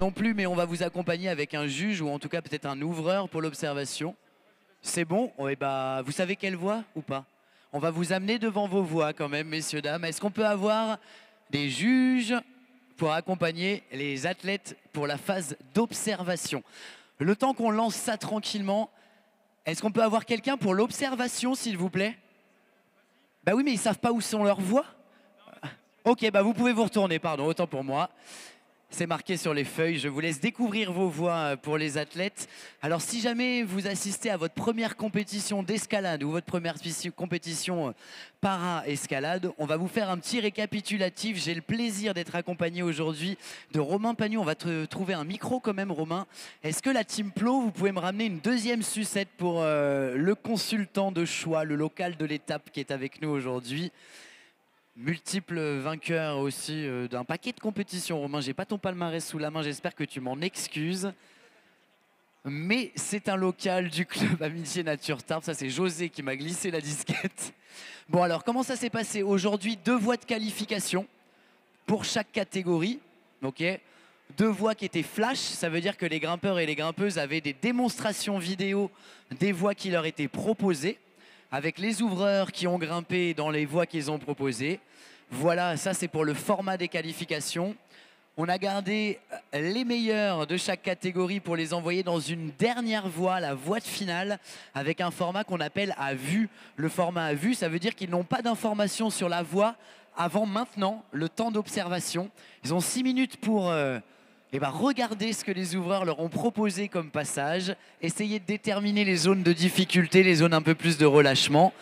non plus, mais on va vous accompagner avec un juge ou en tout cas peut-être un ouvreur pour l'observation. C'est bon? Bah, Vous savez quelle voix ou pas? On va vous amener devant vos voix quand même, messieurs, dames. Est-ce qu'on peut avoir des juges pour accompagner les athlètes pour la phase d'observation? Le temps qu'on lance ça tranquillement, est-ce qu'on peut avoir quelqu'un pour l'observation, s'il vous plaît? Bah oui, mais ils savent pas où sont leurs voix? Ok, bah vous pouvez vous retourner, pardon, autant pour moi. C'est marqué sur les feuilles. Je vous laisse découvrir vos voix euh, pour les athlètes. Alors, si jamais vous assistez à votre première compétition d'escalade ou votre première compétition euh, para-escalade, on va vous faire un petit récapitulatif. J'ai le plaisir d'être accompagné aujourd'hui de Romain Pagnou. On va trouver un micro quand même, Romain. Est-ce que la Team Plo, vous pouvez me ramener une deuxième sucette pour euh, le consultant de choix, le local de l'étape qui est avec nous aujourd'hui? Multiple vainqueur aussi euh, d'un paquet de compétitions. Romain, j'ai pas ton palmarès sous la main, j'espère que tu m'en excuses. Mais c'est un local du club Amitié Nature Tarbes. Ça, c'est José qui m'a glissé la disquette. Bon, alors, comment ça s'est passé? Aujourd'hui, deux voies de qualification pour chaque catégorie. Deux voies qui étaient flash. Ça veut dire que les grimpeurs et les grimpeuses avaient des démonstrations vidéo des voies qui leur étaient proposées avec les ouvreurs qui ont grimpé dans les voies qu'ils ont proposées. Voilà, ça c'est pour le format des qualifications. On a gardé euh, les meilleurs de chaque catégorie pour les envoyer dans une dernière voie, la voie de finale, avec un format qu'on appelle à vue. Le format à vue, ça veut dire qu'ils n'ont pas d'informations sur la voie avant maintenant, le temps d'observation. Ils ont six minutes pour euh, eh ben, regardez ce que les ouvreurs leur ont proposé comme passage, essayez de déterminer les zones de difficulté, les zones un peu plus de relâchement.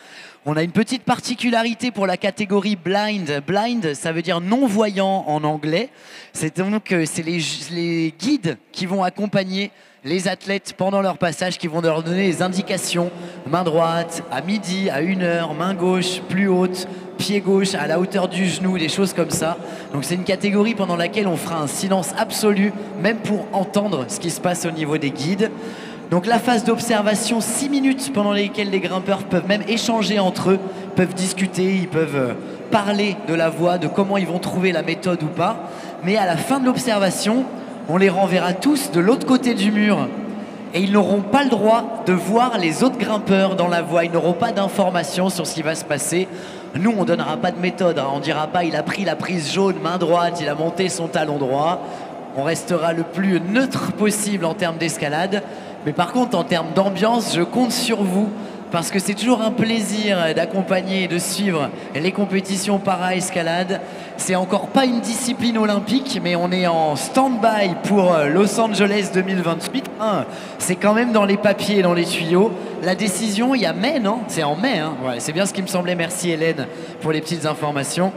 On a une petite particularité pour la catégorie blind. Blind, ça veut dire non-voyant en anglais. C'est donc euh, les, les guides qui vont accompagner les athlètes pendant leur passage qui vont leur donner des indications. Main droite, à midi, à une heure, main gauche, plus haute, pied gauche, à la hauteur du genou, des choses comme ça. Donc c'est une catégorie pendant laquelle on fera un silence absolu, même pour entendre ce qui se passe au niveau des guides. Donc la phase d'observation, 6 minutes pendant lesquelles les grimpeurs peuvent même échanger entre eux, peuvent discuter, ils peuvent euh, parler de la voie, de comment ils vont trouver la méthode ou pas. Mais à la fin de l'observation, on les renverra tous de l'autre côté du mur et ils n'auront pas le droit de voir les autres grimpeurs dans la voie. Ils n'auront pas d'informations sur ce qui va se passer. Nous, on ne donnera pas de méthode. Hein. On ne dira pas il a pris la prise jaune, main droite, il a monté son talon droit. On restera le plus neutre possible en termes d'escalade. Mais par contre, en termes d'ambiance, je compte sur vous parce que c'est toujours un plaisir d'accompagner et de suivre les compétitions para-escalade. C'est encore pas une discipline olympique, mais on est en stand-by pour euh, Los Angeles 2028. Hein, c'est quand même dans les papiers et dans les tuyaux. La décision, il y a mai, non? C'est en mai. Hein c'est bien ce qui me semblait. Merci Hélène pour les petites informations.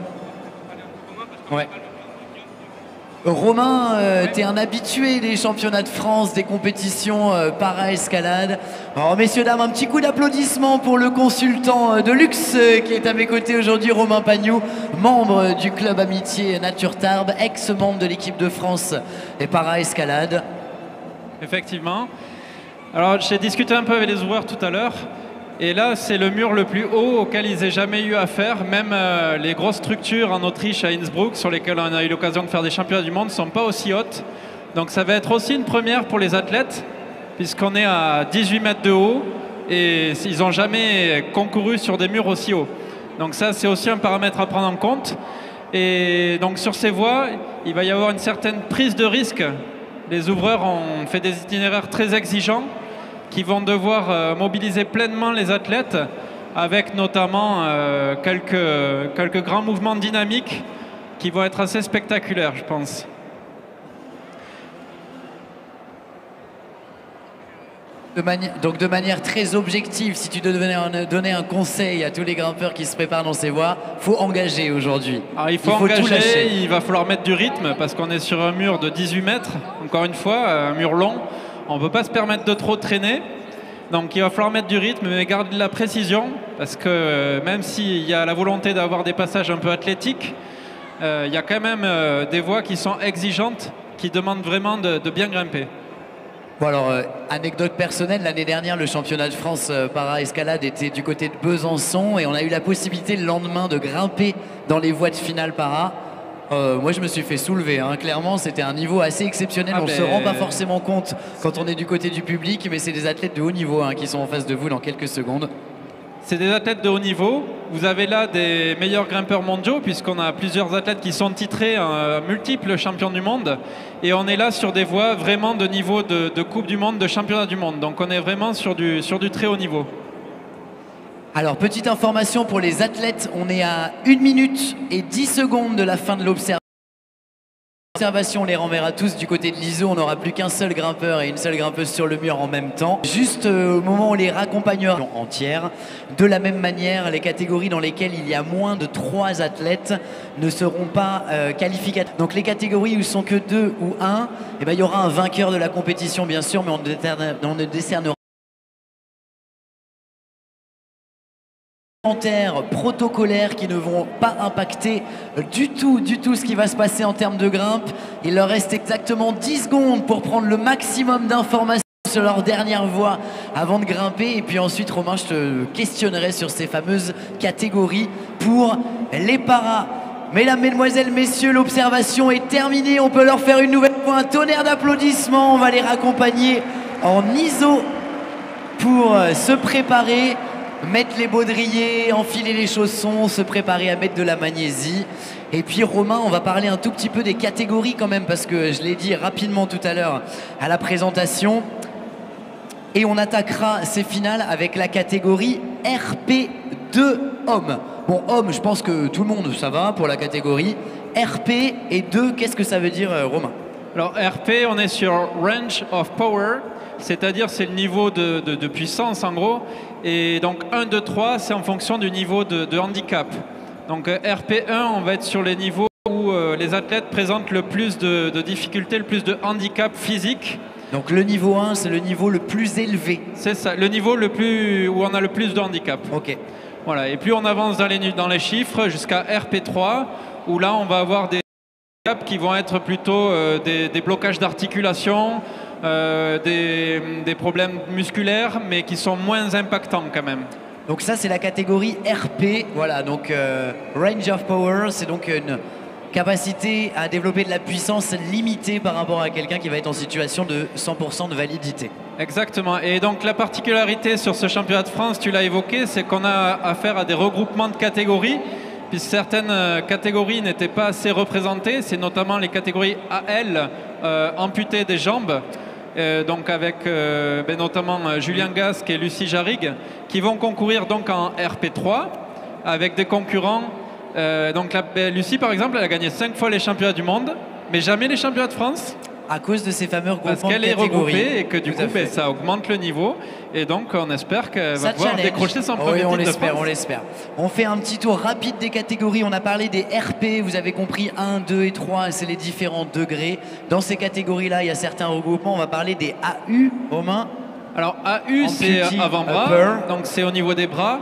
Ouais. Romain, euh, tu es un habitué des championnats de France, des compétitions euh, para-escalade. Alors, messieurs, dames, un petit coup d'applaudissement pour le consultant euh, de luxe qui est à mes côtés aujourd'hui, Romain Pagnou, membre du club Amitié Nature Tarbes, ex-membre de l'équipe de France et para-escalade. Effectivement. Alors, j'ai discuté un peu avec les ouvreurs tout à l'heure. Et là, c'est le mur le plus haut auquel ils aient jamais eu affaire. Même euh, les grosses structures en Autriche, à Innsbruck, sur lesquelles on a eu l'occasion de faire des championnats du monde, ne sont pas aussi hautes. Donc ça va être aussi une première pour les athlètes, puisqu'on est à 18 mètres de haut et ils n'ont jamais concouru sur des murs aussi hauts. Donc ça, c'est aussi un paramètre à prendre en compte. Et donc sur ces voies, il va y avoir une certaine prise de risque. Les ouvreurs ont fait des itinéraires très exigeants qui vont devoir euh, mobiliser pleinement les athlètes avec notamment euh, quelques, quelques grands mouvements dynamiques qui vont être assez spectaculaires, je pense. donc de manière très objective, si tu devais donner un conseil à tous les grimpeurs qui se préparent dans ces voies, faut engager aujourd'hui. Il faut, engager, il va falloir mettre du rythme parce qu'on est sur un mur de 18 mètres, encore une fois, un mur long. On ne peut pas se permettre de trop traîner. Donc il va falloir mettre du rythme, mais garder de la précision, parce que euh, même s'il y a la volonté d'avoir des passages un peu athlétiques, euh, il y a quand même euh, des voies qui sont exigeantes, qui demandent vraiment de, bien grimper. Bon alors, anecdote personnelle, l'année dernière, le championnat de France para-escalade était du côté de Besançon et on a eu la possibilité le lendemain de grimper dans les voies de finale para. Euh, moi, je me suis fait soulever. hein. Clairement, c'était un niveau assez exceptionnel. Ah on ne se rend pas forcément compte quand on est du côté du public, mais c'est des athlètes de haut niveau hein, qui sont en face de vous dans quelques secondes. C'est des athlètes de haut niveau. Vous avez là des meilleurs grimpeurs mondiaux, puisqu'on a plusieurs athlètes qui sont titrés euh, multiples champions du monde. Et on est là sur des voies vraiment de niveau de, de Coupe du Monde, de championnat du monde. Donc on est vraiment sur du, sur du très haut niveau. Alors, petite information pour les athlètes, on est à 1 minute et 10 secondes de la fin de l'observation. L'observation, on les renverra tous du côté de l'ISO. On n'aura plus qu'un seul grimpeur et une seule grimpeuse sur le mur en même temps. Juste euh, au moment où les raccompagnera entière. De la même manière, les catégories dans lesquelles il y a moins de 3 athlètes ne seront pas euh. Donc les catégories où sont que 2 ou 1, eh ben, il y aura un vainqueur de la compétition bien sûr, mais on ne décernera protocolaires qui ne vont pas impacter du tout, du tout ce qui va se passer en termes de grimpe. Il leur reste exactement 10 secondes pour prendre le maximum d'informations sur leur dernière voie avant de grimper. Et puis ensuite, Romain, je te questionnerai sur ces fameuses catégories pour les paras. Mesdames, Mesdemoiselles, Messieurs, l'observation est terminée. On peut leur faire une nouvelle fois un tonnerre d'applaudissements. On va les raccompagner en ISO pour euh, se préparer, mettre les baudriers, enfiler les chaussons, se préparer à mettre de la magnésie. Et puis Romain, on va parler un tout petit peu des catégories quand même, parce que je l'ai dit rapidement tout à l'heure à la présentation. Et on attaquera ces finales avec la catégorie RP2 hommes. Bon, hommes, je pense que tout le monde, ça va pour la catégorie. RP et 2, qu'est-ce que ça veut dire, euh, Romain? Alors RP, on est sur Range of Power, c'est-à-dire c'est le niveau de, de- de puissance en gros. Et donc 1, 2, 3, c'est en fonction du niveau de, de handicap. Donc euh, RP1, on va être sur les niveaux où euh, les athlètes présentent le plus de, de difficultés, le plus de handicap physique. Donc le niveau 1, c'est le niveau le plus élevé. C'est ça, le niveau le plus, où on a le plus de handicap. Ok. Voilà. Et plus on avance dans les, nu- dans les chiffres jusqu'à RP3, où là on va avoir des handicaps qui vont être plutôt euh, des, des blocages d'articulation, euh, des, des problèmes musculaires, mais qui sont moins impactants quand même. Donc ça c'est la catégorie RP, voilà, donc euh, Range of Power, c'est donc une capacité à développer de la puissance limitée par rapport à quelqu'un qui va être en situation de 100% de validité. Exactement. Et donc la particularité sur ce championnat de France, tu l'as évoqué, c'est qu'on a affaire à des regroupements de catégories, puisque certaines euh, catégories n'étaient pas assez représentées. C'est notamment les catégories AL, euh, amputées des jambes. Euh, donc avec euh, ben, notamment euh, Julien Gasque et Lucie Jarrigue, qui vont concourir donc en RP3 avec des concurrents. Euh, donc la- ben, Lucie par exemple, elle a gagné 5 fois les championnats du monde, mais jamais les championnats de France. À cause de ces fameux regroupements Parce qu'elle est regroupée et que du Tout coup, ben, ça augmente le niveau. Et donc, on espère qu'elle va pouvoir challenge. décrocher son Oui, premier on titre de l'espère, on l'espère. On fait un petit tour rapide des catégories. On a parlé des RP, vous avez compris 1, 2 et 3, c'est les différents degrés. Dans ces catégories-là, il y a certains regroupements. On va parler des AU, Romain. Alors, AU, c'est Amputee avant-bras, donc c'est au niveau des bras.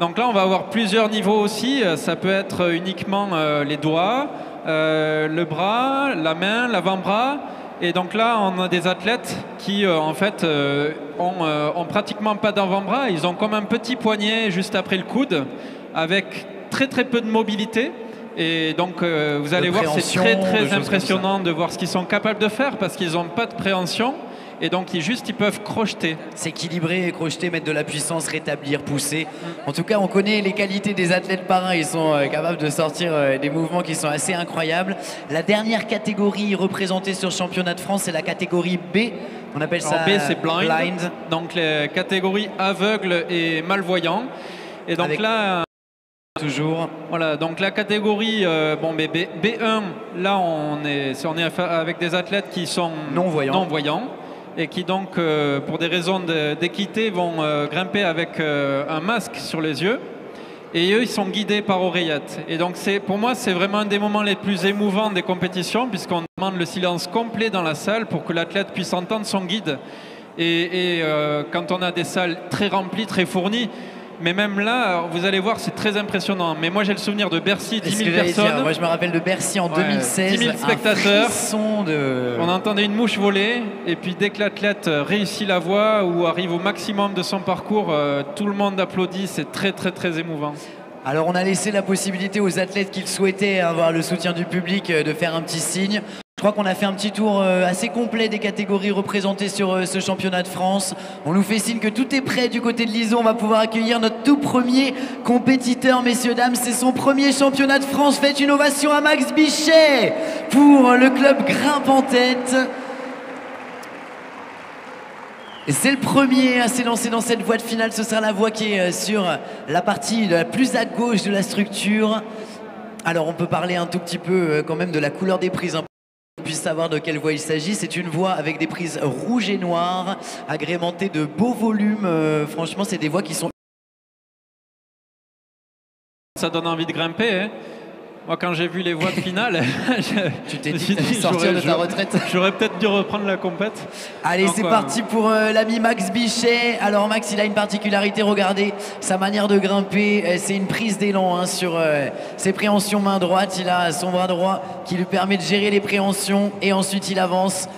Donc là, on va avoir plusieurs niveaux aussi. Euh, Ça peut être uniquement euh, les doigts, euh, le bras, la main, l'avant-bras. Et donc là, on a des athlètes qui, euh, en fait, euh, ont, euh, ont pratiquement pas d'avant-bras. Ils ont comme un petit poignet juste après le coude, avec très très peu de mobilité. Et donc, euh, vous allez voir, c'est très très impressionnant de voir ce qu'ils sont capables de faire parce qu'ils n'ont pas de préhension. Et donc, ils, juste, ils peuvent crocheter. S'équilibrer, crocheter, mettre de la puissance, rétablir, pousser. En tout cas, on connaît les qualités des athlètes parrains. Ils sont euh, capables de sortir euh, des mouvements qui sont assez incroyables. La dernière catégorie représentée sur le championnat de France, c'est la catégorie B. On appelle ça Alors B, c'est blind, donc les catégories aveugles et malvoyants. Et donc Avec- là, Toujours. voilà, donc la catégorie euh, bon, B, B, 1 là on est, on est avec des athlètes qui sont Non-voyants. non-voyants et qui donc, euh, pour des raisons d'équité, vont euh, grimper avec euh, un masque sur les yeux. Et eux, ils sont guidés par oreillette. Et donc, pour moi, c'est vraiment un des moments les plus émouvants des compétitions, puisqu'on demande le silence complet dans la salle pour que l'athlète puisse entendre son guide. Et, quand on a des salles très remplies, très fournies, mais même là, vous allez voir, c'est très impressionnant. Mais moi, j'ai le souvenir de Bercy, 10 C'est ce 000 que j'allais dire. personnes. Moi, je me rappelle de Bercy en Ouais, 2016. 10 000 un spectateurs. de... On entendait une mouche voler, et puis dès que l'athlète euh, réussit la voie ou arrive au maximum de son parcours, euh, tout le monde applaudit. C'est très, très, très émouvant. Alors on a laissé la possibilité aux athlètes qui le souhaitaient avoir le soutien du public euh, de faire un petit signe. Je crois qu'on a fait un petit tour euh, assez complet des catégories représentées sur euh, ce championnat de France. On nous fait signe que tout est prêt du côté de l'ISO. On va pouvoir accueillir notre tout premier compétiteur, messieurs, dames. C'est son premier championnat de France. Faites une ovation à Max Bichet pour le club Grimpe en tête. C'est le premier à s'élancer dans cette voie de finale. Ce sera la voie qui est euh, sur la partie la plus à gauche de la structure. Alors on peut parler un tout petit peu quand même de la couleur des prises. Puisse savoir de quelle voie il s'agit. C'est une voie avec des prises rouges et noires, agrémentées de beaux volumes. Euh, franchement, c'est des voies qui sont... Ça donne envie de grimper. Hein. Moi, quand j'ai vu les voies de finale, tu t'es dit, dit sortir de ta retraite. J'aurais peut-être dû reprendre la compète. Allez, c'est parti pour euh, l'ami Max Bichet. Alors Max, il a une particularité. Regardez sa manière de grimper. Euh, c'est une prise d'élan hein, sur euh, ses préhensions main droite. Il a son bras droit qui lui permet de gérer les préhensions et ensuite il avance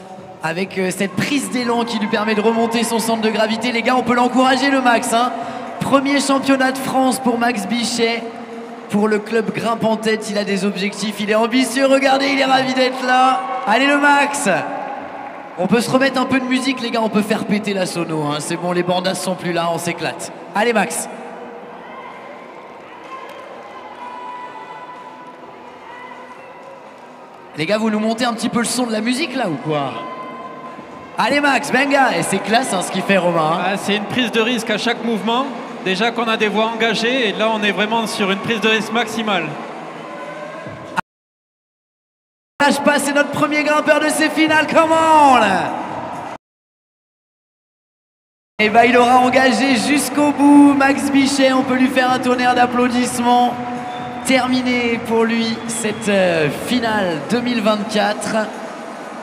avec cette prise d'élan qui lui permet de remonter son centre de gravité. Les gars, on peut l'encourager le Max. Hein. Premier championnat de France pour Max Bichet pour le club grimpe en tête. Il a des objectifs, il est ambitieux. Regardez, il est ravi d'être là. Allez le max On peut se remettre un peu de musique, les gars. On peut faire péter la sono. Hein. C'est bon, les bandas sont plus là, on s'éclate. Allez Max Les gars, vous nous montez un petit peu le son de la musique là ou quoi? Allez Max, benga Et c'est classe hein, ce qu'il fait Romain. Hein. Ah, c'est une prise de risque à chaque mouvement. Déjà qu'on a des voies engagées et là on est vraiment sur une prise de risque maximale. Lâche pas, c'est notre premier grimpeur de ces finales, comment Et eh bah ben, il aura engagé jusqu'au bout Max Bichet, on peut lui faire un tonnerre d'applaudissements. Terminé pour lui cette euh, finale 2024.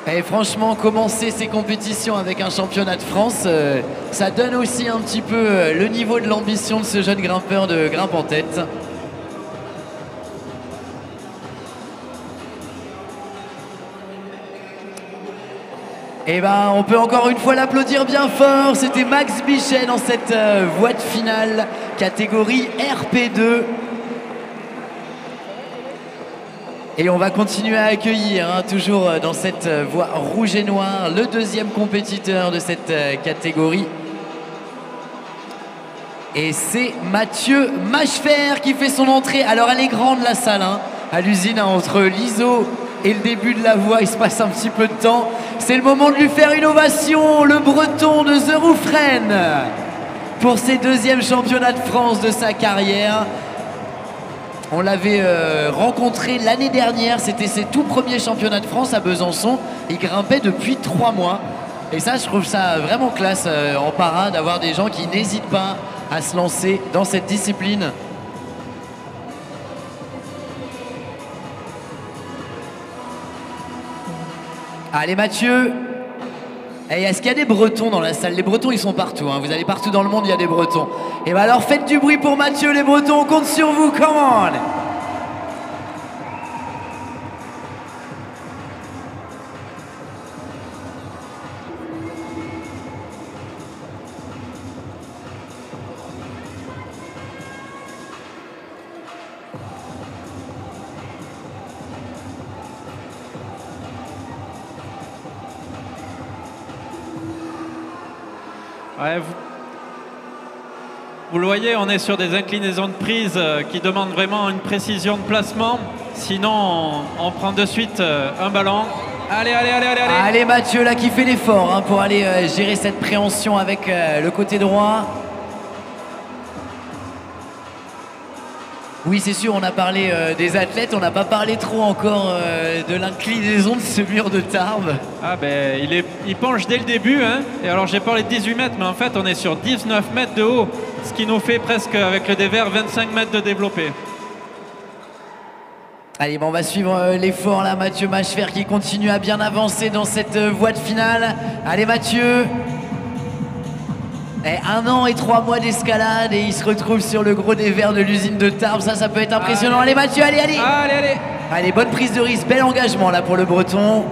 Et franchement, commencer ces compétitions avec un championnat de France, euh, ça donne aussi un petit peu euh, le niveau de l'ambition de ce jeune grimpeur de grimpe en tête. Et eh ben, on peut encore une fois l'applaudir bien fort. C'était Max Bichet dans cette euh, voie de finale, catégorie RP2. Et on va continuer à accueillir, hein, toujours euh, dans cette euh, voie rouge et noire, le deuxième compétiteur de cette euh, catégorie. Et c'est Mathieu Machefer qui fait son entrée. Alors elle est grande la salle, hein, à l'usine, hein, entre l'ISO et le début de la voie, il se passe un petit peu de temps. C'est le moment de lui faire une ovation, le breton de The pour ses deuxièmes championnats de France de sa carrière. On l'avait euh, rencontré l'année dernière, c'était ses tout premiers championnats de France à Besançon. Il grimpait depuis trois mois. Et ça, je trouve ça vraiment classe euh, en para d'avoir des gens qui n'hésitent pas à se lancer dans cette discipline. Allez Mathieu et est-ce qu'il y a des Bretons dans la salle? Les Bretons, ils sont partout. Hein. Vous allez partout dans le monde, il y a des Bretons. Et bien alors, faites du bruit pour Mathieu, les Bretons. On compte sur vous. Come on vous, le voyez, on est sur des inclinaisons de prise euh, qui demandent vraiment une précision de placement. Sinon, on, prend de suite euh, un ballon. Allez, allez, allez, allez, allez. Mathieu, là, qui fait l'effort hein, pour aller euh, gérer cette préhension avec le côté droit. Oui, c'est sûr, on a parlé euh, des athlètes, on n'a pas parlé trop encore euh, de l'inclinaison de ce mur de Tarbes. Ah ben, il, est, il penche dès le début, hein. Et alors j'ai parlé de 18 mètres, mais en fait on est sur 19 mètres de haut, ce qui nous fait presque avec le dévers 25 mètres de développé. Allez, bon, on va suivre euh, l'effort là, Mathieu Machefer qui continue à bien avancer dans cette voie de finale. Allez Mathieu, eh, un an et trois mois d'escalade et il se retrouve sur le gros des verres de l'usine de Tarbes. Ça, ça peut être impressionnant. Allez, Mathieu, allez, allez. Allez, allez. Allez, bonne prise de risque, bel engagement là pour le Breton.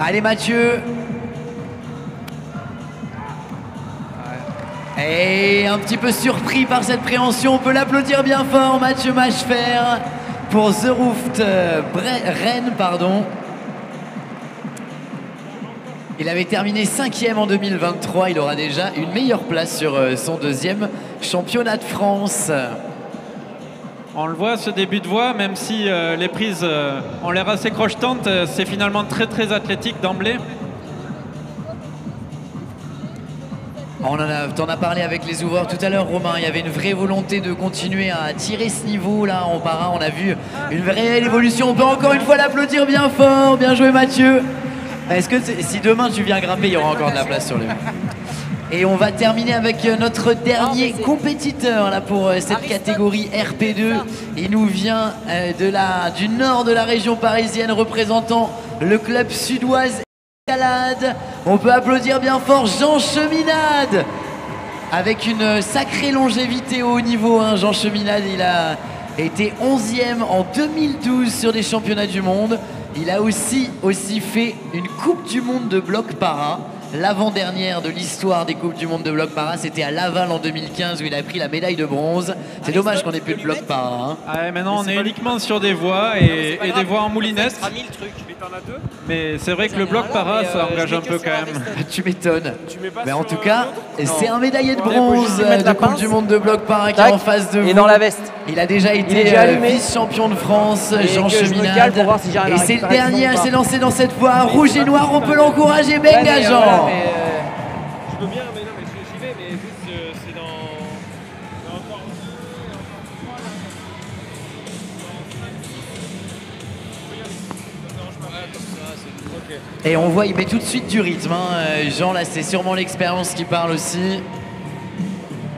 Allez, Mathieu. Et un petit peu surpris par cette préhension, on peut l'applaudir bien fort, Mathieu Machfer pour The Rooft euh, Rennes, pardon. Il avait terminé cinquième en 2023, il aura déjà une meilleure place sur euh, son deuxième championnat de France. On le voit, ce début de voie, même si euh, les prises ont l'air assez crochetantes, c'est finalement très très athlétique d'emblée. On en a, as parlé avec les ouvreurs tout à l'heure, Romain. Il y avait une vraie volonté de continuer à tirer ce niveau là en para. On a vu une vraie évolution. On peut encore une fois l'applaudir bien fort. Bien joué, Mathieu. Est-ce que si demain tu viens grimper, il y aura encore de la place sur les et on va terminer avec notre dernier compétiteur là pour euh, cette catégorie RP2. Il nous vient euh, de la, du nord de la région parisienne représentant le club sudoise on peut applaudir bien fort Jean Cheminade avec une sacrée longévité au haut niveau. Hein. Jean Cheminade, il a été 11e en 2012 sur des championnats du monde. Il a aussi, fait une Coupe du Monde de bloc para l'avant-dernière de l'histoire des Coupes du Monde de bloc para. C'était à Laval en 2015 où il a pris la médaille de bronze. C'est dommage qu'on ait plus de bloc para. Hein. Ah maintenant, on est uniquement sur des voies et, des voies en moulinette. Mais c'est vrai que le bloc para, ça engage un peu quand même. tu m'étonnes. Mais en tout cas, c'est un médaillé de bronze de Coupe du Monde de bloc para qui est en face de vous. Et dans la veste. Il a déjà été euh, vice-champion de France, Jean Cheminade. et c'est le dernier à s'est lancé dans cette voie. Rouge et noir, on peut l'encourager, Benga Jean. Euh, je veux bien, mais non, mais j'y vais, mais juste euh, c'est dans. Et on voit, il met tout de suite du rythme. Hein. Euh, Jean, là, c'est sûrement l'expérience qui parle aussi.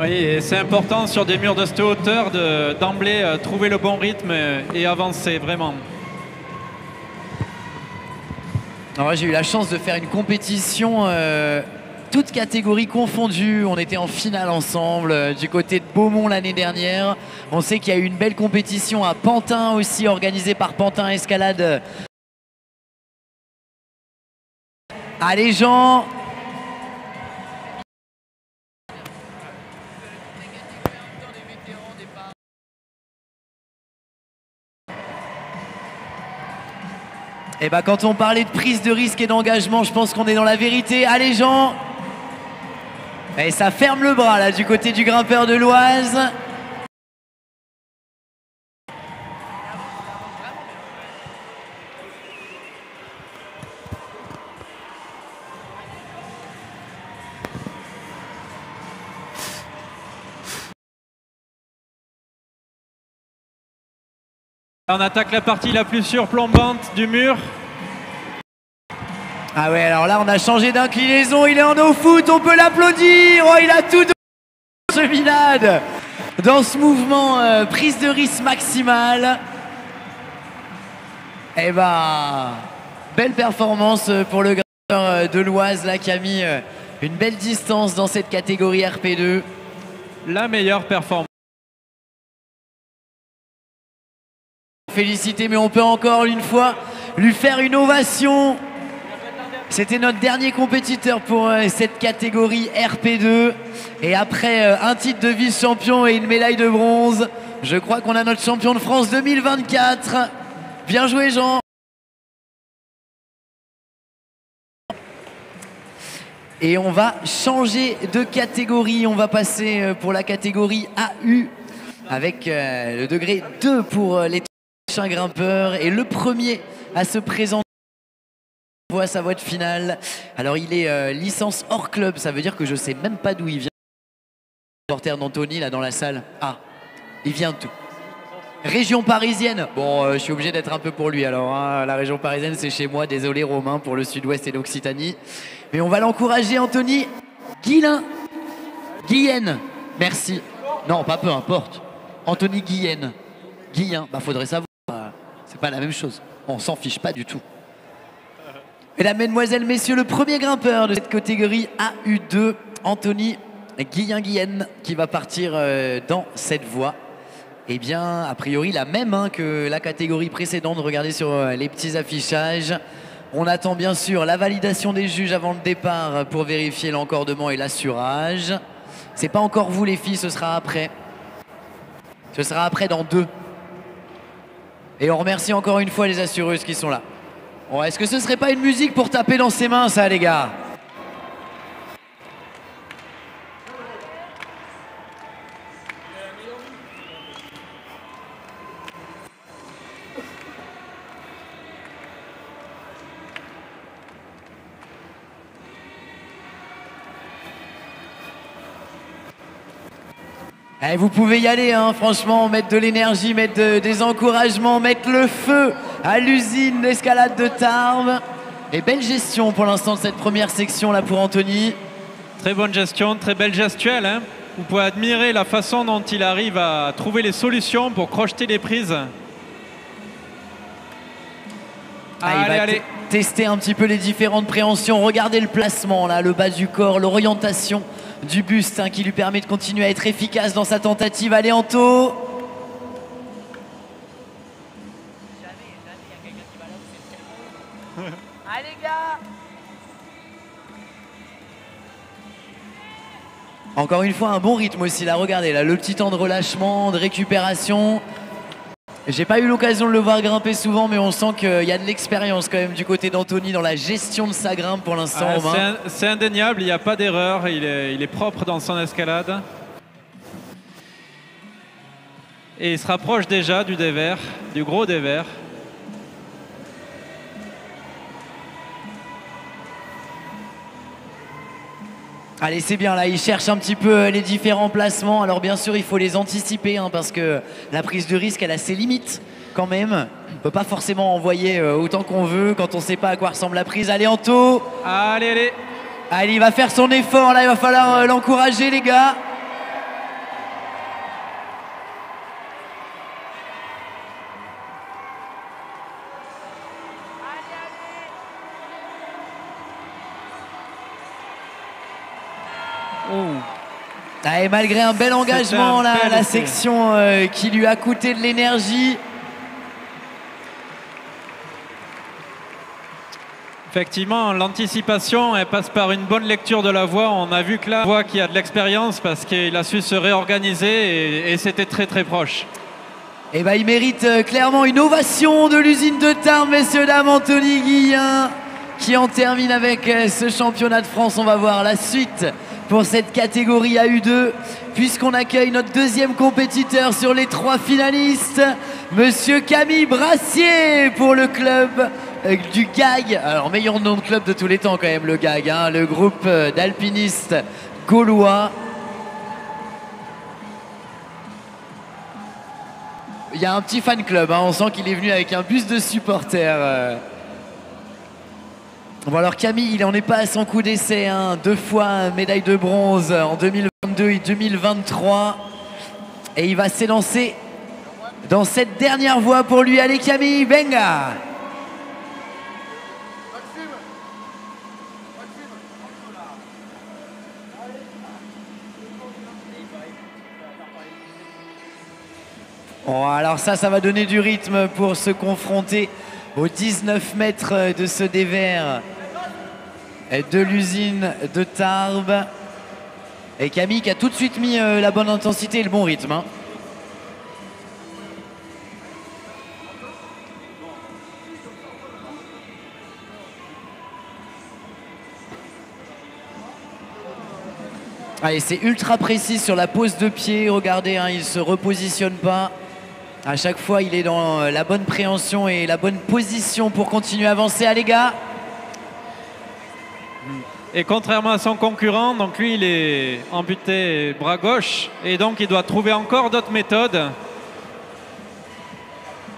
Oui, et c'est important sur des murs de cette hauteur d'emblée trouver le bon rythme et avancer vraiment. J'ai eu la chance de faire une compétition euh, toutes catégories confondues. On était en finale ensemble euh, du côté de Beaumont l'année dernière. On sait qu'il y a eu une belle compétition à Pantin aussi, organisée par Pantin Escalade. Allez Jean Et eh ben, quand on parlait de prise de risque et d'engagement, je pense qu'on est dans la vérité. Allez Jean Et ça ferme le bras là du côté du grimpeur de l'Oise. On attaque la partie la plus surplombante du mur. Ah ouais, alors là, on a changé d'inclinaison. Il est en eau foot, on peut l'applaudir. Oh, il a tout de Minade dans ce mouvement euh, prise de risque maximale. Eh ben, belle performance pour le euh, de l'Oise là qui a mis euh, une belle distance dans cette catégorie RP2. La meilleure performance. Féliciter, mais on peut encore une fois lui faire une ovation. C'était notre dernier compétiteur pour euh, cette catégorie RP2. Et après euh, un titre de vice-champion et une médaille de bronze, je crois qu'on a notre champion de France 2024. Bien joué Jean. Et on va changer de catégorie. On va passer euh, pour la catégorie AU avec le degré 2 pour les un grimpeur et le premier à se présenter voit sa voie de finale. Alors il est euh, licence hors club, ça veut dire que je sais même pas d'où il vient. Le porteur d'Anthony là dans la salle. Ah, il vient tout. Région parisienne. Bon, euh, je suis obligé d'être un peu pour lui alors. Hein. La région parisienne, c'est chez moi. Désolé Romain pour le sud-ouest et l'Occitanie. Mais on va l'encourager, Anthony. Guillain. Guyenne. Merci. Non, pas peu importe. Anthony Guyenne. Guillain. Bah, faudrait savoir pas la même chose. On s'en fiche pas du tout. Mesdames, Mesdemoiselles, Messieurs, le premier grimpeur de cette catégorie AU2, Anthony Guillain-Guienne, qui va partir euh, dans cette voie. Eh bien, a priori, la même hein, que la catégorie précédente. Regardez sur euh, les petits affichages. On attend bien sûr la validation des juges avant le départ pour vérifier l'encordement et l'assurage. C'est pas encore vous les filles, ce sera après. Ce sera après dans deux. Et on remercie encore une fois les assureuses qui sont là. Bon, Est-ce que ce serait pas une musique pour taper dans ses mains, ça, les gars? Eh, vous pouvez y aller, hein, franchement, mettre de l'énergie, mettre de- des encouragements, mettre le feu à l'usine d'escalade de Tarbes. Et belle gestion pour l'instant de cette première section là pour Anthony. Très bonne gestion, très belle gestuelle. hein. Vous pouvez admirer la façon dont il arrive à trouver les solutions pour crocheter les prises. Ah, il allez, va allez. te- tester un petit peu les différentes préhensions. Regardez le placement là, le bas du corps, l'orientation du buste hein, qui lui permet de continuer à être efficace dans sa tentative. Allez Anto Allez gars Encore une fois, un bon rythme aussi là. Regardez là, le petit temps de relâchement, de récupération. J'ai pas eu l'occasion de le voir grimper souvent, mais on sent qu'il y a de l'expérience quand même du côté d'Anthony dans la gestion de sa grimpe pour l'instant. Ah, c'est indéniable, il n'y a pas d'erreur, il est, il est propre dans son escalade. Et il se rapproche déjà du dévers, du gros dévers. Allez, c'est bien là, il cherche un petit peu euh, les différents placements. Alors bien sûr, il faut les anticiper hein, parce que la prise de risque, elle a ses limites quand même. On peut pas forcément envoyer euh, autant qu'on veut quand on sait pas à quoi ressemble la prise. Allez, Anto Allez, allez Allez, il va faire son effort là, il va falloir euh, l'encourager les gars. Ah, et malgré un bel engagement un là, bel la essai. section euh, qui lui a coûté de l'énergie. Effectivement, l'anticipation, passe par une bonne lecture de la voie. On a vu que là, la voie qui a de l'expérience parce qu'il a su se réorganiser et, et c'était très très proche. Et bah, il mérite euh, clairement une ovation de l'usine de Tarbes, messieurs, dames, Anthony Guillain, qui en termine avec euh, ce championnat de France. On va voir la suite pour cette catégorie AU2, puisqu'on accueille notre deuxième compétiteur sur les trois finalistes, monsieur Camille Brassier pour le club euh, du GAG. Alors, meilleur nom de club de tous les temps, quand même, le GAG, hein, le groupe euh, d'alpinistes gaulois. Il y a un petit fan club, hein, on sent qu'il est venu avec un bus de supporters. euh. Bon alors Camille, il n'en est pas à son coup d'essai, hein. deux fois médaille de bronze en 2022 et 2023. Et il va s'élancer dans cette dernière voie pour lui. Allez Camille, venga Bon, alors ça, ça va donner du rythme pour se confronter aux 19 mètres de ce dévers de l'usine de Tarbes. Et Camille qui a tout de suite mis euh, la bonne intensité et le bon rythme. hein. Allez, c'est ultra précis sur la pose de pied. Regardez, hein, il ne se repositionne pas. À chaque fois, il est dans euh, la bonne préhension et la bonne position pour continuer à avancer. Allez, gars Et contrairement à son concurrent, donc lui il est amputé bras gauche et donc il doit trouver encore d'autres méthodes.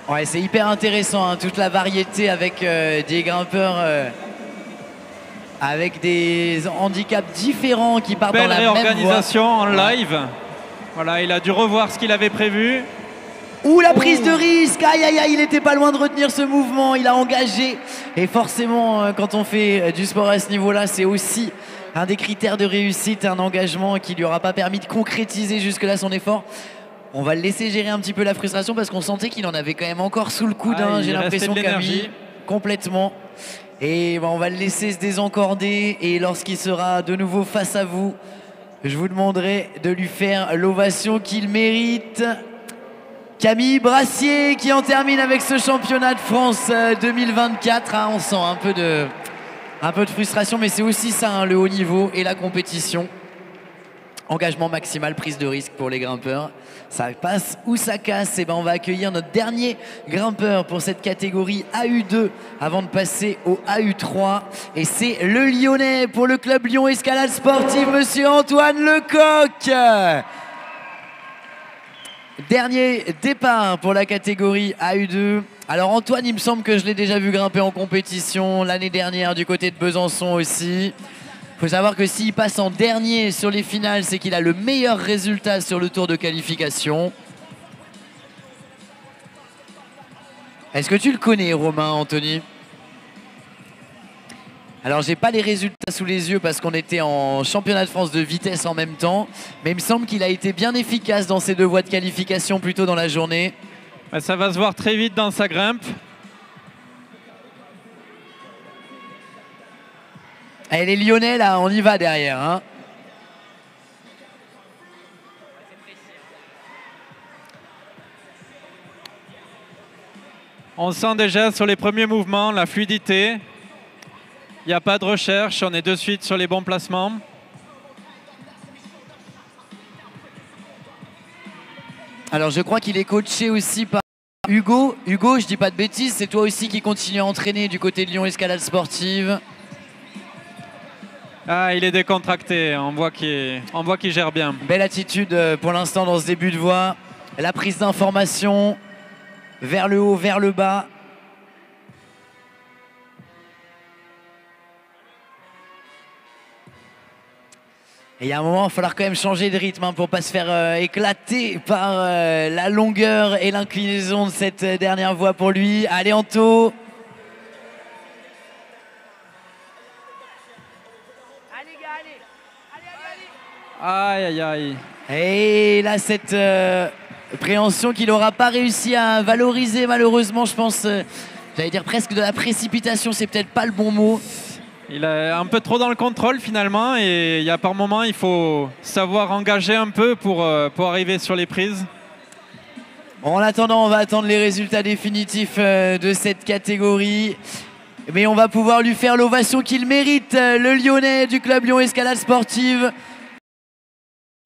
Ouais, c'est hyper intéressant, hein, toute la variété avec euh, des grimpeurs euh, avec des handicaps différents qui partent Belle dans la même voie. réorganisation en live. Voilà, il a dû revoir ce qu'il avait prévu. Ouh, la prise de risque Aïe, aïe, aïe, il était pas loin de retenir ce mouvement. Il a engagé. Et forcément, euh, quand on fait euh, du sport à ce niveau-là, c'est aussi un des critères de réussite, un engagement qui lui aura pas permis de concrétiser jusque-là son effort. On va le laisser gérer un petit peu la frustration parce qu'on sentait qu'il en avait quand même encore sous le coude. Ah, hein, J'ai l'impression. Camille, complètement. Et ben, on va le laisser se désencorder. Et lorsqu'il sera de nouveau face à vous, je vous demanderai de lui faire l'ovation qu'il mérite. Camille Brassier qui en termine avec ce championnat de France 2024. Euh, ah, on sent un peu de, un peu de frustration, mais c'est aussi ça, hein, le haut niveau et la compétition. Engagement maximal, prise de risque pour les grimpeurs. Ça passe ou ça casse? Et eh ben on va accueillir notre dernier grimpeur pour cette catégorie AU2 avant de passer au AU3. Et c'est le Lyonnais pour le club Lyon Escalade Sportive, monsieur Antoine Lecoq. Dernier départ pour la catégorie AU2. Alors Antoine, il me semble que je l'ai déjà vu grimper en compétition l'année dernière du côté de Besançon aussi. Il faut savoir que s'il passe en dernier sur les finales, c'est qu'il a le meilleur résultat sur le tour de qualification. Est-ce que tu le connais, Romain, Anthony? Alors j'ai pas les résultats sous les yeux parce qu'on était en championnat de France de vitesse en même temps, mais il me semble qu'il a été bien efficace dans ces deux voies de qualification plus tôt dans la journée. Ça va se voir très vite dans sa grimpe. Elle est lyonnais là, on y va derrière. Hein. On sent déjà sur les premiers mouvements la fluidité. Il n'y a pas de recherche, on est de suite sur les bons placements. Alors je crois qu'il est coaché aussi par Hugo. Hugo, je dis pas de bêtises, c'est toi aussi qui continue à entraîner du côté de Lyon Escalade Sportive. Ah, il est décontracté, on voit qu'il gère bien. Belle attitude euh, pour l'instant dans ce début de voie. La prise d'information vers le haut, vers le bas. Et il y a un moment, il va falloir quand même changer de rythme hein, pour ne pas se faire euh, éclater par euh, la longueur et l'inclinaison de cette dernière voie pour lui. Allez, Anto Aïe, aïe, aïe. Et là, cette euh, préhension qu'il n'aura pas réussi à valoriser, malheureusement, je pense, euh, j'allais dire presque de la précipitation, c'est peut-être pas le bon mot. Il est un peu trop dans le contrôle finalement et il y a par moments il faut savoir engager un peu pour, euh, arriver sur les prises. En attendant, on va attendre les résultats définitifs de cette catégorie. Mais on va pouvoir lui faire l'ovation qu'il mérite, le Lyonnais du club Lyon Escalade Sportive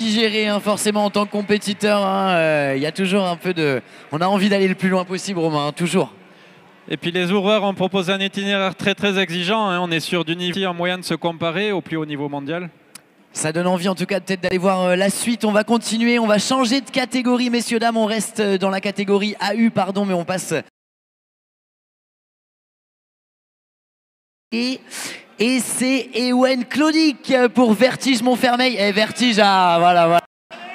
digérer hein, forcément en tant que compétiteur. Il hein, euh, y a toujours un peu de... On a envie d'aller le plus loin possible, Romain, hein, toujours. Et puis les ouvreurs ont proposé un itinéraire très très exigeant. On est sur du niveau en moyen de se comparer au plus haut niveau mondial. Ça donne envie en tout cas peut-être d'aller voir euh, la suite. On va continuer, on va changer de catégorie, messieurs, dames. On reste euh, dans la catégorie AU, pardon, mais on passe... Et et c'est Ewen Claudic pour Vertige Montfermeil. Et eh, Vertige, ah voilà, voilà.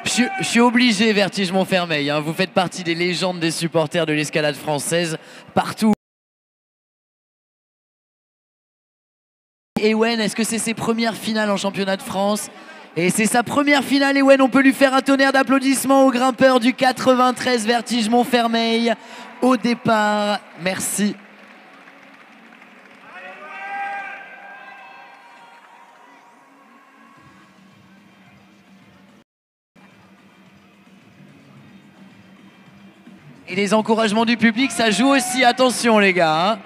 Je, suis obligé, Vertige Montfermeil. Hein. Vous faites partie des légendes des supporters de l'escalade française partout. Ewen, est-ce que c'est ses premières finales en championnat de France et c'est sa première finale, Ewen, on peut lui faire un tonnerre d'applaudissements au grimpeur du 93 Vertige Montfermeil au départ. Merci Et les encouragements du public, ça joue aussi. Attention les gars. Hein.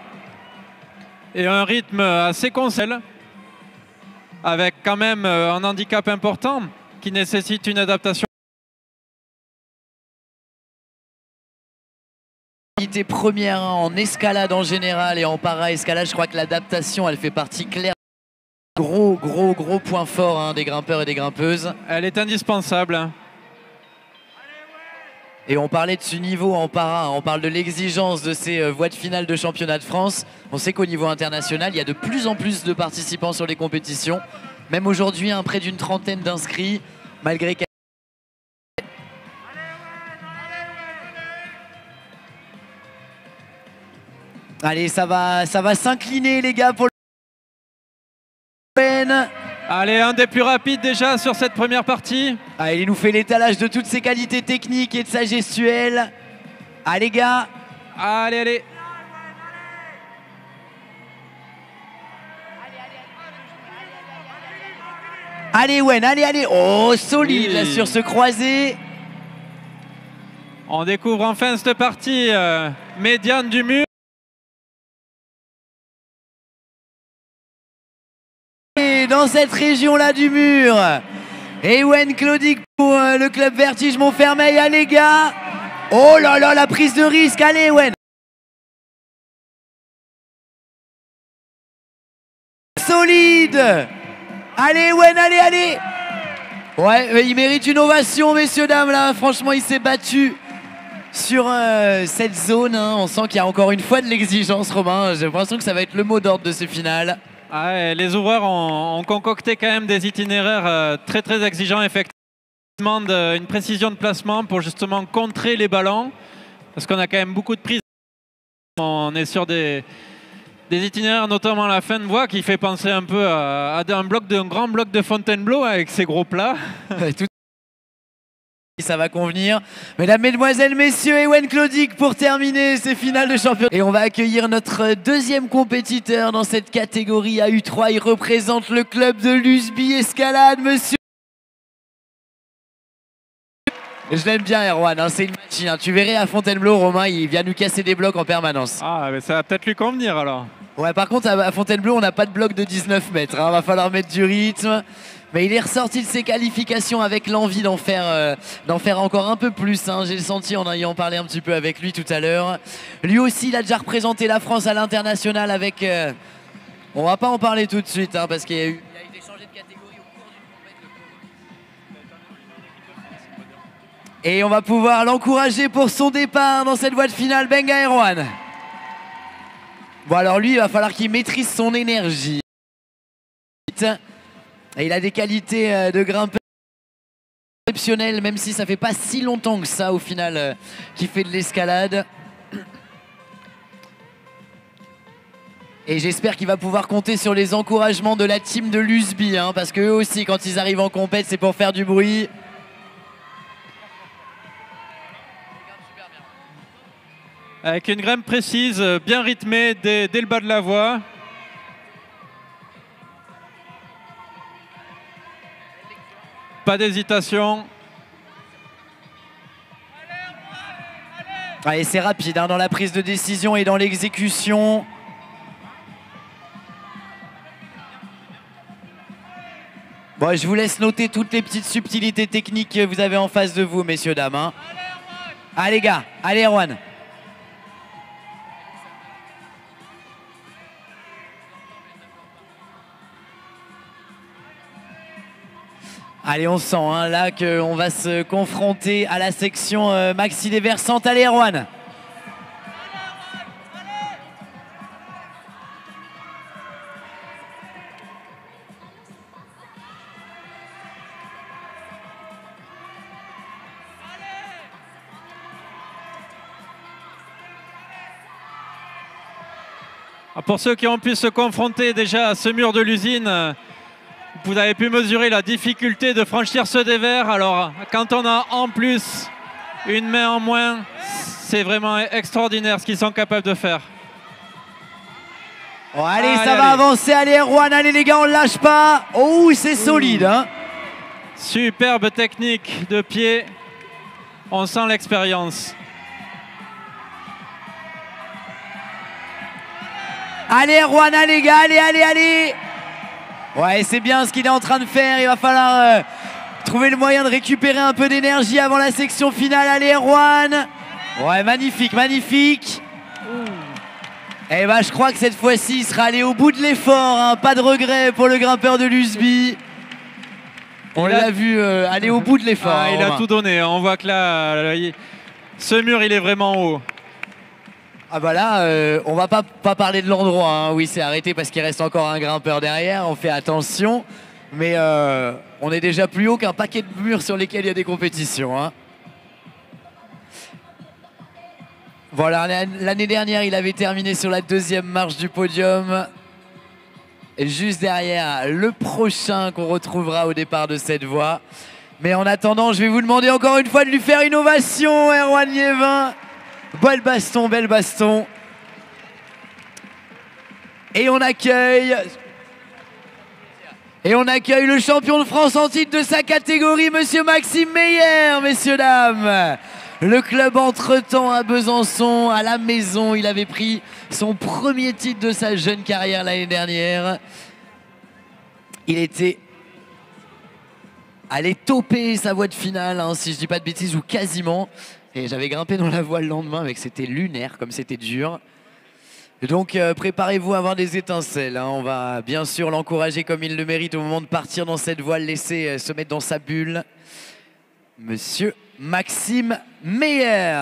Et un rythme assez conseil, avec quand même euh, un handicap important qui nécessite une adaptation. première en escalade en général et en para-escalade, je crois que l'adaptation, elle fait partie claire. Gros, gros, gros point fort hein, des grimpeurs et des grimpeuses. Elle est indispensable. Et on parlait de ce niveau en para, on parle de l'exigence de ces euh, voies de finale de championnat de France. On sait qu'au niveau international, il y a de plus en plus de participants sur les compétitions. Même aujourd'hui, près d'une trentaine d'inscrits, malgré Allez, ça va, ça va s'incliner les gars pour le Allez, un des plus rapides déjà sur cette première partie. Allez, il nous fait l'étalage de toutes ses qualités techniques et de sa gestuelle. Allez, gars. Allez, allez. Allez, Wen, allez, allez. Oh, solide là, sur ce croisé. On découvre enfin cette partie euh, médiane du mur. Dans cette région-là du mur. Ewen Claudic pour euh, le club Vertige Montfermeil. Allez, gars. Oh là là, la prise de risque. Allez, Ewen. Solide. Allez, Ewen, allez, allez. Ouais, mais il mérite une ovation, messieurs, dames, là. Franchement, il s'est battu sur euh, cette zone. hein. On sent qu'il y a encore une fois de l'exigence, Romain. J'ai l'impression que ça va être le mot d'ordre de ce final. Ah les ouvreurs ont, concocté quand même des itinéraires euh, très très exigeants, effectivement. Demandent une précision de placement pour justement contrer les ballons, parce qu'on a quand même beaucoup de prises. On est sur des, itinéraires, notamment la fin de voie, qui fait penser un peu à, un, un grand bloc de Fontainebleau avec ses gros plats. Ça va convenir. Mesdames, Mesdemoiselles, Messieurs, Ewen Claudic pour terminer ces finales de championnat. Et on va accueillir notre deuxième compétiteur dans cette catégorie AU3. Il représente le club de l'USBI Escalade, monsieur. Je l'aime bien, Erwan, hein, c'est une machine. hein. Tu verrais à Fontainebleau, Romain, il vient nous casser des blocs en permanence. Ah, mais ça va peut-être lui convenir alors. Ouais, par contre, à Fontainebleau, on n'a pas de bloc de 19 mètres. Il va falloir mettre du rythme. Mais il est ressorti de ses qualifications avec l'envie d'en faire, euh, faire encore un peu plus. hein. J'ai senti en ayant parlé un petit peu avec lui tout à l'heure. Lui aussi, il a déjà représenté la France à l'international avec. euh, on va pas en parler tout de suite hein, parce qu'il y a eu. Et on va pouvoir l'encourager pour son départ dans cette voie de finale. Benga Erwan. Bon alors lui, il va falloir qu'il maîtrise son énergie. Il a des qualités euh, de grimpeur exceptionnelles, même si ça fait pas si longtemps que ça au final euh, qu'il fait de l'escalade. Et j'espère qu'il va pouvoir compter sur les encouragements de la team de l'USBI, hein, parce qu'eux aussi, quand ils arrivent en compète, c'est pour faire du bruit. Avec une grimpe précise, euh, bien rythmée dès, dès le bas de la voie. Pas d'hésitation. Allez, c'est rapide hein, dans la prise de décision et dans l'exécution. Bon, je vous laisse noter toutes les petites subtilités techniques que vous avez en face de vous, messieurs, dames. hein. Allez, gars, allez, Erwan. Allez, on sent hein, là qu'on va se confronter à la section euh, maxi déversante. Allez, Erwan. Ah, Pour ceux qui ont pu se confronter déjà à ce mur de l'usine, vous avez pu mesurer la difficulté de franchir ce dévers. Alors, quand on a en plus une main en moins, c'est vraiment extraordinaire ce qu'ils sont capables de faire. Oh, allez, Allez, ça va avancer. Allez, Erwan, allez, les gars, on lâche pas. Oh, c'est solide. Hein. Superbe technique de pied. On sent l'expérience. Allez, Erwan, allez, les gars, allez, allez, allez. Ouais, c'est bien ce qu'il est en train de faire. Il va falloir euh, trouver le moyen de récupérer un peu d'énergie avant la section finale. Allez, Erwan. Ouais, magnifique, magnifique. Eh ben, je crois que cette fois-ci, il sera allé au bout de l'effort. hein. Pas de regret pour le grimpeur de l'USBI. On l'a vu euh, aller au bout de l'effort. Ah, hein, il a tout donné. On voit que là, là, il- ce mur, il est vraiment haut. Ah bah là, euh, on va pas, parler de l'endroit hein, où il s'est arrêté parce qu'il reste encore un grimpeur derrière, on fait attention. Mais euh, on est déjà plus haut qu'un paquet de murs sur lesquels il y a des compétitions. hein. Voilà, l'an- l'année dernière, il avait terminé sur la deuxième marche du podium. Et juste derrière, le prochain qu'on retrouvera au départ de cette voie. Mais en attendant, je vais vous demander encore une fois de lui faire une ovation, Erwan Liévin. Bel baston, bel baston. Et on accueille Et on accueille le champion de France en titre de sa catégorie, Monsieur Maxime Meyer, messieurs, dames. Le club entre-temps à Besançon, à la maison, il avait pris son premier titre de sa jeune carrière l'année dernière. Il était allé toper sa voie de finale, hein, si je dis pas de bêtises, ou quasiment. Et j'avais grimpé dans la voie le lendemain, avec c'était lunaire, comme c'était dur. Donc euh, préparez-vous à avoir des étincelles. Hein. On va bien sûr l'encourager comme il le mérite au moment de partir dans cette voie, le laisser euh, se mettre dans sa bulle. Monsieur Maxime Meyer.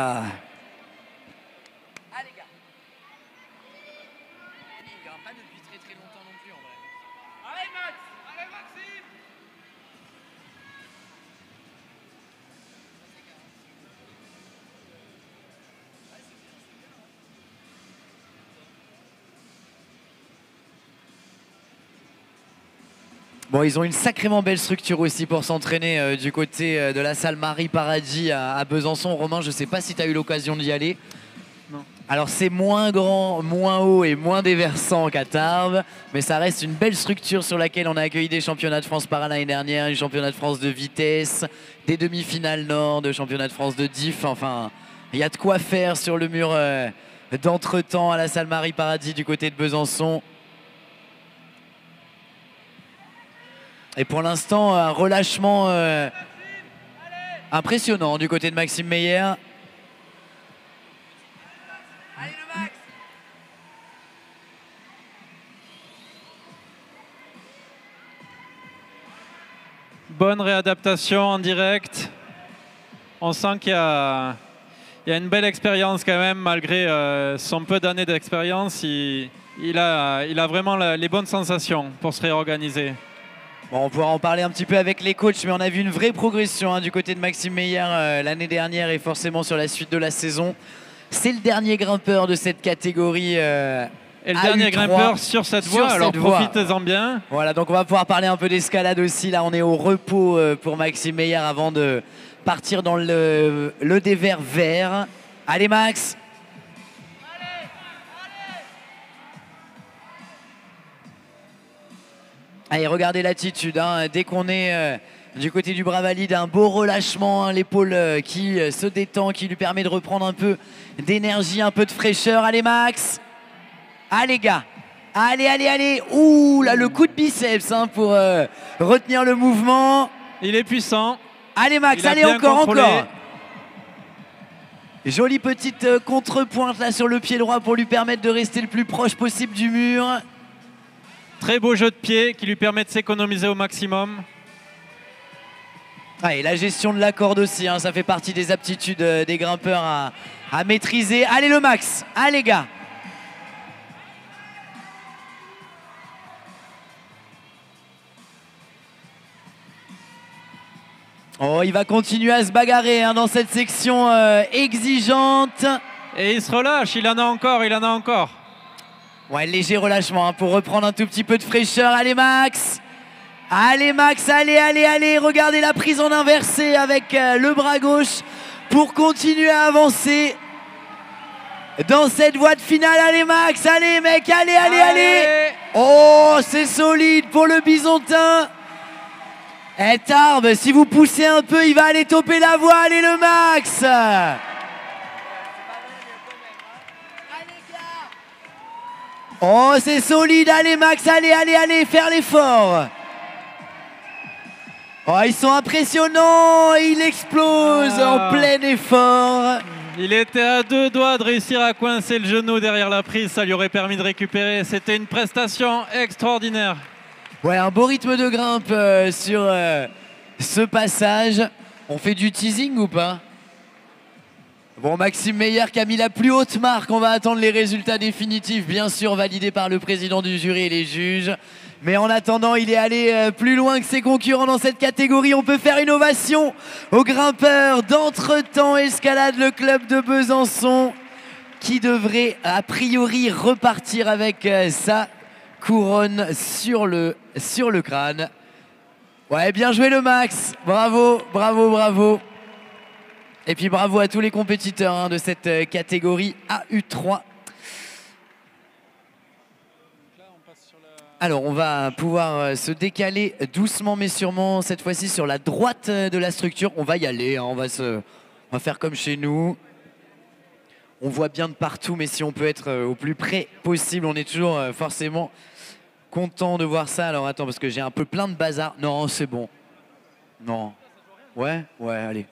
Bon, ils ont une sacrément belle structure aussi pour s'entraîner euh, du côté euh, de la salle Marie Paradis à, Besançon. Romain, je ne sais pas si tu as eu l'occasion d'y aller. Non. Alors c'est moins grand, moins haut et moins déversant qu'à Tarbes, mais ça reste une belle structure sur laquelle on a accueilli des championnats de France par l'année dernière, un championnat de France de vitesse, des demi-finales nord, de championnat de France de diff. Enfin, il y a de quoi faire sur le mur euh, d'entretemps à la salle Marie Paradis du côté de Besançon. Et pour l'instant, un relâchement euh, impressionnant du côté de Maxime Meyer. Bonne réadaptation en direct. On sent qu'il y, a une belle expérience quand même, malgré euh, son peu d'années d'expérience. Il, a, il a vraiment les bonnes sensations pour se réorganiser on pourra en parler un petit peu avec les coachs, mais on a vu une vraie progression hein, du côté de Maxime Meyer euh, l'année dernière et forcément sur la suite de la saison. C'est le dernier grimpeur de cette catégorie. Euh, et le dernier grimpeur sur cette voie, alors profitez-en bien. Voilà, donc on va pouvoir parler un peu d'escalade aussi. Là, on est au repos euh, pour Maxime Meyer avant de partir dans le, le dévers vert. Allez Max Allez, regardez l'attitude. Hein. Dès qu'on est euh, du côté du bras valide, un beau relâchement, hein, l'épaule euh, qui euh, se détend, qui lui permet de reprendre un peu d'énergie, un peu de fraîcheur. Allez, Max. Allez, gars. Allez, allez, allez. Ouh, là, le coup de biceps hein, pour retenir le mouvement. Il est puissant. Allez, Max, allez, encore, encore. Jolie petite contrepointe là sur le pied droit pour lui permettre de rester le plus proche possible du mur. Très beau jeu de pied qui lui permet de s'économiser au maximum. Ah, et la gestion de la corde aussi, hein, ça fait partie des aptitudes euh, des grimpeurs à, à maîtriser. Allez le max, allez gars Oh, il va continuer à se bagarrer hein, dans cette section euh, exigeante. Et il se relâche, il en a encore, il en a encore. Ouais, léger relâchement hein, pour reprendre un tout petit peu de fraîcheur. Allez Max Allez Max, allez, allez, allez. Regardez la prise en inversé avec euh, le bras gauche pour continuer à avancer dans cette voie de finale. Allez Max, allez mec, allez, allez, allez. Oh, c'est solide pour le Bisontin. Eh Tarbes, si vous poussez un peu, il va aller toper la voie. Allez le Max Oh, c'est solide. Allez, Max, allez, allez, allez, faire l'effort. Oh, ils sont impressionnants. Il explose en ah. plein effort. Il était à deux doigts de réussir à coincer le genou derrière la prise. Ça lui aurait permis de récupérer. C'était une prestation extraordinaire. Ouais, un beau rythme de grimpe euh, sur euh, ce passage. On fait du teasing ou pas? Bon, Maxime Meyer qui a mis la plus haute marque. On va attendre les résultats définitifs, bien sûr, validés par le président du jury et les juges. Mais en attendant, il est allé euh, plus loin que ses concurrents dans cette catégorie. On peut faire une ovation au grimpeur d'entretemps escalade le club de Besançon qui devrait a priori repartir avec euh, sa couronne sur le, sur le crâne. Ouais, bien joué le Max. Bravo, bravo, bravo. Et puis bravo à tous les compétiteurs hein, de cette euh, catégorie AU3. Alors, on va pouvoir euh, se décaler doucement mais sûrement, cette fois-ci sur la droite euh, de la structure. On va y aller, hein, on, va se... on va faire comme chez nous. On voit bien de partout, mais si on peut être au plus près possible, on est toujours forcément content de voir ça. Alors attends, parce que j'ai un peu plein de bazar. Non, c'est bon. Non. Ouais? Ouais, allez.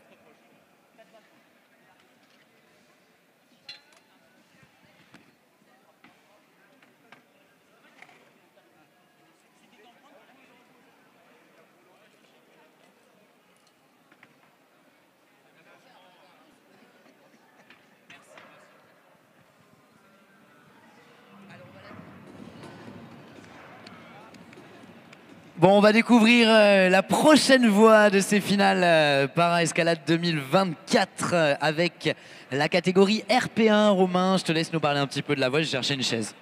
Bon, on va découvrir euh, la prochaine voie de ces finales euh, para-escalade 2024 euh, avec la catégorie RP1. Romain, je te laisse nous parler un petit peu de la voie, je cherchais une chaise.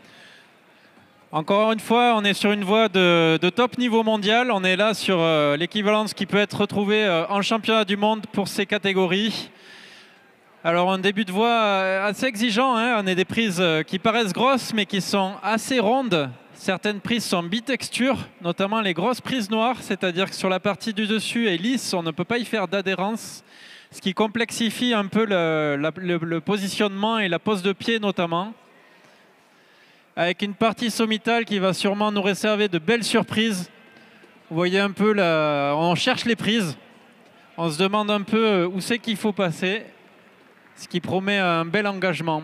Encore une fois, on est sur une voie de, top niveau mondial. On est là sur l'équivalence qui peut être retrouvée en championnat du monde pour ces catégories. Alors un début de voie assez exigeant, hein. on est des prises qui paraissent grosses mais qui sont assez rondes Certaines prises sont bitextures, notamment les grosses prises noires, c'est-à-dire que sur la partie du dessus est lisse, on ne peut pas y faire d'adhérence, ce qui complexifie un peu le, positionnement et la pose de pied notamment. Avec une partie sommitale qui va sûrement nous réserver de belles surprises. Vous voyez un peu, on cherche les prises, on se demande un peu où c'est qu'il faut passer, ce qui promet un bel engagement.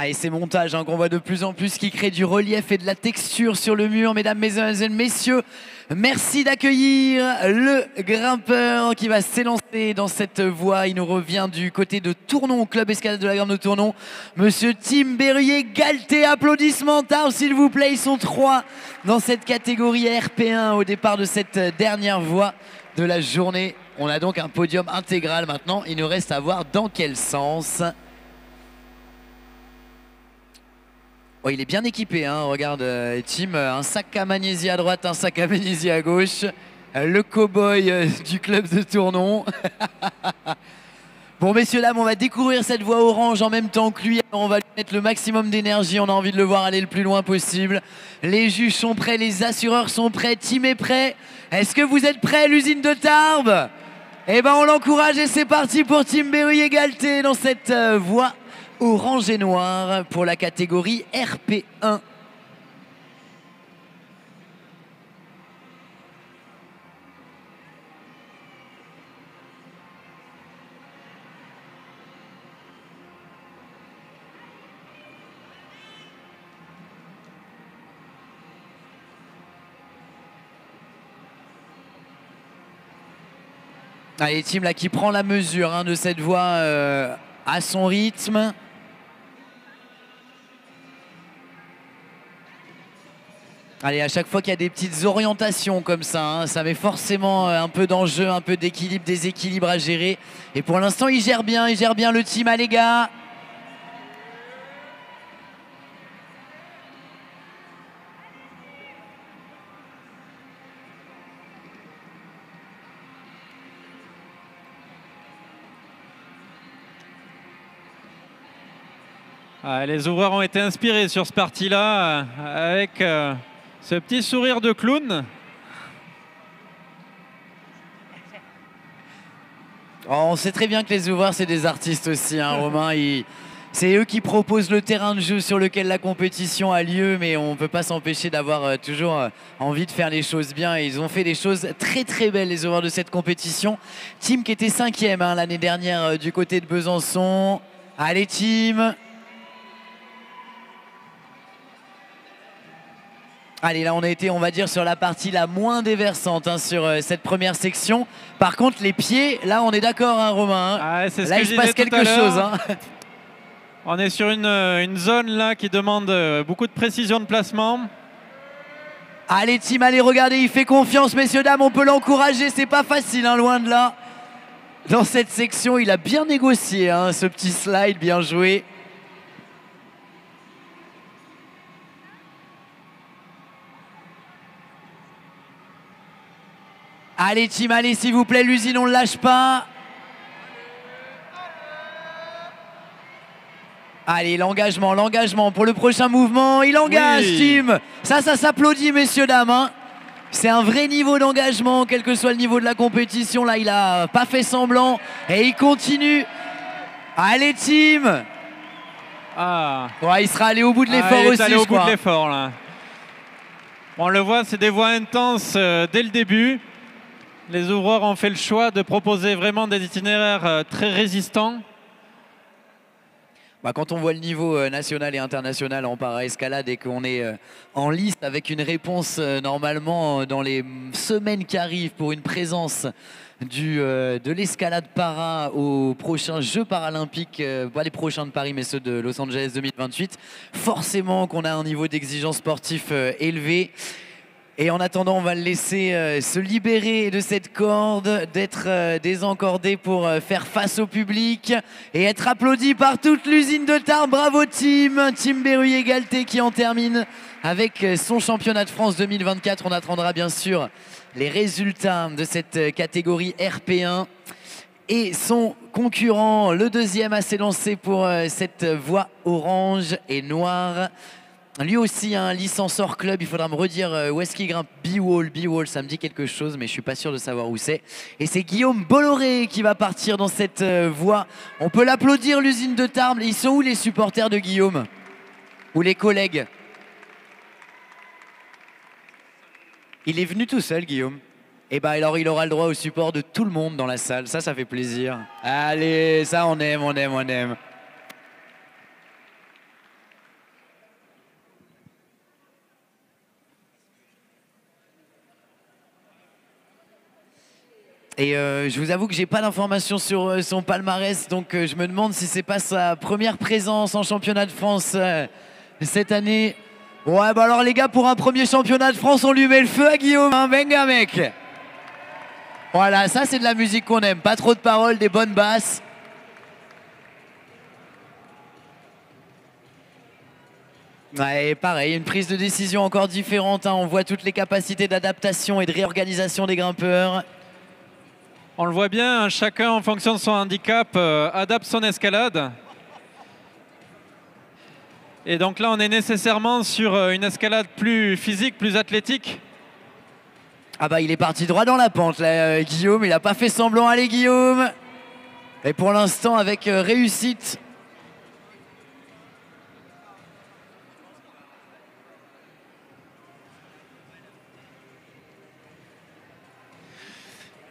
Ah, et ces montages hein, qu'on voit de plus en plus qui créent du relief et de la texture sur le mur. Mesdames, mesdemoiselles, messieurs, merci d'accueillir le grimpeur qui va s'élancer dans cette voie. Il nous revient du côté de Tournon, Club Escalade de la Grande de Tournon. Monsieur Tim Berruyer, Galté, applaudissements tard s'il vous plaît. Ils sont trois dans cette catégorie RP1 au départ de cette dernière voie de la journée. On a donc un podium intégral maintenant. Il nous reste à voir dans quel sens. Il est bien équipé, hein. regarde euh, Tim, euh, un sac à magnésie à droite, un sac à magnésie à gauche, euh, le cow-boy du club de Tournon. bon messieurs, dames, on va découvrir cette voie orange en même temps que lui, on va lui mettre le maximum d'énergie, on a envie de le voir aller le plus loin possible. Les juges sont prêts, les assureurs sont prêts, Tim est prêt. Est-ce que vous êtes prêts, l'usine de Tarbes? Eh ben on l'encourage et c'est parti pour Tim Berry égalité dans cette voie orange et noir pour la catégorie RP1. Allez, Tim là qui prend la mesure hein, de cette voie euh, à son rythme. Allez, à chaque fois qu'il y a des petites orientations comme ça, hein, ça met forcément euh, un peu d'enjeu, un peu d'équilibre, déséquilibre à gérer. Et pour l'instant, il gère bien, il gère bien le team, les gars. Ah, les ouvreurs ont été inspirés sur ce parti-là euh, avec euh, ce petit sourire de clown. On sait très bien que les ouvreurs, c'est des artistes aussi, hein, Romain. C'est eux qui proposent le terrain de jeu sur lequel la compétition a lieu, mais on ne peut pas s'empêcher d'avoir euh, toujours euh, envie de faire les choses bien. Et ils ont fait des choses très très belles, les ouvreurs de cette compétition. Team qui était cinquième hein, l'année dernière euh, du côté de Besançon. Allez, Team Allez, là on a été, on va dire, sur la partie la moins déversante hein, sur euh, cette première section. Par contre, les pieds, là on est d'accord, hein, Romain. Hein. Ah là il se passe quelque chose. On est sur une, euh, une, zone là qui demande euh, beaucoup de précision de placement. Allez, Tim, allez, regardez, il fait confiance, messieurs, dames, on peut l'encourager, c'est pas facile, loin de là. Dans cette section, il a bien négocié, ce petit slide, bien joué. Allez, Tim, allez, s'il vous plaît, l'usine, on ne lâche pas. Allez, l'engagement, l'engagement pour le prochain mouvement. Il engage, Oui. Tim. Ça, ça s'applaudit, messieurs, dames. hein. C'est un vrai niveau d'engagement, quel que soit le niveau de la compétition. Là, il a pas fait semblant et il continue. Allez, Tim. Ah, Ouais, il sera allé au bout de l'effort Ah, il est aussi, allé je au bout de l'effort là. On le voit, c'est des voies intenses euh, dès le début. Les ouvreurs ont fait le choix de proposer vraiment des itinéraires euh, très résistants. Bah, quand on voit le niveau euh, national et international en para-escalade et qu'on est euh, en liste avec une réponse normalement dans les semaines qui arrivent pour une présence de l'escalade para aux prochains Jeux paralympiques, pas les prochains de Paris mais ceux de Los Angeles 2028, forcément qu'on a un niveau d'exigence sportif élevé. Et en attendant, on va le laisser euh, se libérer de cette corde, d'être euh, désencordé pour euh, faire face au public et être applaudi par toute l'usine de Tarbes. Bravo Tim, Tim Berruyer-Galté qui en termine avec son championnat de France 2024. On attendra bien sûr les résultats de cette catégorie RP1 et son concurrent, le deuxième à s'élancer pour cette voie orange et noire. Lui aussi un licenceur club, il faudra me redire euh, où est-ce qu'il grimpe? B-Wall, B-Wall, ça me dit quelque chose, mais je suis pas sûr de savoir où c'est. Et c'est Guillaume Bolloré qui va partir dans cette euh, voie. On peut l'applaudir, l'usine de Tarbes. Ils sont où les supporters de Guillaume? Ou les collègues? Il est venu tout seul, Guillaume. Et ben alors il aura le droit au support de tout le monde dans la salle. Ça, ça fait plaisir. Allez, ça on aime, on aime, on aime. Et euh, je vous avoue que j'ai pas d'informations sur euh, son palmarès, donc euh, je me demande si c'est pas sa première présence en championnat de France cette année. Ouais, bah alors les gars, pour un premier championnat de France, on lui met le feu à Guillaume, hein, venga mec. Voilà, ça c'est de la musique qu'on aime, pas trop de paroles, des bonnes basses. Ouais, et pareil, une prise de décision encore différente. hein. On voit toutes les capacités d'adaptation et de réorganisation des grimpeurs. On le voit bien, hein, chacun en fonction de son handicap euh, adapte son escalade. Et donc là, on est nécessairement sur euh, une escalade plus physique, plus athlétique. Ah bah il est parti droit dans la pente là, euh, Guillaume, il a pas fait semblant, allez Guillaume Et pour l'instant avec réussite.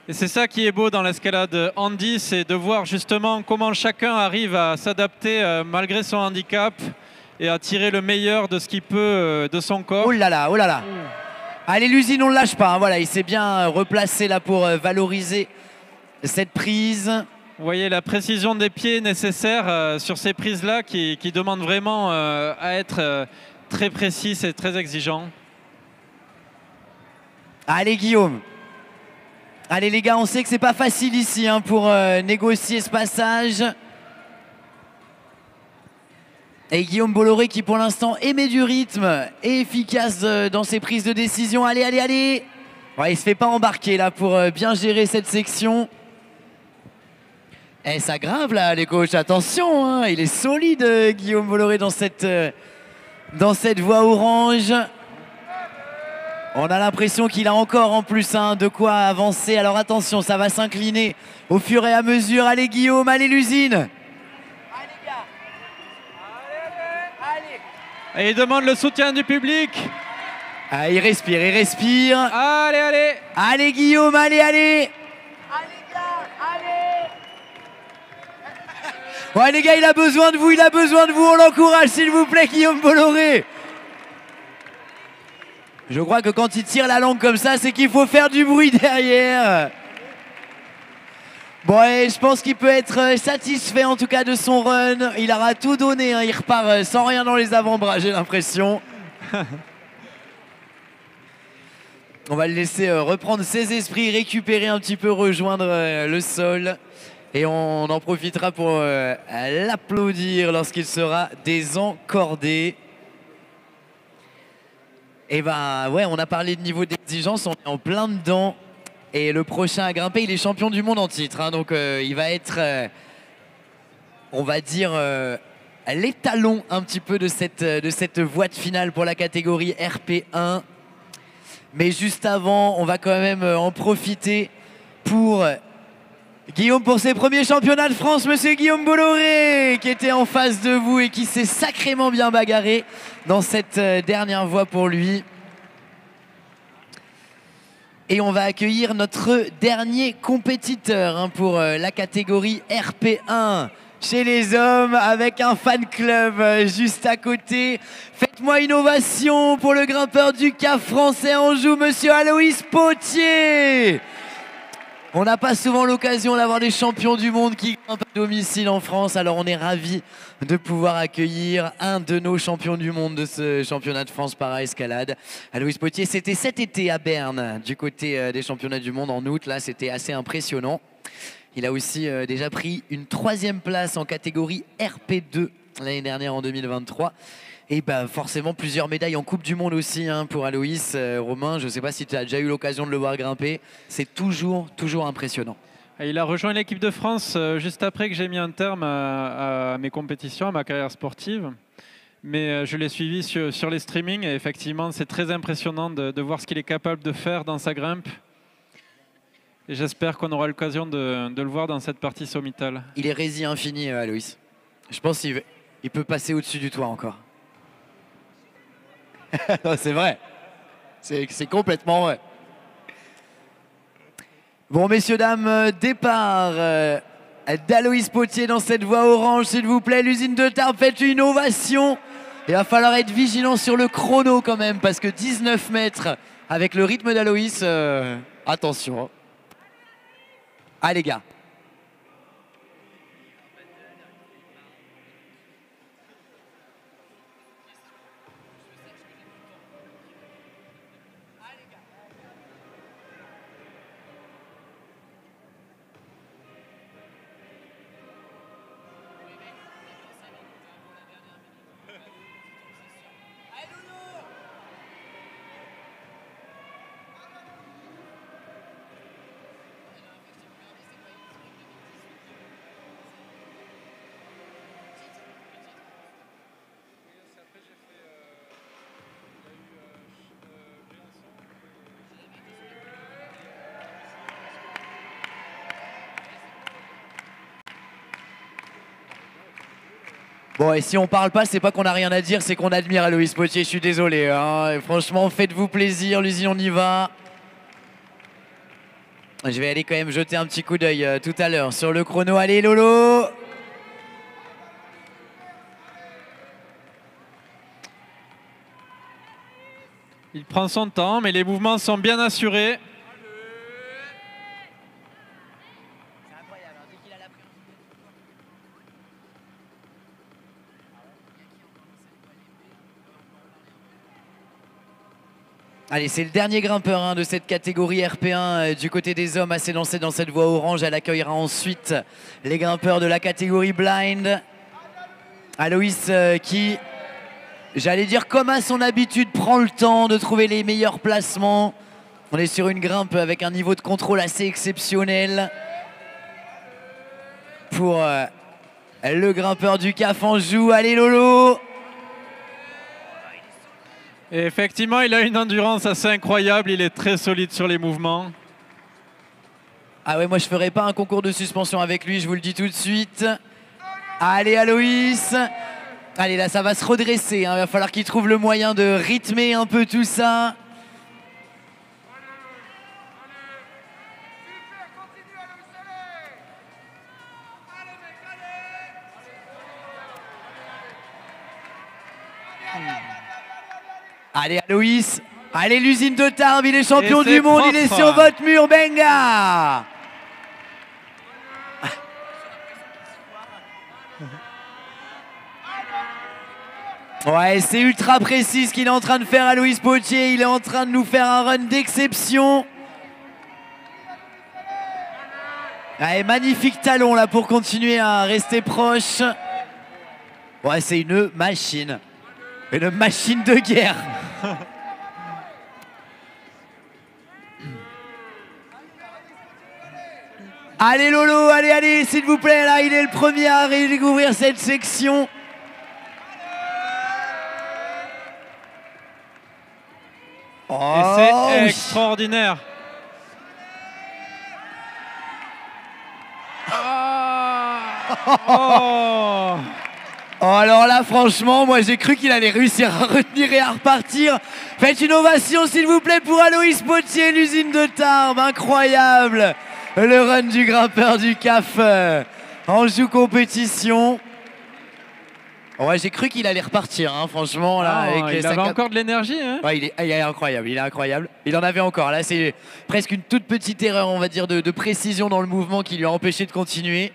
Et c'est ça qui est beau dans l'escalade handi, c'est de voir justement comment chacun arrive à s'adapter euh, malgré son handicap et à tirer le meilleur de ce qu'il peut euh, de son corps. Oh là là, oh là là Allez l'usine on ne lâche pas, hein, voilà, il s'est bien euh, replacé là pour valoriser cette prise. Vous voyez la précision des pieds nécessaire euh, sur ces prises-là qui, qui demandent vraiment euh, à être euh, très précis et très exigeant. Allez Guillaume Allez les gars, on sait que c'est pas facile ici hein, pour euh, négocier ce passage. Et Guillaume Bolloré qui pour l'instant émet du rythme et efficace euh, dans ses prises de décision. Allez, allez, allez ouais, Il se fait pas embarquer là pour euh, bien gérer cette section. Eh, ça grave là les coachs, attention, hein, il est solide Guillaume Bolloré dans cette voie orange. On a l'impression qu'il a encore en plus hein, de quoi avancer. Alors attention, ça va s'incliner au fur et à mesure. Allez Guillaume, allez l'usine. Et il demande le soutien du public. Ah, il respire, il respire. Allez, allez Allez Guillaume, allez, allez. Ouais les gars, il a besoin de vous, il a besoin de vous. On l'encourage s'il vous plaît, Guillaume Bolloré. Je crois que quand il tire la langue comme ça, c'est qu'il faut faire du bruit derrière. Bon, et je pense qu'il peut être euh, satisfait en tout cas de son run. Il aura tout donné, hein. il repart euh, sans rien dans les avant-bras, j'ai l'impression. On va le laisser euh, reprendre ses esprits, récupérer un petit peu, rejoindre le sol. Et on en profitera pour l'applaudir lorsqu'il sera désencordé. Et ben ouais, on a parlé de niveau d'exigence, on est en plein dedans. Et le prochain à grimper, il est champion du monde en titre. hein, donc euh, il va être, euh, on va dire, euh, l'étalon un petit peu de cette, de cette voie de finale pour la catégorie RP1. Mais juste avant, on va quand même en profiter pour Guillaume pour ses premiers championnats de France, monsieur Guillaume Bolloré, qui était en face de vous et qui s'est sacrément bien bagarré dans cette euh, dernière voie pour lui. Et on va accueillir notre dernier compétiteur hein, pour euh, la catégorie RP1 chez les hommes avec un fan club euh, juste à côté. Faites-moi innovation pour le grimpeur du CAF français en joue, monsieur Aloïs Potier. On n'a pas souvent l'occasion d'avoir des champions du monde qui grimpent à domicile en France, alors on est ravis de pouvoir accueillir un de nos champions du monde de ce championnat de France para-escalade. Aloïs Potier, c'était cet été à Berne, du côté euh, des championnats du monde en août. Là, c'était assez impressionnant. Il a aussi euh, déjà pris une troisième place en catégorie RP2 l'année dernière en 2023. Et bah forcément plusieurs médailles en Coupe du Monde aussi hein, pour Aloïs. Euh, Romain, je ne sais pas si tu as déjà eu l'occasion de le voir grimper. C'est toujours, toujours impressionnant. Il a rejoint l'équipe de France euh, juste après que j'ai mis un terme à, mes compétitions, à ma carrière sportive. Mais euh, je l'ai suivi sur, les streamings et effectivement, c'est très impressionnant de, voir ce qu'il est capable de faire dans sa grimpe. Et j'espère qu'on aura l'occasion de, le voir dans cette partie sommitale. Il est rési infini, Aloïs. Je pense qu'il peut passer au-dessus du toit encore. c'est vrai. C'est complètement vrai. Bon, messieurs, dames, euh, départ euh, d'Aloïs Potier dans cette voie orange, s'il vous plaît. L'usine de Tarbes, faites une ovation. Il va falloir être vigilant sur le chrono quand même, parce que 19 mètres avec le rythme d'Aloïs, euh, attention. Hein. Allez, gars. Bon, et si on parle pas, c'est pas qu'on a rien à dire, c'est qu'on admire Aloïs Potier. Je suis désolé. Hein. franchement, faites-vous plaisir. L'usine, on y va. Je vais aller quand même jeter un petit coup d'œil euh, tout à l'heure sur le chrono. Allez, Lolo Il prend son temps, mais les mouvements sont bien assurés. Allez, c'est le dernier grimpeur hein, de cette catégorie RP1 euh, du côté des hommes à s'élancer dans cette voie orange. Elle accueillera ensuite les grimpeurs de la catégorie blind. Aloïs euh, qui, j'allais dire comme à son habitude, prend le temps de trouver les meilleurs placements. On est sur une grimpe avec un niveau de contrôle assez exceptionnel pour euh, le grimpeur du CAF en joue. Allez Lolo effectivement, il a une endurance assez incroyable. Il est très solide sur les mouvements. Ah ouais, moi je ferai pas un concours de suspension avec lui, je vous le dis tout de suite. Allez Aloïs Allez là, ça va se redresser. Hein. Il va falloir qu'il trouve le moyen de rythmer un peu tout ça. Allez Aloïs, allez l'usine de Tarbes, il est champion du monde, il est sur votre mur, Benga Ouais, c'est ultra précis ce qu'il est en train de faire Aloïs Potier, il est en train de nous faire un run d'exception. Allez, magnifique talon là pour continuer à rester proche. Ouais, c'est une machine. Une machine de guerre. allez Lolo, allez, allez, s'il vous plaît, là, il est le premier à découvrir cette section. Oh, c'est extraordinaire. Oh. oh. Oh, alors là, franchement, moi j'ai cru qu'il allait réussir à retenir et à repartir. Faites une ovation, s'il vous plaît, pour Aloïs Potier, l'usine de Tarbes. Incroyable. Le run du grimpeur du CAF euh, en joue compétition. Ouais, j'ai cru qu'il allait repartir, hein, franchement. Là, Ah, avec il avait cap- encore de l'énergie. Hein Ouais, il, est, il est incroyable, il est incroyable. Il en avait encore. Là, c'est presque une toute petite erreur, on va dire, de, de précision dans le mouvement qui lui a empêché de continuer.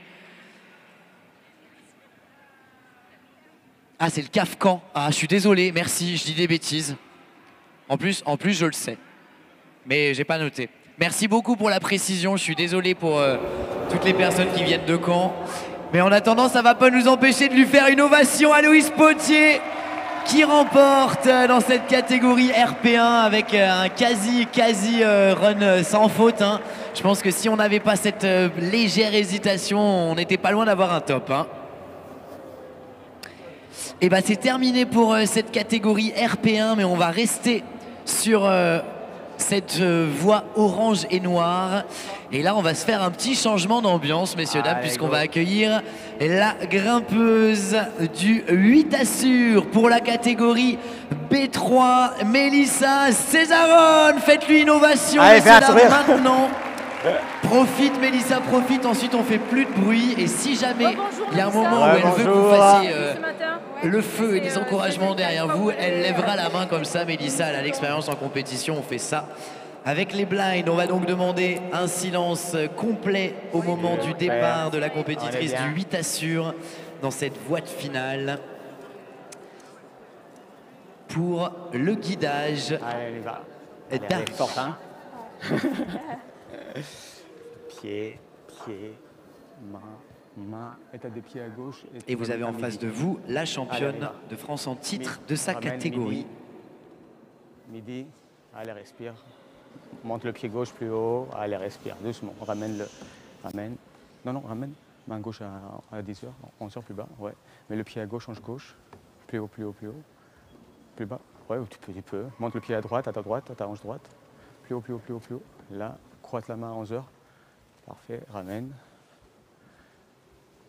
Ah, c'est le CAFCAN. Ah, je suis désolé, merci, je dis des bêtises. En plus, en plus, je le sais. Mais j'ai pas noté. Merci beaucoup pour la précision. Je suis désolé pour euh, toutes les personnes qui viennent de Caen. Mais en attendant, ça va pas nous empêcher de lui faire une ovation à Louis Potier qui remporte euh, dans cette catégorie RP1 avec euh, un quasi quasi run sans faute. hein. Je pense que si on n'avait pas cette légère hésitation, on n'était pas loin d'avoir un top. hein. Et bah c'est terminé pour euh, cette catégorie RP1, mais on va rester sur euh, cette euh, voie orange et noire. Et là, on va se faire un petit changement d'ambiance, messieurs, dames, puisqu'on va accueillir la grimpeuse du 8 assure pour la catégorie B3, Mélissa Césaron. Faites-lui une ovation, Allez, messieurs, dames, maintenant. Profite, Mélissa, profite. Ensuite, on fait plus de bruit. Et si jamais Rebonjour, il y a un moment où elle veut que vous fassiez euh, le feu et des euh, encouragements derrière vous, elle lèvera la main comme ça. Mélissa, elle a l'expérience en compétition, on fait ça. Avec les blinds, on va donc demander un silence complet au moment du départ de la compétitrice du 8 assure dans cette voie de finale. Pour le guidage. Allez, Et pied, pied, main, main, étape des pieds à gauche. Et vous avez en face de vous la championne de France en titre Midi. de sa Ramène catégorie. Midi. Midi. Allez, respire. Monte le pied gauche plus haut. Allez, respire. Doucement. Ramène le. Ramène. Non, non, ramène. Main gauche à, à 10 heures. 11 heures plus bas. Ouais. Mets le pied à gauche, hanche gauche. Plus haut, plus haut, plus haut. Plus bas. Ouais, tu peux, tu peux. Monte le pied à droite, à ta droite, à ta hanche droite. Plus haut, plus haut, plus haut, plus haut. Là, la main à 11 heures. Parfait. Ramène.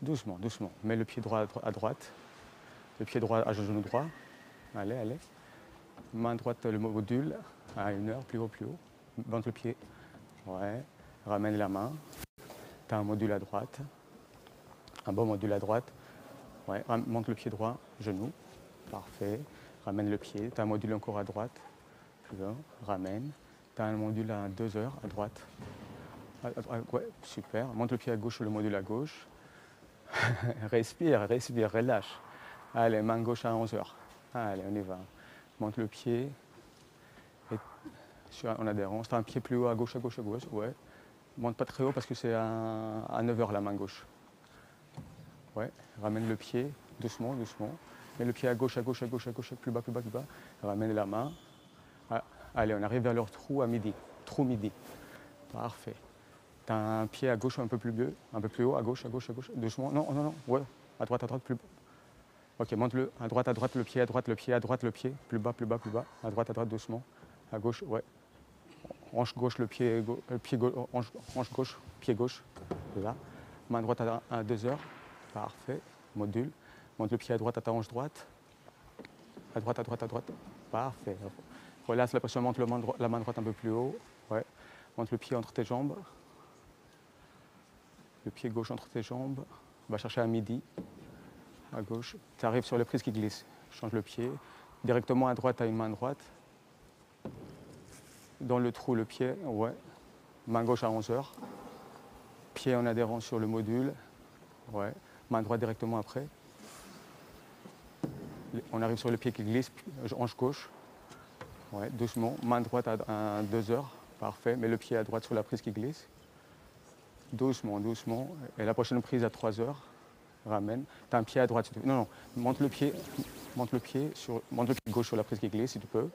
Doucement, doucement. Mets le pied droit à dro- à droite. Le pied droit à genou droit. Allez, allez. Main droite, le module à une heure, plus haut, plus haut. Monte le pied. Ouais. Ramène la main. Tu as un module à droite. Un bon module à droite. Ouais. Monte le pied droit, genou. Parfait. Ramène le pied. Tu as un module encore à droite. Plus bas. Ramène. Tu as un module à deux heures à droite. Ouais, super. Monte le pied à gauche sur le module à gauche. respire, respire, relâche. Allez, main gauche à 11 heures. Allez, on y va. Monte le pied. Et sur, en adhérence. Tu as un pied plus haut à gauche, à gauche, à gauche. Ouais. Monte pas très haut parce que c'est à, à 9 heures la main gauche. Ouais. Ramène le pied doucement, doucement. Mets le pied à gauche, à gauche, à gauche, à gauche, plus bas, plus bas, plus bas. Ramène la main. Allez, on arrive vers leur trou à midi. Trou midi. Parfait. Tu as un pied à gauche un peu plus bleu, un peu plus haut, à gauche, à gauche, à gauche. Doucement. Non, non, non. Ouais. À droite, à droite, plus bas. Ok, monte-le. À droite, à droite, le pied, à droite, le pied, à droite, le pied. Plus bas, plus bas, plus bas. À droite, à droite, doucement. À gauche, ouais. Hanche gauche, le pied, hanche gauche, pied gauche. Là. Main droite à, à deux heures. Parfait. Module. Monte le pied à droite à ta hanche droite. À droite, à droite, à droite. Parfait. Relâche la pression, monte le main la main droite un peu plus haut. Ouais. Monte le pied entre tes jambes. Le pied gauche entre tes jambes. Va chercher à midi. À gauche. Tu arrives sur le prise qui glisse. Change le pied. Directement à droite, à une main droite. Dans le trou, le pied. Ouais. Main gauche à 11 heures. Pied en adhérence sur le module. Ouais. Main droite directement après. On arrive sur le pied qui glisse, hanche gauche. Ouais, doucement. Main droite à, 2 heures. Parfait. Mets le pied à droite sur la prise qui glisse. Doucement, doucement. Et la prochaine prise à 3 heures. Ramène. Tu as un pied à droite. Non, non. Monte le pied, monte le pied, sur, monte le pied gauche sur la prise qui glisse si tu peux.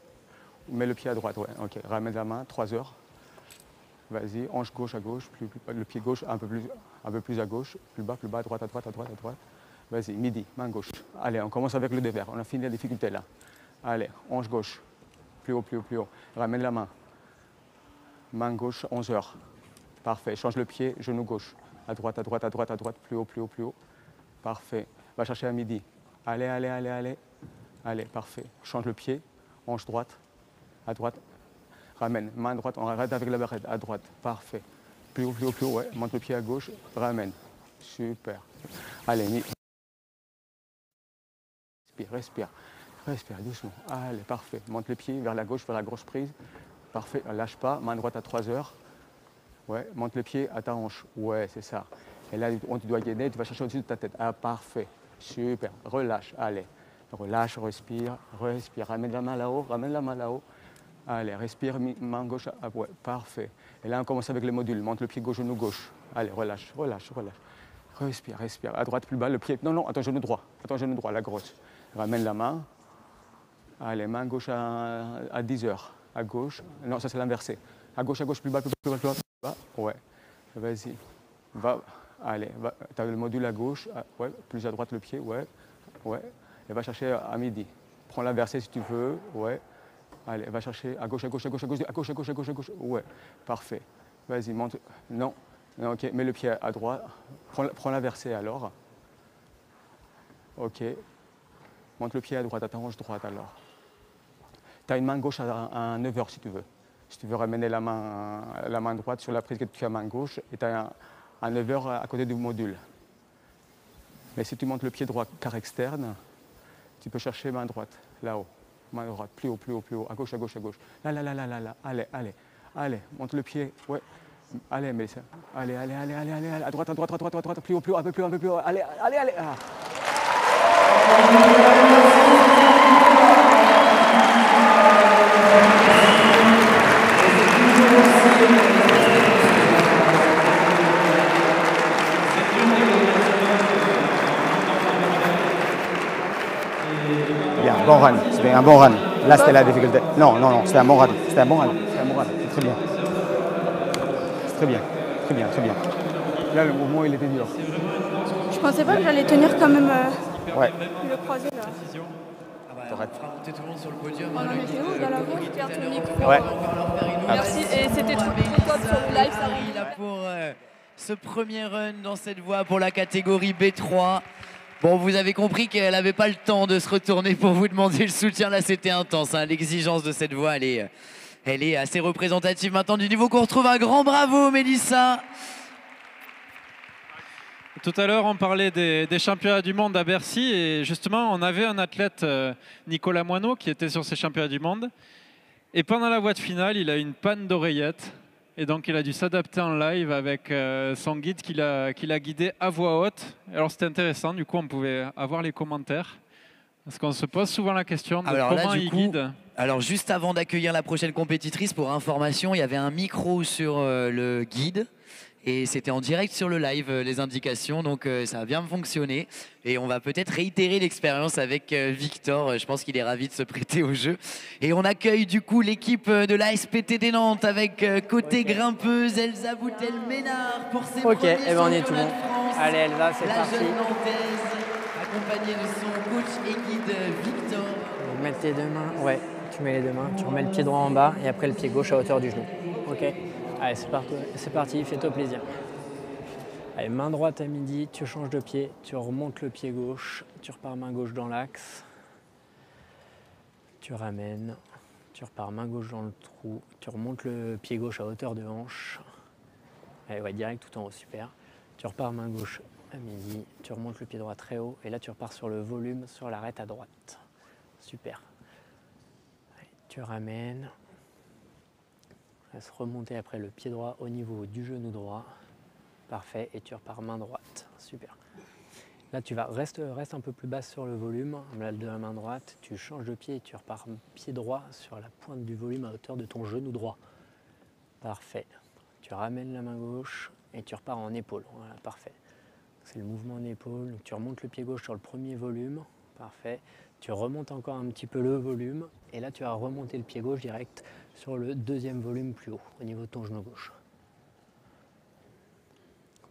Mets le pied à droite. Ouais. Ok. Ramène la main. 3 heures. Vas-y. Hanche gauche à gauche. Plus- le pied gauche un peu, plus, un peu plus à gauche. Plus bas, plus bas. À droite, à droite, à droite, à droite. Vas-y. Midi. Main gauche. Allez, on commence avec le dévers. On a fini la difficulté là. Allez. Hanche gauche. Plus haut, plus haut, plus haut. Ramène la main. Main gauche, 11 heures. Parfait. Change le pied, genou gauche. À droite, à droite, à droite, à droite, plus haut, plus haut, plus haut. Parfait. Va chercher à midi. Allez, allez, allez, allez. Allez, parfait. Change le pied, hanche droite, à droite. Ramène. Main droite, on arrête avec la barrette, à droite. Parfait. Plus haut, plus haut, plus haut, ouais. Monte le pied à gauche, ramène. Super. Allez, Respire, respire. Respire doucement. Allez, parfait. Monte les pieds vers la gauche, vers la grosse prise. Parfait. Lâche pas. Main droite à 3 heures. Ouais. Monte les pieds à ta hanche. Ouais, c'est ça. Et là, on te doit guider. Tu vas chercher au-dessus de ta tête. Ah, parfait. Super. Relâche. Allez. Relâche, respire, respire. Ramène la main là-haut. Ramène la main là-haut. Allez, respire, main gauche. Ah, ouais, parfait. Et là, on commence avec les modules. Monte le pied gauche, genou gauche. Allez, relâche, relâche, relâche. Respire, respire. À droite, plus bas, le pied. Non, non, attends, genou droit. Attends, genou droit, la grosse. Ramène la main. Allez, main gauche à, à 10 heures. À gauche. Non, ça c'est l'inversé. À gauche, à gauche, plus bas, plus bas, plus bas. Ouais. Vas-y. Va. Allez, va. Tu as le module à gauche. Ah, Ouais. Plus à droite le pied. Ouais. Ouais. Et va chercher à midi. Prends l'inversé si tu veux. Ouais. Allez, va chercher à gauche, à gauche, à gauche, à gauche, à gauche, à gauche, à gauche. Ouais. Parfait. Vas-y, monte. Non. Non, ok. Mets le pied à droite. Prends, prends l'inversé alors. Ok. Monte le pied à droite, à droite alors. Tu as une main gauche à, à 9 heures si tu veux. Si tu veux ramener la main, la main droite sur la prise que tu as main gauche, et tu as un, à 9 heures à côté du module. Mais si tu montes le pied droit quart externe, tu peux chercher main droite, là-haut. Main droite, plus haut, plus haut, plus haut, à gauche, à gauche, à gauche. Là, là, là, là, là, là. Allez, allez, allez, monte le pied, ouais. Allez, mais ça. Allez, allez, allez, allez, allez, allez, à droite, à droite, à droite, à droite, plus haut, plus haut, un peu plus haut, un peu plus haut. Allez, allez, allez. Ah. Bien, bon run. C'était un bon run. Là, c'était la difficulté. Non, non, non, c'était un bon run. C'était un bon run. C'était un bon run. C'est très bien. C'est très bien. Très bien, très bien. Là, le mouvement, il était dur. Je pensais pas que j'allais tenir quand même euh, Ouais. le croisé là. Ah bah, tout le monde sur le podium. On en était où, dans la tout micro. va Ouais. Merci, et c'était trop top sur le live, ça Marie, là, pour euh, ce premier run dans cette voie pour la catégorie B3. Bon, vous avez compris qu'elle n'avait pas le temps de se retourner pour vous demander le soutien. Là, c'était intense. hein. L'exigence de cette voie, elle est, euh, elle est assez représentative maintenant du niveau qu'on retrouve. Un grand bravo, Mélissa. Tout à l'heure, on parlait des, championnats du monde à Bercy et justement, on avait un athlète, euh, Nicolas Moineau, qui était sur ces championnats du monde. Et pendant la voie de finale, il a une panne d'oreillette et donc il a dû s'adapter en live avec euh, son guide qui l'a qui l'a guidé à voix haute. Alors c'était intéressant, du coup, on pouvait avoir les commentaires. Parce qu'on se pose souvent la question de Alors comment il coup, guide. Alors juste avant d'accueillir la prochaine compétitrice, pour information, il y avait un micro sur euh, le guide et c'était en direct sur le live euh, les indications, donc euh, ça a bien fonctionné et on va peut-être réitérer l'expérience avec euh, Victor. Je pense qu'il est ravi de se prêter au jeu et on accueille du coup l'équipe de la SPTD Nantes avec côté grimpeuse Elsa Boutel-Ménard pour ses Ok, premiers eh ben on est tout bon. Allez Elsa, c'est la parti. jeune Nantaise accompagnée de son coach et guide Victor. Tes deux mains, ouais, tu mets les deux mains, tu remets le pied droit en bas et après le pied gauche à hauteur du genou. Ok Allez, c'est parti, parti fais-toi plaisir. Allez, main droite à midi, tu changes de pied, tu remontes le pied gauche, tu repars main gauche dans l'axe, tu ramènes, tu repars main gauche dans le trou, tu remontes le pied gauche à hauteur de hanche. Allez, ouais, direct tout en haut, super. Tu repars main gauche à midi, tu remontes le pied droit très haut et là tu repars sur le volume, sur l'arête à droite. Super. Allez, tu ramènes. Laisse remonter après le pied droit au niveau du genou droit. Parfait. Et tu repars main droite. Super. Là, tu vas reste, un peu plus basse sur le volume, de la main droite. Tu changes de pied et tu repars pied droit sur la pointe du volume à hauteur de ton genou droit. Parfait. Tu ramènes la main gauche et tu repars en épaule. Voilà, parfait. C'est le mouvement en épaule. Tu remontes le pied gauche sur le premier volume. Parfait. Tu remontes encore un petit peu le volume. Et là, tu vas remonter le pied gauche direct sur le deuxième volume plus haut, au niveau de ton genou gauche.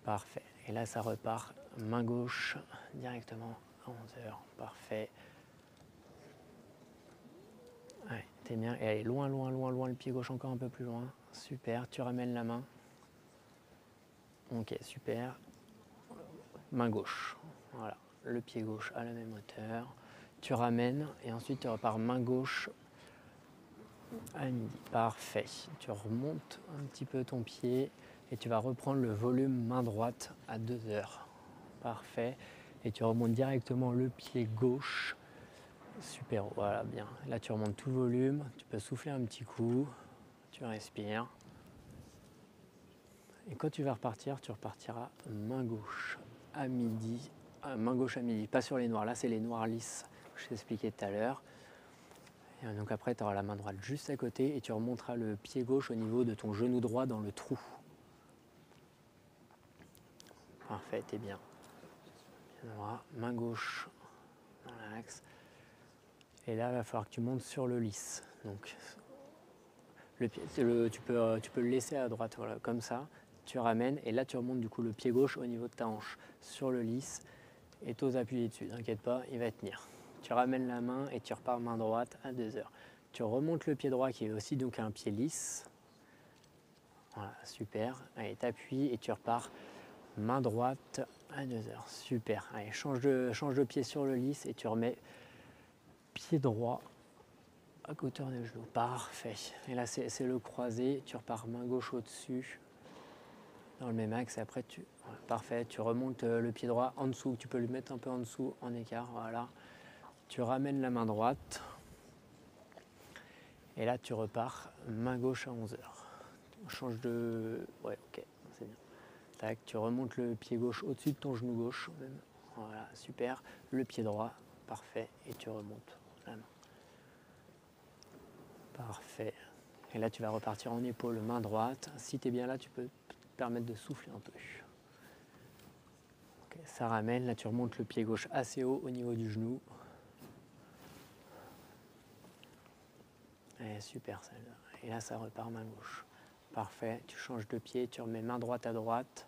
Parfait. Et là, ça repart main gauche directement à 11 heures. Parfait. Ouais, t'es bien. Et allez, loin, loin, loin, loin, le pied gauche encore un peu plus loin. Super, tu ramènes la main. Ok, super. Main gauche. Voilà, le pied gauche à la même hauteur. Tu ramènes et ensuite tu repars main gauche à midi. Parfait. Tu remontes un petit peu ton pied et tu vas reprendre le volume main droite à 2 heures. Parfait. Et tu remontes directement le pied gauche. Super, voilà, bien. Là, tu remontes tout volume. Tu peux souffler un petit coup. Tu respires. Et quand tu vas repartir, tu repartiras main gauche à midi. Euh, main gauche à midi, pas sur les noirs. Là, c'est les noirs lisses que je t'ai expliqué tout à l'heure. Et donc après, tu auras la main droite juste à côté et tu remonteras le pied gauche au niveau de ton genou droit dans le trou. Parfait, t'es bien. Bien droit, main gauche dans l'axe. Et là, il va falloir que tu montes sur le lisse. Donc, peux, tu peux le laisser à droite, voilà, comme ça. Tu ramènes et là, tu remontes du coup le pied gauche au niveau de ta hanche sur le lisse et t'oses appuyer dessus. T'inquiète pas, il va tenir. Tu ramènes la main et tu repars main droite à 2 heures. Tu remontes le pied droit qui est aussi donc un pied lisse. Voilà, super. Allez, t'appuies et tu repars main droite à 2 heures. Super. Allez, change de, change de pied sur le lisse et tu remets pied droit à hauteur des genoux. Parfait. Et là, c'est c'est le croisé. Tu repars main gauche au-dessus dans le même axe. Et après, tu, voilà, parfait. Tu remontes euh, le pied droit en dessous. Tu peux le mettre un peu en dessous, en écart. Voilà. Tu ramènes la main droite. Et là, tu repars main gauche à 11 heures. On change de. Ouais, ok, c'est bien. Tac, tu remontes le pied gauche au-dessus de ton genou gauche. Voilà, super. Le pied droit, parfait. Et tu remontes la main. Parfait. Et là, tu vas repartir en épaule, main droite. Si tu es bien là, tu peux te permettre de souffler un peu. Ça ramène. Là, tu remontes le pied gauche assez haut au niveau du genou. Eh, super celle-là. Et là, ça repart main gauche. Parfait. Tu changes de pied, tu remets main droite à droite.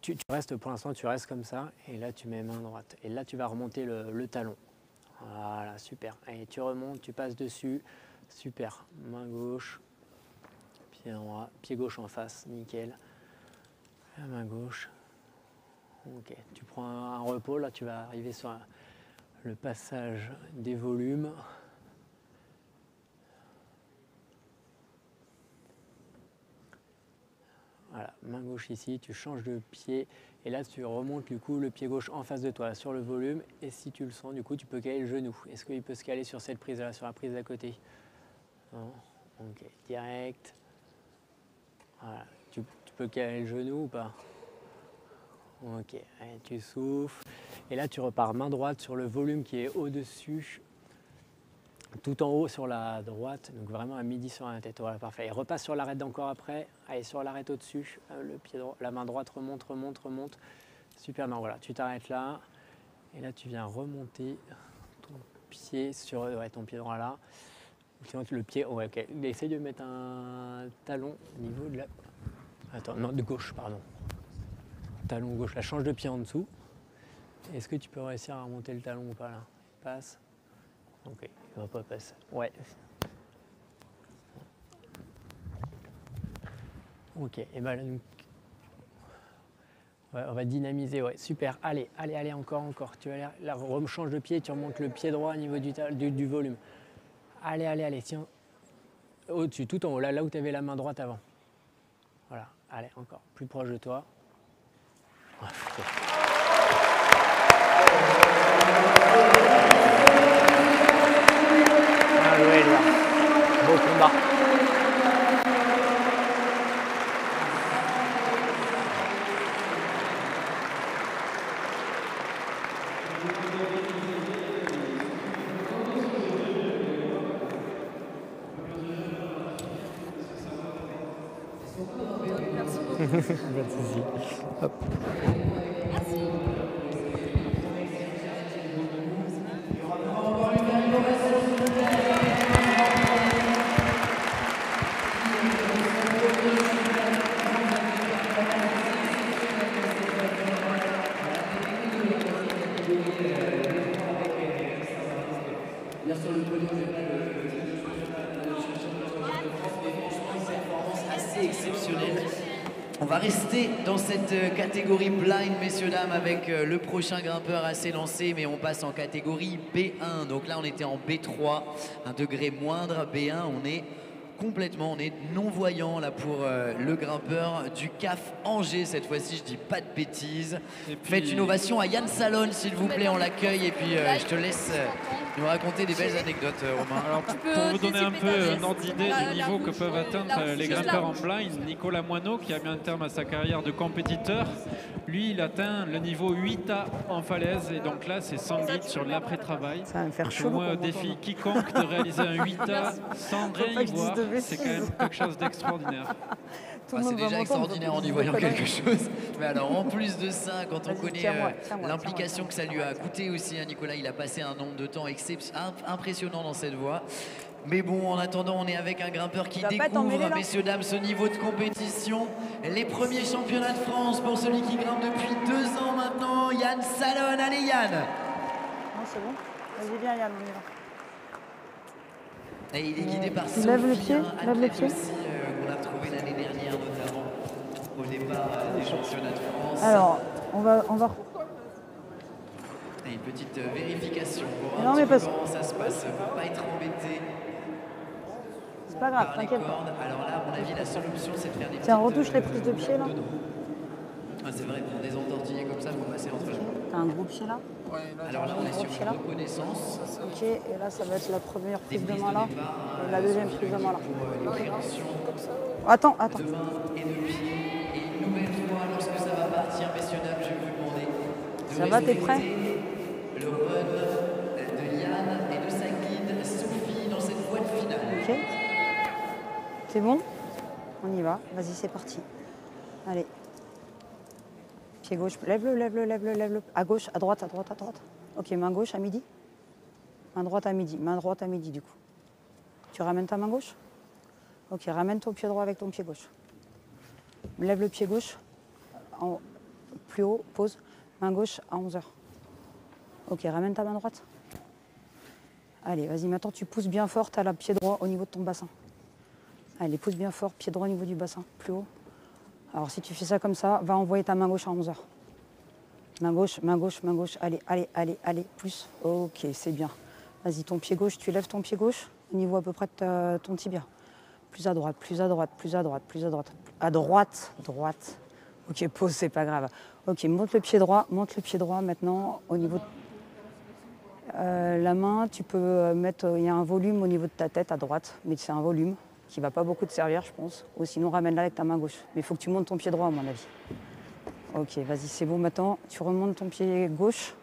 Tu, restes pour l'instant, tu restes comme ça. Et là, tu mets main droite. Et là, tu vas remonter le, talon. Voilà, super. Et tu remontes, tu passes dessus. Super. Main gauche, pied droit, pied gauche en face, nickel. La main gauche. Ok. Tu prends un, repos. Là, tu vas arriver sur le passage des volumes. Voilà, main gauche ici, tu changes de pied et là tu remontes du coup le pied gauche en face de toi sur le volume et si tu le sens du coup tu peux caler le genou. Est-ce qu'il peut se caler sur cette prise là, sur la prise d'à côté? Non? Ok, direct. Voilà, tu, peux caler le genou ou pas? Ok, tu souffles et là tu repars main droite sur le volume qui est au-dessus tout en haut sur la droite, donc vraiment à midi sur la tête. Voilà, parfait. Et repasse sur l'arête encore après. Allez, sur l'arête au-dessus. Euh, Le pied la main droite remonte, remonte, remonte. Super, non, voilà, tu t'arrêtes là. Et là, tu viens remonter ton pied sur ton pied droit là. Sinon, le pied, ouais, ok. Essaye de mettre un talon au niveau de la. Attends, non, de gauche, pardon. Talon gauche, là, change de pied en dessous. Est-ce que tu peux réussir à remonter le talon ou pas là? Passe Ok, il va pas passer. Ouais. Ok, et ben là, donc, ouais, on va dynamiser, ouais, super. Allez, allez, allez, encore, encore. Tu vas aller, là, change de pied, tu remontes le pied droit au niveau du, ta- du, du volume. Allez, allez, allez, tiens. Au-dessus, tout en haut, là, là où tu avais la main droite avant. Voilà, allez, encore, plus proche de toi. Ouais. Beau combat. Pas cette catégorie blind, messieurs, dames, avec euh, le prochain grimpeur à s'élancer, mais on passe en catégorie B1. Donc là, on était en B3, un degré moindre. B1, on est complètement, on est non-voyant là pour euh, le grimpeur du CAF Angers. Cette fois-ci, je dis pas de bêtises. Puis- Faites une ovation à Yann Salon, s'il vous plaît, on l'accueille. Et puis, euh, je te laisse euh, nous raconter des belles anecdotes, euh, Romain. Alors, peux pour vous donner un peu un ordre veste. d'idée du niveau que peuvent euh, atteindre euh, les grimpeurs en blind, Nicolas Moineau, qui a mis un terme à sa carrière de compétiteur, lui, il atteint le niveau 8A en falaise. Et donc là, c'est sans guide sur l'après-travail. Ça va me faire chaud. moi, m'entendre. quiconque de réaliser un 8A sans rien y voir. C'est quand même quelque chose d'extraordinaire. Tout Ah, c'est déjà extraordinaire en y voyant quelque chose. Mais alors en plus de ça, quand on connaît euh, l'implication que ça lui a coûté aussi à Nicolas, il a passé un nombre de temps impressionnant dans cette voie. Mais bon, en attendant, on est avec un grimpeur qui découvre, messieurs, dames, ce niveau de compétition. Les premiers championnats de France pour celui qui grimpe depuis deux ans maintenant, Yann Salon. Allez Yann Non, c'est bon. Vas-y, viens, Yann, on y va. Et il est guidé par Sophie, lèves le pied, un lève le pied. aussi, euh, qu'on a retrouvé l'année dernière notamment au départ euh, des championnats de France. Alors, on va, on va. Et une petite euh, vérification pour voir Non, un mais petit peu parce- comment ça se passe pour pas être embêté C'est pas grave, par les t'inquiète pas. Alors là, à mon avis, la seule option, c'est de faire des Tiens, petites, retouche les euh, prises de pied, là. Ah, c'est vrai, pour des entortillés comme ça, il faut passer entre les. T'as un gros pied là Alors là, on est sur Pied une reconnaissance. Ok, et là, ça va être la première prise de main là. Et la deuxième prise de main là. euh, Attends, attends. de main et de pied. Lorsque ça va partir, messieurs, dames, je vais vous demander de Ça va, t'es prêt le run de Yann et de sa guide Sophie dans cette de finale. Ok. C'est bon? On y va. Vas-y, c'est parti. Allez. Pied gauche. Lève-le, lève-le, lève-le, lève-le. À gauche, à droite, à droite, à droite. Ok, main gauche à midi. Main droite à midi. Main droite à midi, du coup. Tu ramènes ta main gauche? Ok, ramène ton pied droit avec ton pied gauche. Lève le pied gauche. Plus haut, pose. Main gauche à 11h. Ok, ramène ta main droite. Allez, vas-y, maintenant tu pousses bien fort, tu as le pied droit au niveau de ton bassin. Allez, pousse bien fort, pied droit au niveau du bassin, plus haut. Alors si tu fais ça comme ça, va envoyer ta main gauche à 11h. Main gauche, main gauche, main gauche. Allez, allez, allez, allez, plus. Ok, c'est bien. Vas-y, ton pied gauche, tu lèves ton pied gauche au niveau à peu près de ton tibia. Plus à droite, plus à droite, plus à droite, plus à droite. À droite, droite. Ok, pause, c'est pas grave. Ok, monte le pied droit, monte le pied droit maintenant au niveau euh, la main, tu peux euh, mettre, il y a un volume au niveau de ta tête à droite, mais c'est un volume qui va pas beaucoup te servir, je pense. Ou sinon, ramène-la avec ta main gauche. Mais il faut que tu montes ton pied droit, à mon avis. Ok, vas-y, c'est bon. Maintenant, tu remontes ton pied gauche.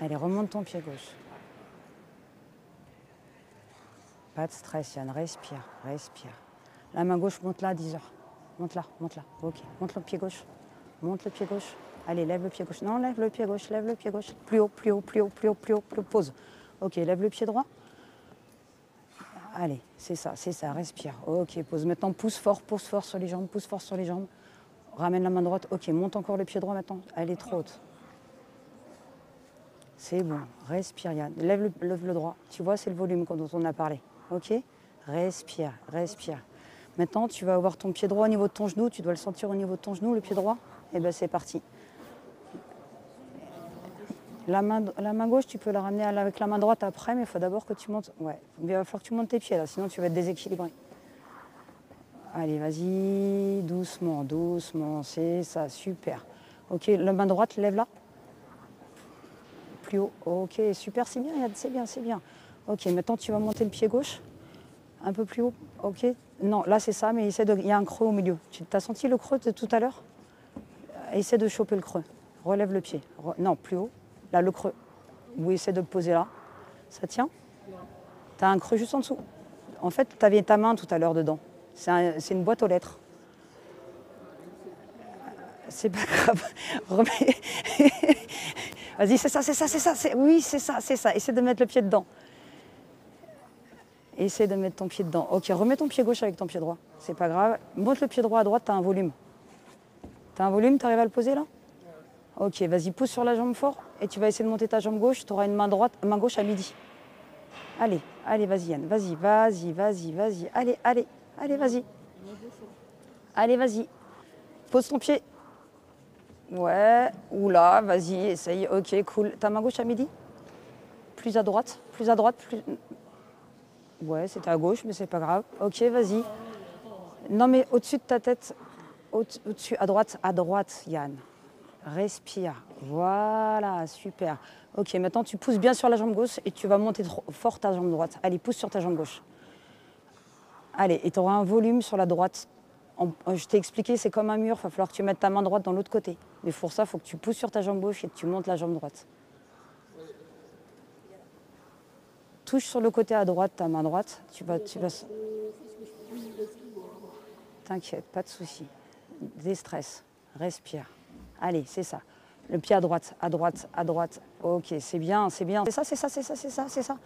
Allez, remonte ton pied gauche. Pas de stress, Yann. Respire, respire. La main gauche, monte-la à 10 heures. Monte-la, monte-la. Ok, monte le pied gauche. Monte le pied gauche. Allez, lève le pied gauche. Non, lève le pied gauche, lève le pied gauche. Plus haut, plus haut, plus haut, plus haut, plus haut, plus haut. Pause. Ok, lève le pied droit. Allez, c'est ça, c'est ça, respire. Ok, pose. Maintenant, pousse fort, pousse fort sur les jambes, pousse fort sur les jambes. Ramène la main droite. Ok, monte encore le pied droit maintenant. Est trop haute. C'est bon. Respire, Yann. Lève le, lève le droit. Tu vois, c'est le volume dont on a parlé. Ok? Respire, respire. Maintenant, tu vas avoir ton pied droit au niveau de ton genou. Tu dois le sentir au niveau de ton genou, le pied droit. Et bien, c'est parti. La main, gauche, tu peux la ramener avec la main droite après, mais il faut d'abord que tu montes. Ouais, il va falloir que tu montes tes pieds là, sinon tu vas être déséquilibré. Allez, vas-y, doucement, doucement, c'est ça, super. Ok, la main droite, lève-la. Plus haut, ok, super, c'est bien, c'est bien, c'est bien. Ok, maintenant tu vas monter le pied gauche, un peu plus haut, ok. Non, là c'est ça, mais essaie de, il y a un creux au milieu. Tu as senti le creux de tout à l'heure? Essaie de choper le creux. Relève le pied. Non, plus haut. Là, le creux. Ou essaie de le poser là. Ça tient? Tu as un creux juste en dessous. En fait, tu avais ta main tout à l'heure dedans. C'est un- c'est une boîte aux lettres. C'est pas grave. Vas-y, c'est ça, c'est ça, c'est ça. Oui, c'est ça, c'est ça. Essaie de mettre le pied dedans. Essaie de mettre ton pied dedans. Ok, remets ton pied gauche avec ton pied droit. C'est pas grave. Monte le pied droit à droite, tu as un volume. Tu as un volume, tu arrives à le poser là Ok, vas-y, pousse sur la jambe fort et tu vas essayer de monter ta jambe gauche. Tu auras une main droite, main gauche à midi. Allez, allez, vas-y Yann, vas-y, vas-y, vas-y, vas-y. Allez, allez, allez, vas-y. Allez, vas-y. Pose ton pied. Ouais, oula, vas-y, essaye. Ok, cool. Ta main gauche à midi Plus à droite, plus à droite, plus. Ouais, c'était à gauche, mais c'est pas grave. Ok, vas-y. Non, mais au-dessus de ta tête, au- au-dessus, à droite, à droite, Yann. Respire. Voilà, super. Ok, maintenant tu pousses bien sur la jambe gauche et tu vas monter fort ta jambe droite. Allez, pousse sur ta jambe gauche. Allez, et tu auras un volume sur la droite. Euh, je t'ai expliqué, c'est comme un mur, il va falloir que tu mettes ta main droite dans l'autre côté. Mais pour ça, il faut que tu pousses sur ta jambe gauche et que tu montes la jambe droite. Touche sur le côté à droite, ta main droite. Tu vas, tu vas... T'inquiète, pas de souci. Déstresse, respire. Allez, c'est ça. Le pied à droite, à droite, à droite. Ok, c'est bien, c'est bien. C'est ça, c'est ça, c'est ça, c'est ça, c'est ça.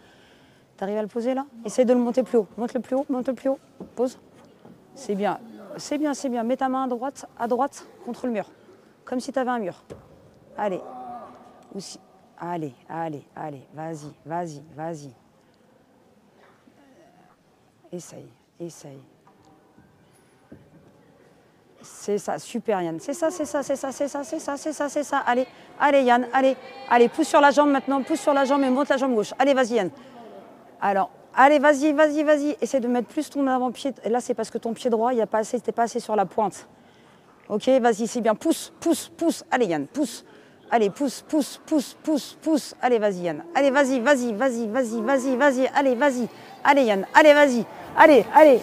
T'arrives à le poser là? Essaye de le monter plus haut. Monte le plus haut, monte le plus haut. Pose. C'est bien, c'est bien, c'est bien. Mets ta main à droite, à droite, contre le mur. Comme si tu avais un mur. Allez. Ou Allez, allez, allez. Vas-y, vas-y, vas-y. Essaye, essaye. C'est ça, super Yann. C'est ça, c'est ça, c'est ça, c'est ça, c'est ça, c'est ça, c'est ça. Allez, allez Yann, allez, allez, pousse sur la jambe maintenant, pousse sur la jambe et monte la jambe gauche. Allez, vas-y Yann. Alors, allez, vas-y, vas-y, vas-y. Essaie de mettre plus ton avant-pied. Là, c'est parce que ton pied droit, il y a pas assez, t'es pas assez sur la pointe. Ok, vas-y, c'est bien. Pousse, pousse, pousse. Allez Yann, pousse. Allez, pousse, pousse, pousse, pousse, pousse. Allez, vas-y Yann. Allez, vas-y, vas-y, vas-y, vas-y, vas-y, vas-y. Allez, vas-y. Allez Yann, allez, vas-y. Allez, allez.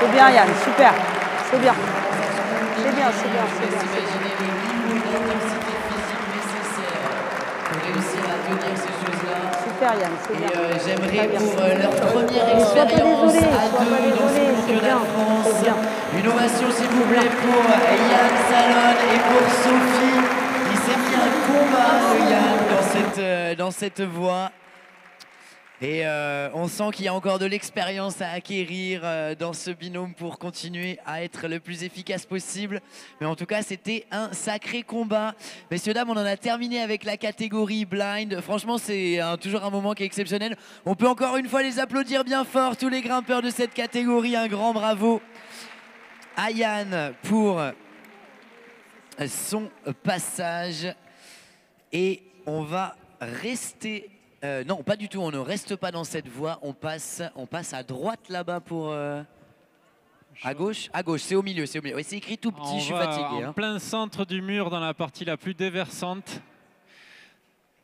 C'est bien Yann, super. C'est bien. C'est bien, c'est bien, c'est bien. Super Yann, c'est bien. euh, j'aimerais pour euh, leur première expérience désolé, à deux dans ce bien, de France, c'est bien. une ovation s'il vous plaît pour Yann Salon et pour Sophie. Il s'est mis un combat, Yann, dans cette, euh, dans cette voie. Et euh, on sent qu'il y a encore de l'expérience à acquérir euh, dans ce binôme pour continuer à être le plus efficace possible. Mais en tout cas, c'était un sacré combat. Messieurs, dames, on en a terminé avec la catégorie blind. Franchement, c'est un- toujours un moment qui est exceptionnel. On peut encore une fois les applaudir bien fort, tous les grimpeurs de cette catégorie. Un grand bravo à Yann pour son passage. Et on va rester. Euh, non, pas du tout. On ne reste pas dans cette voie. On passe, on passe à droite là-bas pour. euh, à gauche À gauche, c'est au milieu. C'est au milieu. Ouais, c'est écrit tout petit. On je suis fatigué. En hein. plein centre du mur, dans la partie la plus déversante.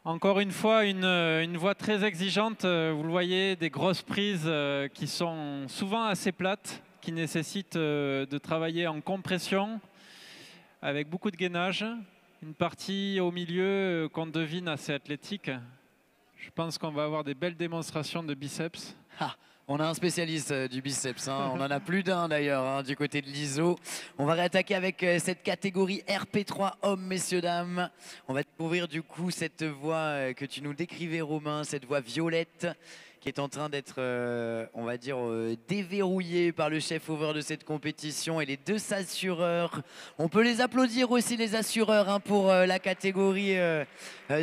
Encore une fois, une, euh, une voie très exigeante. Vous le voyez, des grosses prises qui sont souvent assez plates, qui nécessitent de travailler en compression, avec beaucoup de gainage. Une partie au milieu qu'on devine assez athlétique. Je pense qu'on va avoir des belles démonstrations de biceps. Ah, on a un spécialiste euh, du biceps, hein. on en a plus d'un d'ailleurs hein, du côté de l'ISO. On va réattaquer avec euh, cette catégorie RP3 hommes, messieurs, dames. On va découvrir du coup cette voie euh, que tu nous décrivais Romain, cette voie violette qui est en train d'être, euh, on va dire, euh, déverrouillée par le chef over de cette compétition et les deux assureurs. On peut les applaudir aussi les assureurs hein, pour euh, la catégorie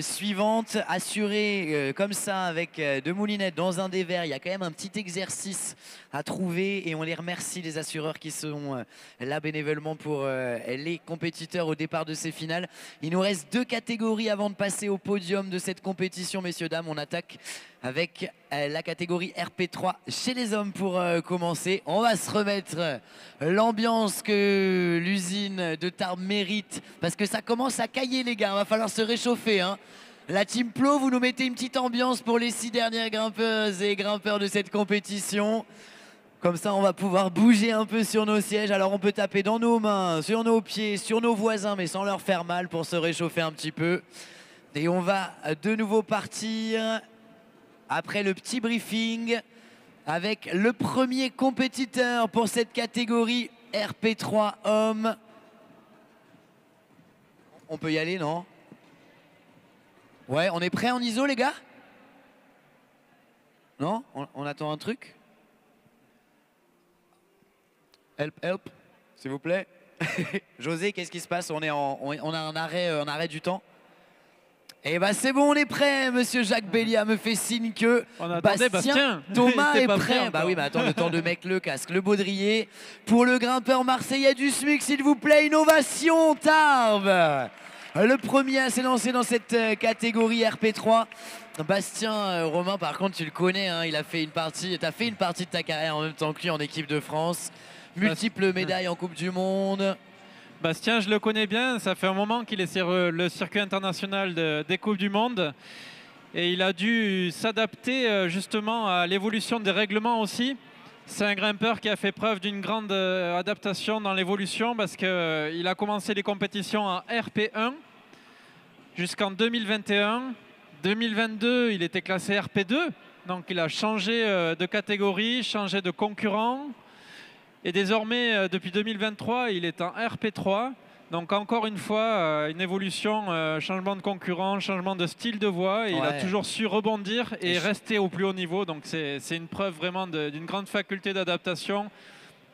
suivante, assurée euh, comme ça avec deux moulinettes dans un des. Il y a quand même un petit exercice à trouver et on les remercie les assureurs qui sont là bénévolement pour les compétiteurs au départ de ces finales. Il nous reste deux catégories avant de passer au podium de cette compétition, messieurs dames. On attaque avec euh, la catégorie RP3 chez les hommes pour euh, commencer. On va se remettre euh, l'ambiance que l'usine de Tarbes mérite parce que ça commence à cailler les gars. Il va falloir se réchauffer. hein. La Team Plo, vous nous mettez une petite ambiance pour les six dernières grimpeuses et grimpeurs de cette compétition. Comme ça, on va pouvoir bouger un peu sur nos sièges. Alors, on peut taper dans nos mains, sur nos pieds, sur nos voisins, mais sans leur faire mal pour se réchauffer un petit peu. Et on va de nouveau partir après le petit briefing avec le premier compétiteur pour cette catégorie RP3 hommes. On peut y aller, non? Ouais, on est prêt en ISO, les gars? Non? On, on attend un truc? Help, help, s'il vous plaît. José, qu'est-ce qui se passe? On, est en, on, on a un arrêt, euh, un arrêt du temps. Eh ben c'est bon, on est prêt. Monsieur Jacques Bélia me fait signe que On attendait Bastien. Thomas est prêt. prêt bah oui, mais attends le temps de mettre le casque, le baudrier. Pour le grimpeur marseillais du SMUC, s'il vous plaît, innovation Tarbes. Le premier à s'élancer dans cette euh, catégorie RP3. Bastien euh, Romain, par contre, tu le connais, hein, il a fait une partie, tu as fait une partie de ta carrière en même temps que lui en équipe de France. Multiples médailles en Coupe du Monde. Bastien, je le connais bien. Ça fait un moment qu'il est sur euh, le circuit international de- des Coupes du Monde. Et il a dû s'adapter euh, justement à l'évolution des règlements aussi. C'est un grimpeur qui a fait preuve d'une grande euh, adaptation dans l'évolution parce qu'il a commencé les compétitions en RP1 jusqu'en 2021. 2022, il était classé RP2. Donc il a changé de catégorie, changé de concurrent. Et désormais, euh, depuis 2023, il est en RP3. Donc encore une fois, euh, une évolution, euh, changement de concurrent, changement de style de voie. Et Il a toujours su rebondir et, Et je- rester au plus haut niveau. Donc c'est une preuve vraiment d'une grande faculté d'adaptation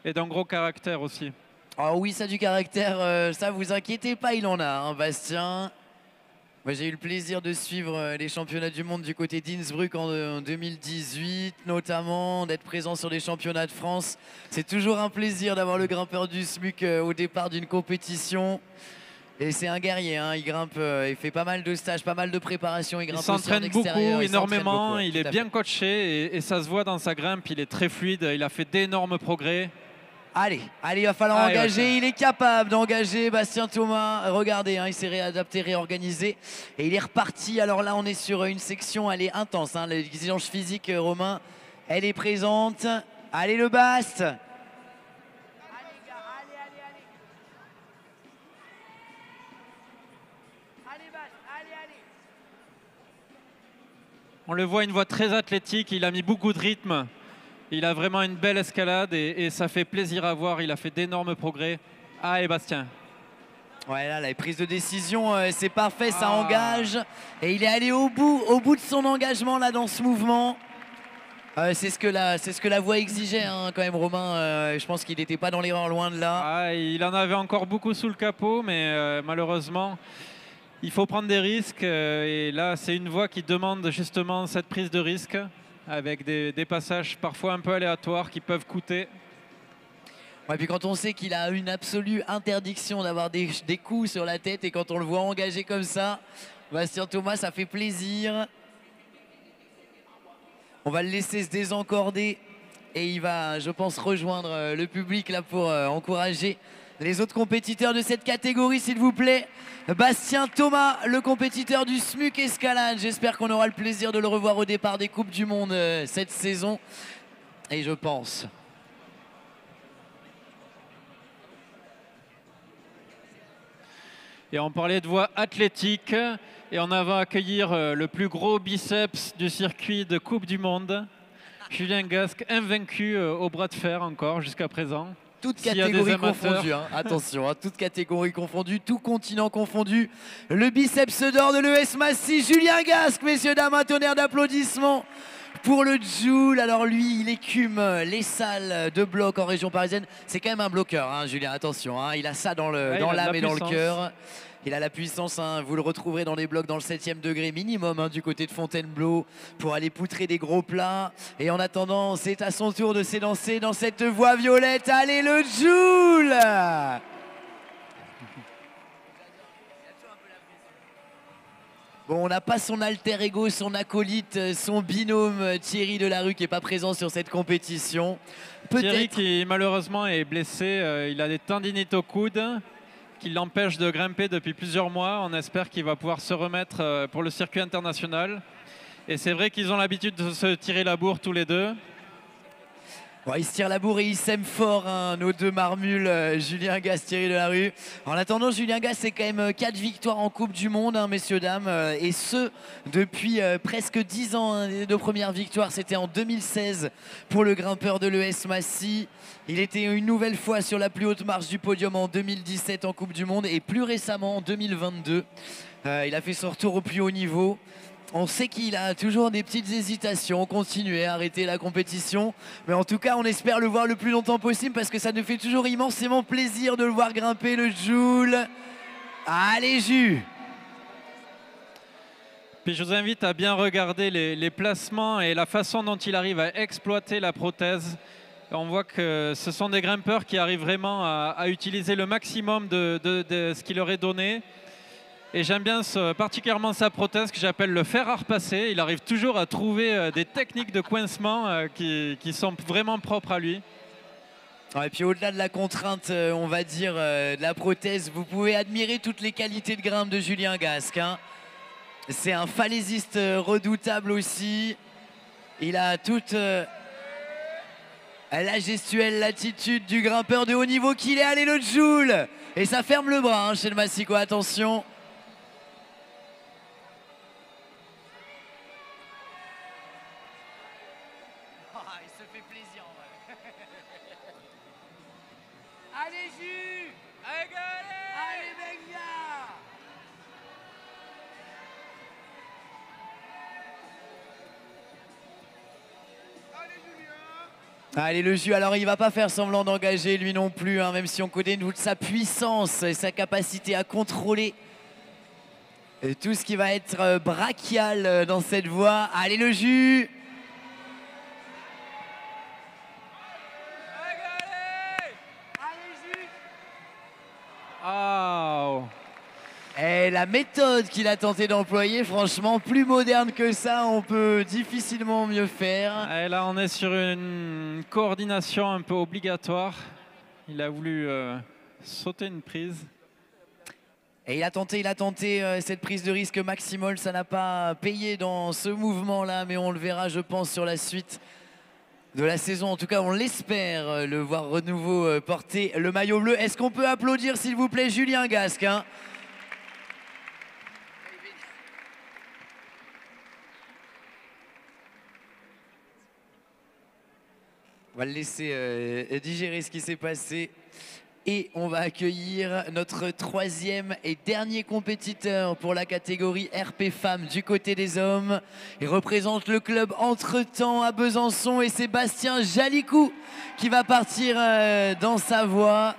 et d'un gros caractère aussi. Ah oui, ça a du caractère, euh, ça vous inquiétez pas, il en a, hein, Bastien. J'ai eu le plaisir de suivre euh, les championnats du monde du côté d'Innsbruck en, euh, en 2018, notamment d'être présent sur les championnats de France. C'est toujours un plaisir d'avoir le grimpeur du SMUC euh, au départ d'une compétition. Et c'est un guerrier, hein, il grimpe, euh, il fait pas mal de stages, pas mal de préparation. Il, s'entraîne beaucoup, il énormément. beaucoup, il est bien coaché et, et ça se voit dans sa grimpe. Il est très fluide. Il a fait d'énormes progrès. Allez, allez, il va falloir Allez, engager. Il est capable d'engager Bastien Thomas. Regardez, hein, il s'est réadapté, réorganisé. Et il est reparti. Alors là, on est sur une section, elle est intense. Hein, L'exigence physique, euh, Romain, elle est présente. Allez, le Bast. On le voit, une voie très athlétique. Il a mis beaucoup de rythme. Il a vraiment une belle escalade et, et ça fait plaisir à voir. Il a fait d'énormes progrès. Ah, et Bastien. Ouais, là, la prise de décision, euh, c'est parfait, ça Ah. engage. Et il est allé au bout, au bout de son engagement là dans ce mouvement. Euh, c'est ce que la, c'est ce que la voix exigeait hein, quand même, Romain. Euh, je pense qu'il n'était pas dans l'erreur, loin de là. Ah, il en avait encore beaucoup sous le capot, mais euh, malheureusement, il faut prendre des risques. et là, c'est une voie qui demande justement cette prise de risque, avec des, passages parfois un peu aléatoires qui peuvent coûter. Ouais, puis quand on sait qu'il a une absolue interdiction d'avoir des, des coups sur la tête et quand on le voit engagé comme ça, Bastien Thomas, ça fait plaisir. On va le laisser se désencorder et il va, je pense, rejoindre euh, le public là pour euh, encourager les autres compétiteurs de cette catégorie, s'il vous plaît. Bastien Thomas, le compétiteur du SMUC Escalade. J'espère qu'on aura le plaisir de le revoir au départ des Coupes du Monde euh, cette saison. Et je pense Et on parlait de voie athlétique, et on va accueillir euh, le plus gros biceps du circuit de Coupe du Monde, Julien Gasque, invaincu euh, au bras de fer encore jusqu'à présent. Toutes catégories confondues, hein. attention, hein, toutes catégories confondues, tout continent confondu. Le biceps d'or de l'ES Massy, Julien Gasque, messieurs, dames, un tonnerre d'applaudissements pour le Joule. Alors lui, il écume les salles de bloc en région parisienne. C'est quand même un bloqueur, hein, Julien, attention, hein. il a ça dans Ouais, l'âme et dans le cœur. Il a la puissance, hein, vous le retrouverez dans les blocs dans le 7 degré minimum hein, du côté de Fontainebleau pour aller poutrer des gros plats. Et en attendant, c'est à son tour de s'élancer dans cette voie violette. Allez le Joule Bon, on n'a pas son alter ego, son acolyte, son binôme Thierry Delarue qui n'est pas présent sur cette compétition. Thierry qui malheureusement est blessé, euh, il a des tendinites au coude qui l'empêchent de grimper depuis plusieurs mois. On espère qu'il va pouvoir se remettre euh, pour le circuit international. Et c'est vrai qu'ils ont l'habitude de se tirer la bourre tous les deux. Bon, ils se tirent la bourre et ils s'aiment fort, hein, nos deux marmules, euh, Julien Gas, Thierry Delarue. En attendant, Julien Gas, c'est quand même 4 victoires en Coupe du Monde, hein, messieurs, dames, euh, et ce, depuis euh, presque 10 ans. hein. Les deux premières victoires, c'était en 2016 pour le grimpeur de l'ES Massy. Il était une nouvelle fois sur la plus haute marche du podium en 2017 en Coupe du Monde et plus récemment en 2022. Euh, il a fait son retour au plus haut niveau. On sait qu'il a toujours des petites hésitations, continuer à arrêter la compétition. Mais en tout cas, on espère le voir le plus longtemps possible parce que ça nous fait toujours immensément plaisir de le voir grimper le Joule. Allez, Jus Puis je vous invite à bien regarder les, les placements et la façon dont il arrive à exploiter la prothèse. On voit que ce sont des grimpeurs qui arrivent vraiment à, utiliser le maximum de, ce qui leur est donné. Et j'aime bien particulièrement sa prothèse que j'appelle le fer à repasser. Il arrive toujours à trouver euh, des techniques de coincement euh, qui, sont vraiment propres à lui. Ouais, Et puis au-delà de la contrainte, euh, on va dire, de la prothèse, vous pouvez admirer toutes les qualités de grimpe de Julien Gasque. hein. C'est un falaisiste redoutable aussi. Il a toute la gestuelle, l'attitude du grimpeur de haut niveau qu'il est. Allez, le Joule Et ça ferme le bras hein, chez le Massico, attention. Allez le jus, alors il va pas faire semblant d'engager lui non plus, hein, même si on connaît toute sa puissance et sa capacité à contrôler tout ce qui va être euh, brachial euh, dans cette voie. Allez le jus Ah Et la méthode qu'il a tenté d'employer, franchement, plus moderne que ça, on peut difficilement mieux faire. Et là, on est sur une coordination un peu obligatoire. Il a voulu euh, sauter une prise. Et il a tenté, il a tenté euh, cette prise de risque maximale, ça n'a pas payé dans ce mouvement-là, mais on le verra, je pense, sur la suite de la saison. En tout cas, on l'espère, euh, le voir de nouveau euh, porter le maillot bleu. Est-ce qu'on peut applaudir, s'il vous plaît, Julien Gasque hein? On va le laisser euh, digérer ce qui s'est passé. Et on va accueillir notre troisième et dernier compétiteur pour la catégorie RP Femmes du côté des hommes. Il représente le club Entretemps à Besançon et Sébastien Jalicou qui va partir euh, dans sa voie.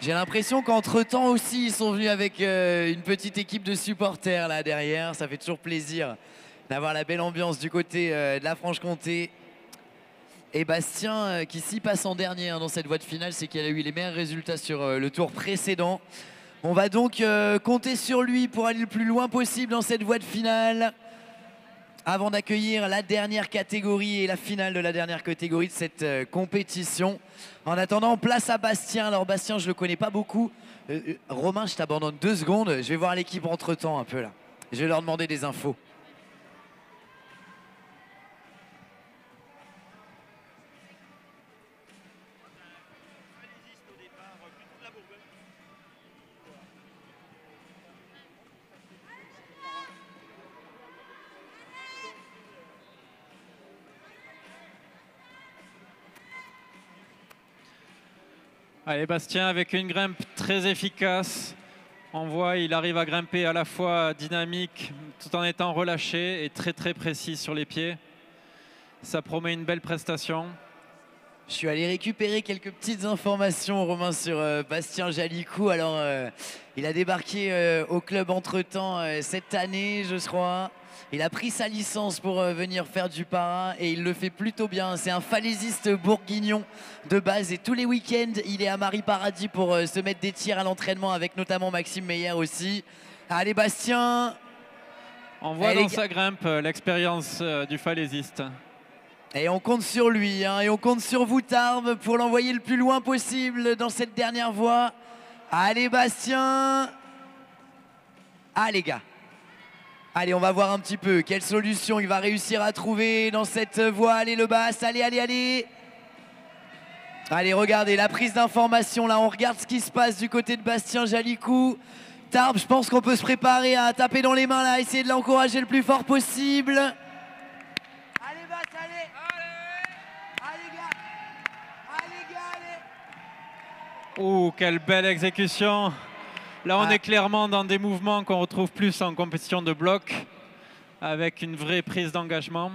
J'ai l'impression qu'entre-temps aussi, ils sont venus avec euh, une petite équipe de supporters là derrière. Ça fait toujours plaisir d'avoir la belle ambiance du côté de la Franche-Comté. Et Bastien, euh, qui s'y passe en dernier hein, dans cette voie de finale, c'est qu'il a eu les meilleurs résultats sur euh, le tour précédent. On va donc euh, compter sur lui pour aller le plus loin possible dans cette voie de finale. Avant d'accueillir la dernière catégorie et la finale de la dernière catégorie de cette compétition. En attendant, place à Bastien. Alors Bastien, je le connais pas beaucoup. Romain, je t'abandonne deux secondes. Je vais voir l'équipe entre temps un peu là. Je vais leur demander des infos. Allez, Bastien, avec une grimpe très efficace. On voit, il arrive à grimper à la fois dynamique tout en étant relâché et très très précis sur les pieds. Ça promet une belle prestation. Je suis allé récupérer quelques petites informations, Romain, sur euh, Bastien Jalicou. Alors, euh, il a débarqué euh, au club entre-temps cette année, je crois. Il a pris sa licence pour euh, venir faire du para et il le fait plutôt bien. C'est un falaisiste bourguignon de base et tous les week-ends, il est à Marie Paradis pour euh, se mettre des tirs à l'entraînement avec notamment Maxime Meyer aussi. Allez, Bastien, On voit dans sa grimpe euh, l'expérience du falaisiste. Et on compte sur lui, hein, et on compte sur vous, Tarbes, pour l'envoyer le plus loin possible dans cette dernière voie. Allez, Bastien Ah, les gars Allez, on va voir un petit peu quelle solution il va réussir à trouver dans cette voie. Allez, le basse, allez, allez, allez Allez, regardez, la prise d'information, là, on regarde ce qui se passe du côté de Bastien Jalicou. Tarbes, je pense qu'on peut se préparer à taper dans les mains, là, essayer de l'encourager le plus fort possible. Allez, Basse, allez Allez, gars Allez, gars, allez Oh, quelle belle exécution Là, on Ah. est clairement dans des mouvements qu'on retrouve plus en compétition de bloc, avec une vraie prise d'engagement.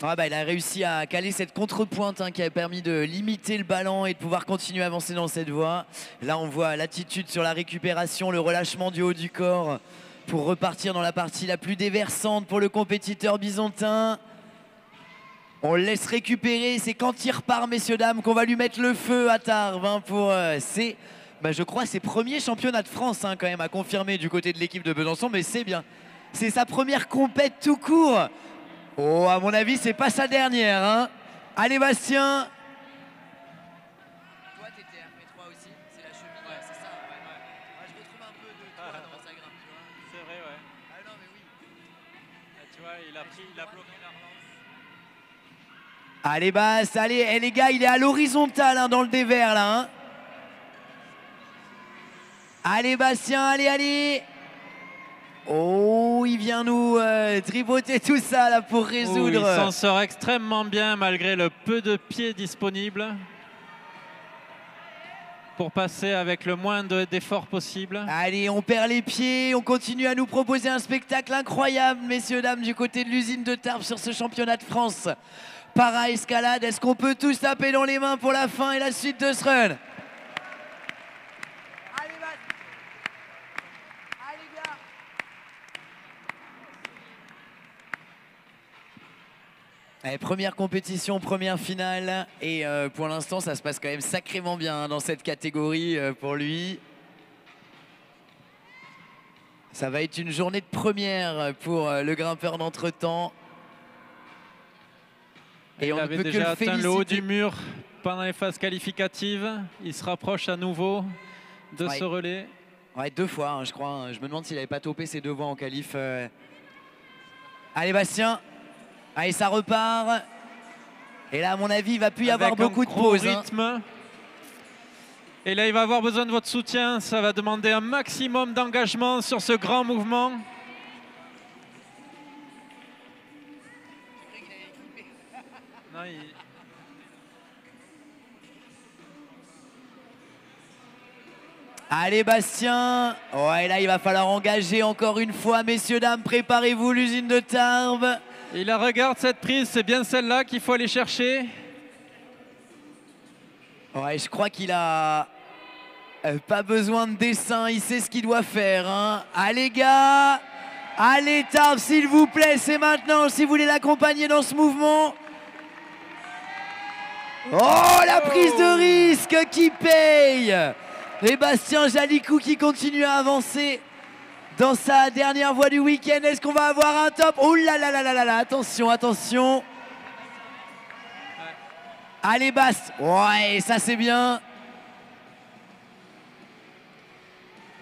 Ah bah, il a réussi à caler cette contre-pointe hein, qui a permis de limiter le ballon et de pouvoir continuer à avancer dans cette voie. Là, on voit l'attitude sur la récupération, le relâchement du haut du corps pour repartir dans la partie la plus déversante pour le compétiteur byzantin. On le laisse récupérer. C'est quand il repart, messieurs, dames, qu'on va lui mettre le feu à Tarbes hein, pour euh, ses, bah, je crois, ses premiers championnats de France, hein, quand même, à confirmer du côté de l'équipe de Besançon. Mais c'est bien. C'est sa première compète tout court. Oh, à mon avis, c'est pas sa dernière. hein. Allez, Bastien. Toi, t'étais RP3 aussi. C'est la cheminée. Ouais, c'est ça. je retrouve un peu de toi dans Instagram, tu vois. C'est vrai, ouais. Ah non, mais oui. tu vois, il a, pris, il a bloqué la relance. Allez, Basse, allez, eh, les gars, il est à l'horizontale hein, dans le dévers là. hein. Allez, Bastien, allez, allez. Oh, il vient nous euh, tripoter tout ça là pour Ouh, il résoudre. s'en sort extrêmement bien malgré le peu de pieds disponibles. Pour passer avec le moins de- d'efforts possible. Allez, on perd les pieds, on continue à nous proposer un spectacle incroyable, messieurs, dames, du côté de l'usine de Tarbes sur ce championnat de France. Para-escalade, est-ce qu'on peut tous taper dans les mains pour la fin et la suite de ce run Allez, Bas. Allez, gars. Allez, première compétition, première finale. Et euh, pour l'instant, ça se passe quand même sacrément bien hein, dans cette catégorie euh, pour lui. Ça va être une journée de première pour euh, le grimpeur d'entretemps. Et il on ne avait que déjà le atteint le haut du mur pendant les phases qualificatives. Il se rapproche à nouveau de Ouais. ce relais. Ouais, deux fois, hein, je crois. hein. Je me demande s'il n'avait pas topé ses deux voies en qualif. Allez, Bastien. Allez, ça repart. Et là, à mon avis, il va plus y avoir Avec beaucoup de pauses. hein. Et là, il va avoir besoin de votre soutien. Ça va demander un maximum d'engagement sur ce grand mouvement. Non, il- Allez, Bastien. Ouais, là, il va falloir engager encore une fois. Messieurs, dames, préparez-vous, l'usine de Tarbes. Il la regarde cette prise, c'est bien celle-là qu'il faut aller chercher. Ouais, je crois qu'il a euh, pas besoin de dessin, il sait ce qu'il doit faire. hein. Allez gars, allez Tarbes s'il vous plaît, c'est maintenant si vous voulez l'accompagner dans ce mouvement. Oh la prise de risque qui paye Et Bastien Jalicou qui continue à avancer dans sa dernière voie du week-end. Est-ce qu'on va avoir un top Oh là là attention, attention. Allez Basse Ouais, ça c'est bien.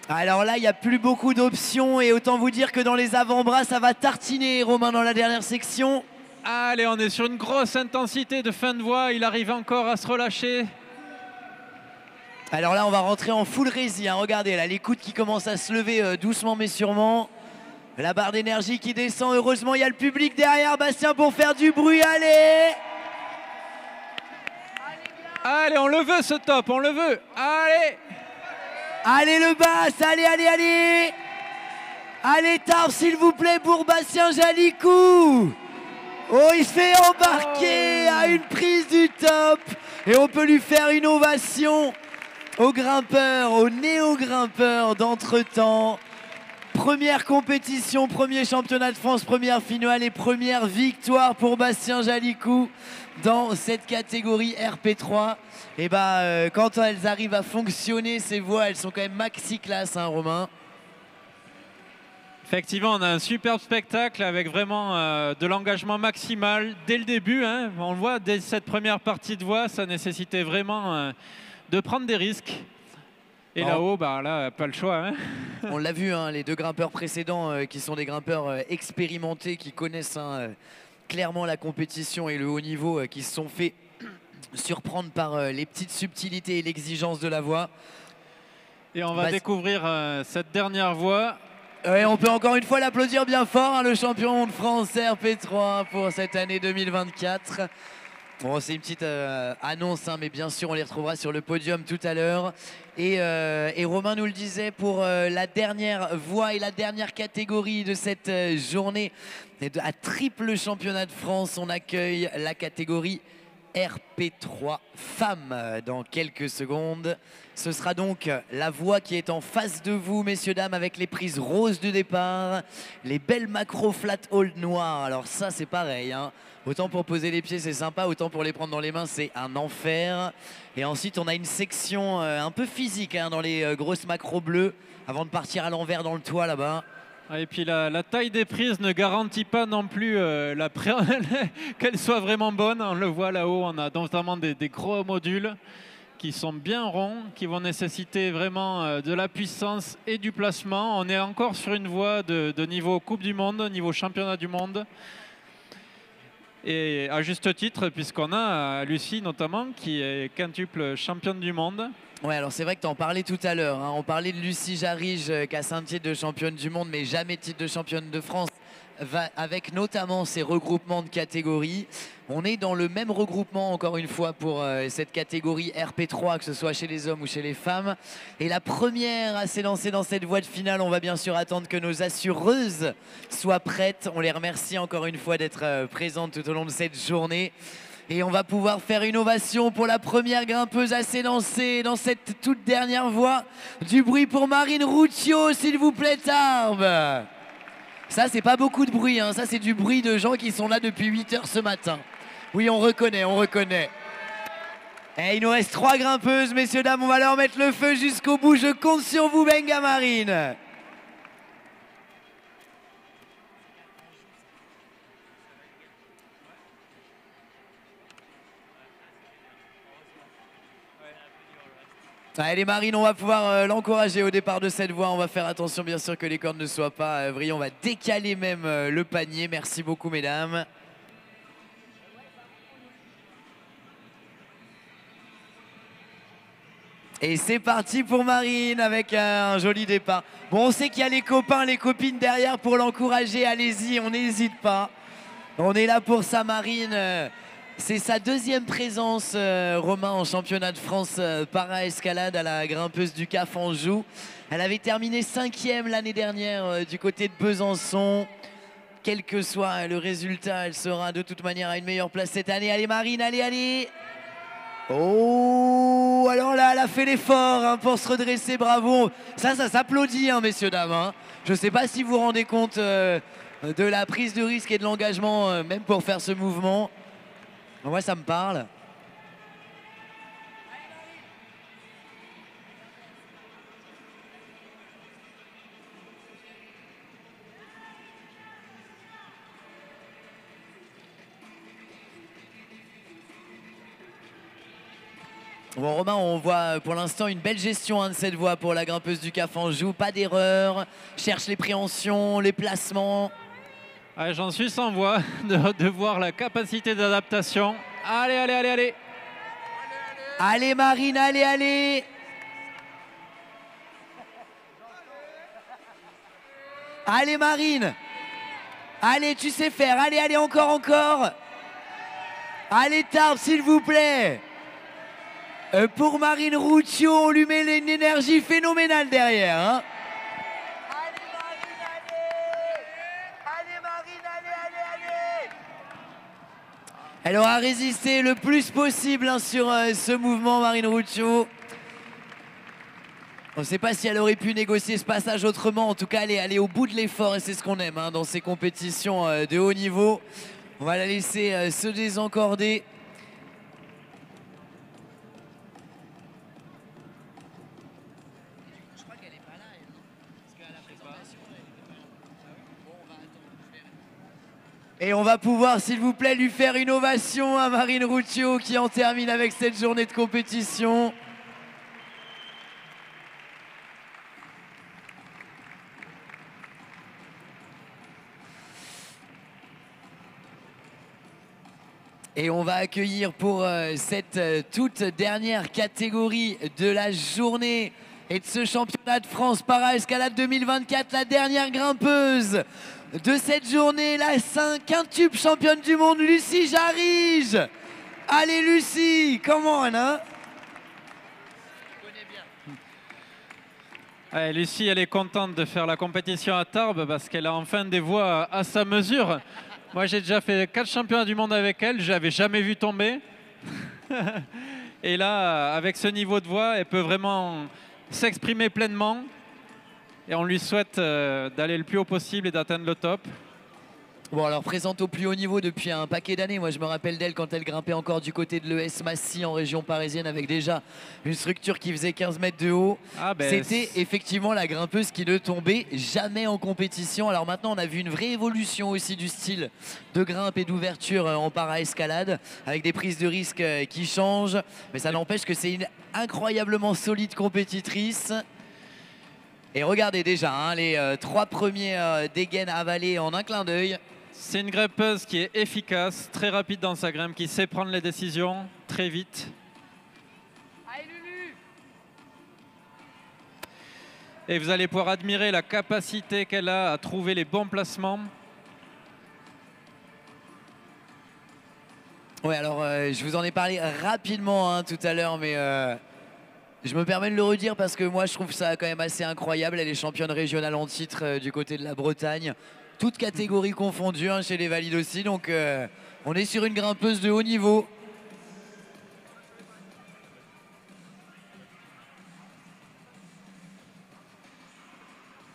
Alors là, il n'y a plus beaucoup d'options et autant vous dire que dans les avant-bras, ça va tartiner Romain dans la dernière section. Allez, on est sur une grosse intensité de fin de voie. Il arrive encore à se relâcher. Alors là, on va rentrer en full rési. hein. Regardez, là, les coudes qui commencent à se lever euh, doucement mais sûrement. La barre d'énergie qui descend. Heureusement, il y a le public derrière. Bastien pour faire du bruit. Allez Allez, on le veut ce top, on le veut. Allez Allez le basse, allez, allez, allez Allez Tarbes, s'il vous plaît, pour Bastien Jalicou Oh, il se fait embarquer à une prise du top Et on peut lui faire une ovation au grimpeur, au néo-grimpeur d'entretemps. Première compétition, premier championnat de France, première finale et première victoire pour Bastien Jalicou dans cette catégorie RP3. Et bah, quand elles arrivent à fonctionner, ces voies, elles sont quand même maxi classe, hein, Romain. Effectivement, on a un superbe spectacle avec vraiment euh, de l'engagement maximal dès le début. hein. On le voit, dès cette première partie de voie, ça nécessitait vraiment euh, de prendre des risques. Et là-haut, bah, là, pas le choix. hein. On l'a vu, hein, les deux grimpeurs précédents, euh, qui sont des grimpeurs euh, expérimentés, qui connaissent hein, euh, clairement la compétition et le haut niveau, qui se sont fait surprendre par les petites subtilités et l'exigence de la voie. Et on va découvrir cette dernière voie. Ouais, on peut encore une fois l'applaudir bien fort, le champion de France RP3 pour cette année 2024. Bon, c'est une petite euh, annonce, hein, mais bien sûr, on les retrouvera sur le podium tout à l'heure. Et, euh, Romain nous le disait pour euh, la dernière voie et la dernière catégorie de cette journée de- à triple championnat de France, on accueille la catégorie RP3 femmes dans quelques secondes. Ce sera donc la voie qui est en face de vous, messieurs, dames, avec les prises roses du départ, les belles macro flat hold noires. Alors ça, c'est pareil. hein. Autant pour poser les pieds, c'est sympa. Autant pour les prendre dans les mains, c'est un enfer. Et ensuite, on a une section euh, un peu physique hein, dans les euh, grosses macros bleues avant de partir à l'envers dans le toit là-bas. Ah, Et puis la, taille des prises ne garantit pas non plus euh, la pré- qu'elle soit vraiment bonne. On le voit là-haut, on a notamment des, gros modules qui sont bien ronds, qui vont nécessiter vraiment de la puissance et du placement. On est encore sur une voie de niveau Coupe du Monde, niveau Championnat du Monde. Et à juste titre, puisqu'on a euh, Lucie notamment, qui est quintuple championne du monde. Ouais, alors c'est vrai que tu en parlais tout à l'heure. hein. On parlait de Lucie Jarige euh, qui a cinq titres de championne du monde, mais jamais titre de championne de France, avec notamment ces regroupements de catégories. On est dans le même regroupement, encore une fois, pour euh, cette catégorie RP3, que ce soit chez les hommes ou chez les femmes. Et la première à s'élancer dans cette voie de finale, on va bien sûr attendre que nos assureuses soient prêtes. On les remercie encore une fois d'être euh, présentes tout au long de cette journée. Et on va pouvoir faire une ovation pour la première grimpeuse à s'élancer dans cette toute dernière voie. Du bruit pour Marine Rouccio, s'il vous plaît, Tarbes. Ça, c'est pas beaucoup de bruit, hein. ça, c'est du bruit de gens qui sont là depuis 8 heures ce matin. Oui, on reconnaît, on reconnaît. Et il nous reste trois grimpeuses, messieurs, dames, on va leur mettre le feu jusqu'au bout. Je compte sur vous, Benga Marine. Allez Marine, on va pouvoir euh, l'encourager au départ de cette voie. On va faire attention bien sûr que les cordes ne soient pas euh. On va décaler même euh, le panier. Merci beaucoup mesdames. Et c'est parti pour Marine avec un joli départ. Bon, on sait qu'il y a les copains, les copines derrière pour l'encourager. Allez-y, on n'hésite pas. On est là pour ça, Marine. C'est sa deuxième présence, euh, Romain, en championnat de France euh, para-escalade à la grimpeuse du CAF Anjou. Elle avait terminé cinquième l'année dernière euh, du côté de Besançon. Quel que soit le résultat, elle sera de toute manière à une meilleure place cette année. Allez Marine, allez, allez Oh, alors là, elle a fait l'effort hein, pour se redresser, bravo. Ça, ça s'applaudit, hein, messieurs, dames. hein. Je ne sais pas si vous vous rendez compte de la prise de risque et de l'engagement, même pour faire ce mouvement. Moi, ça me parle. Bon Romain, on voit euh, pour l'instant une belle gestion hein, de cette voie pour la grimpeuse du CAF Anjou. Pas d'erreur, cherche les préhensions, les placements. Ah, J'en suis sans voix de, voir la capacité d'adaptation. Allez, allez, allez, allez. Allez Marine, allez, allez Allez Marine Allez, tu sais faire, allez, allez, encore, encore Allez Tarbes, s'il vous plaît Euh, Pour Marine Rouccio, on lui met une énergie phénoménale derrière. hein. Elle aura résisté le plus possible hein, sur euh, ce mouvement, Marine Rouccio. On ne sait pas si elle aurait pu négocier ce passage autrement. En tout cas, elle est allée au bout de l'effort et c'est ce qu'on aime hein, dans ces compétitions euh, de haut niveau. On va la laisser euh, se désencorder. Et on va pouvoir, s'il vous plaît, lui faire une ovation à Marine Rouccio qui en termine avec cette journée de compétition. Et on va accueillir pour euh, cette euh, toute dernière catégorie de la journée et de ce championnat de France para-escalade 2024, la dernière grimpeuse de cette journée, la 5 quintuple championne du monde, Lucie Jarige. Allez Lucie, comment hein Ouais, Lucie, elle est contente de faire la compétition à Tarbes parce qu'elle a enfin des voies à sa mesure. Moi, j'ai déjà fait quatre championnats du monde avec elle, je l'avais jamais vu tomber. Et là, avec ce niveau de voix, elle peut vraiment s'exprimer pleinement. Et on lui souhaite euh, d'aller le plus haut possible et d'atteindre le top. Bon, alors présente au plus haut niveau depuis un paquet d'années. Moi, je me rappelle d'elle quand elle grimpait encore du côté de l'ES Massy en région parisienne avec déjà une structure qui faisait 15 mètres de haut. Ah, ben, C'était effectivement la grimpeuse qui ne tombait jamais en compétition. Alors maintenant, on a vu une vraie évolution aussi du style de grimpe et d'ouverture euh, en para-escalade avec des prises de risque euh, qui changent. Mais ça n'empêche que c'est une incroyablement solide compétitrice. Et regardez déjà hein, les euh, trois premiers euh, dégaines avalés en un clin d'œil. C'est une grimpeuse qui est efficace, très rapide dans sa grimpe, qui sait prendre les décisions très vite. Et vous allez pouvoir admirer la capacité qu'elle a à trouver les bons placements. Ouais, alors euh, je vous en ai parlé rapidement hein, tout à l'heure, mais euh, je me permets de le redire parce que moi je trouve ça quand même assez incroyable. Elle est championne régionale en titre euh, du côté de la Bretagne, toutes catégories confondues hein, chez les valides aussi. Donc euh, on est sur une grimpeuse de haut niveau.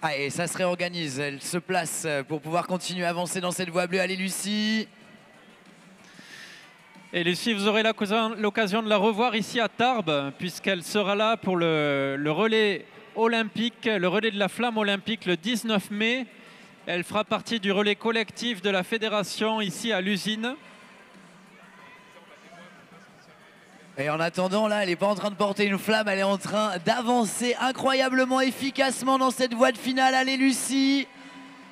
Ah, et ça se réorganise. Elle se place euh, pour pouvoir continuer à avancer dans cette voie bleue. Allez, Lucie. Et Lucie, vous aurez l'occasion de la revoir ici à Tarbes, puisqu'elle sera là pour le, le relais olympique, le relais de la flamme olympique le 19 mai. Elle fera partie du relais collectif de la fédération ici à l'usine. Et en attendant, là, elle n'est pas en train de porter une flamme, elle est en train d'avancer incroyablement efficacement dans cette voie de finale. Allez, Lucie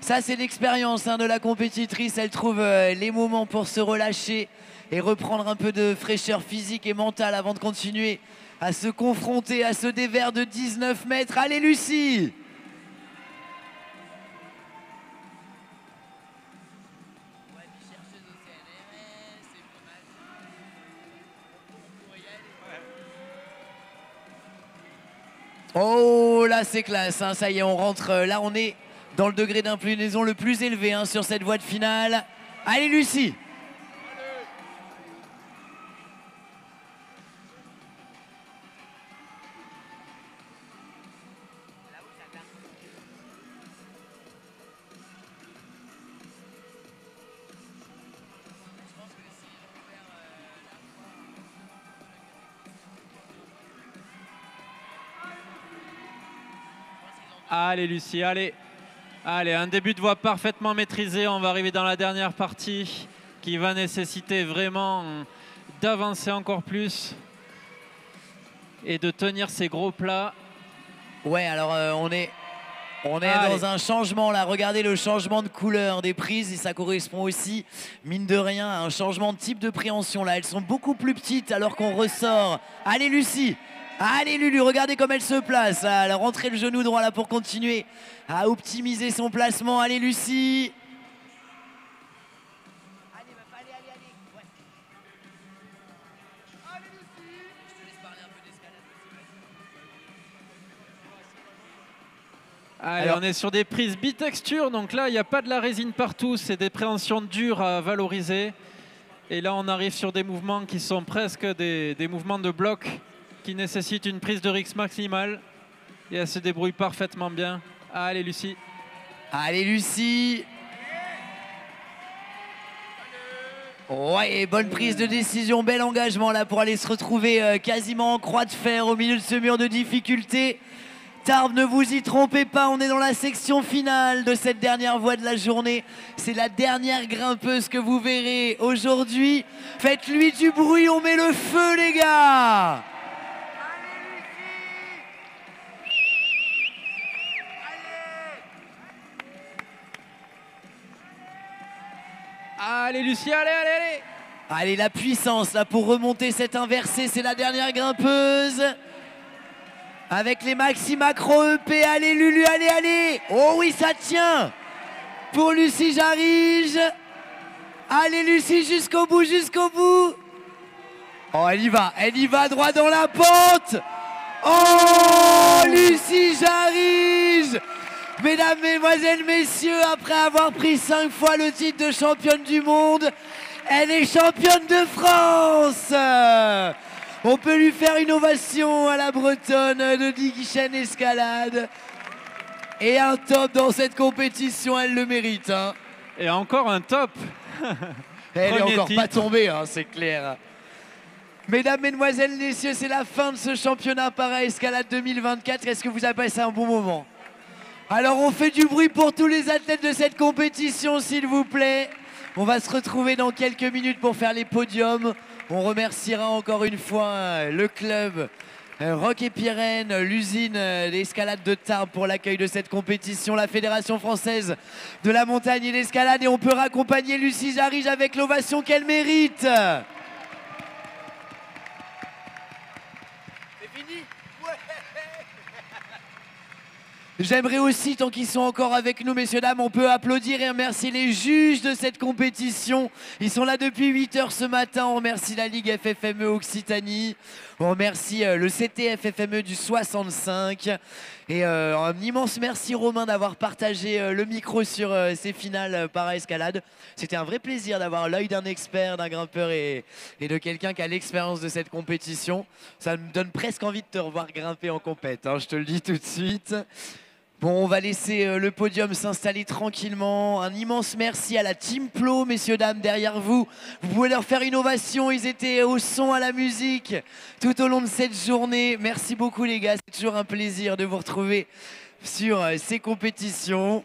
Ça, c'est l'expérience hein, de la compétitrice. Elle trouve euh, les moments pour se relâcher et reprendre un peu de fraîcheur physique et mentale avant de continuer à se confronter à ce dévers de 19 mètres. Allez, Lucie Oh là c'est classe, hein, ça y est on rentre, là on est dans le degré d'inclinaison le plus élevé hein, sur cette voie de finale. Allez Lucie Allez Lucie, allez. Allez, un début de voie parfaitement maîtrisé. On va arriver dans la dernière partie qui va nécessiter vraiment d'avancer encore plus et de tenir ces gros plats. Ouais alors euh, on est, on est Allez. dans un changement là, regardez le changement de couleur des prises et ça correspond aussi, mine de rien, à un changement de type de préhension là. Elles sont beaucoup plus petites alors qu'on ressort. Allez Lucie Allez Lulu, regardez comme elle se place. là. Elle a rentré le genou droit là pour continuer à optimiser son placement. Allez Lucie Allez, Alors- on est sur des prises bitexture, donc là, il n'y a pas de la résine partout, c'est des préhensions dures à valoriser. Et là, on arrive sur des mouvements qui sont presque des, des mouvements de bloc qui nécessitent une prise de risque maximale. Et elle se débrouille parfaitement bien. Allez, Lucie. Allez Lucie Ouais, bonne prise de décision, bel engagement là pour aller se retrouver euh, quasiment en croix de fer au milieu de ce mur de difficulté. Tarbes, ne vous y trompez pas, on est dans la section finale de cette dernière voie de la journée. C'est la dernière grimpeuse que vous verrez aujourd'hui. Faites-lui du bruit, on met le feu les gars Allez, Lucie, allez, allez, allez. Allez, la puissance là pour remonter cette inversée, c'est la dernière grimpeuse. Avec les maxi macro EP, allez Lulu, allez, allez. Oh oui, ça tient. Pour Lucie Jarige. Allez Lucie, jusqu'au bout, jusqu'au bout. Oh, elle y va, elle y va droit dans la pente. Oh, Lucie Jarige. Mesdames, Mesdemoiselles, Messieurs, après avoir pris cinq fois le titre de championne du monde, Elle est championne de France On peut lui faire une ovation à la bretonne de Guichen Escalade. Et un top dans cette compétition, elle le mérite. hein. Et encore un top Elle est Premier encore pas tombée, hein, c'est clair. Mesdames, Mesdemoiselles, Messieurs, c'est la fin de ce championnat para-escalade 2024. Est-ce que vous avez passé un bon moment? Alors, on fait du bruit pour tous les athlètes de cette compétition, s'il vous plaît. On va se retrouver dans quelques minutes pour faire les podiums. On remerciera encore une fois euh, le club euh, Rock et l'usine euh, d'escalade de Tarbes pour l'accueil de cette compétition, la Fédération française de la montagne et l'escalade. Et on peut raccompagner Lucie Jarige avec l'ovation qu'elle mérite. J'aimerais aussi, tant qu'ils sont encore avec nous, messieurs, dames, on peut applaudir et remercier les juges de cette compétition. Ils sont là depuis 8 heures ce matin. On remercie la Ligue FFME Occitanie. On remercie euh, le CTF FME du 65. Et euh, un immense merci Romain d'avoir partagé euh, le micro sur ces finales euh, para-escalade. C'était un vrai plaisir d'avoir l'œil d'un expert, d'un grimpeur et, et de quelqu'un qui a l'expérience de cette compétition. Ça me donne presque envie de te revoir grimper en compète, hein, je te le dis tout de suite. Bon, on va laisser euh, le podium s'installer tranquillement. Un immense merci à la Team Plo, messieurs, dames, derrière vous. Vous pouvez leur faire une ovation. Ils étaient au son, à la musique tout au long de cette journée. Merci beaucoup, les gars. C'est toujours un plaisir de vous retrouver sur euh, ces compétitions.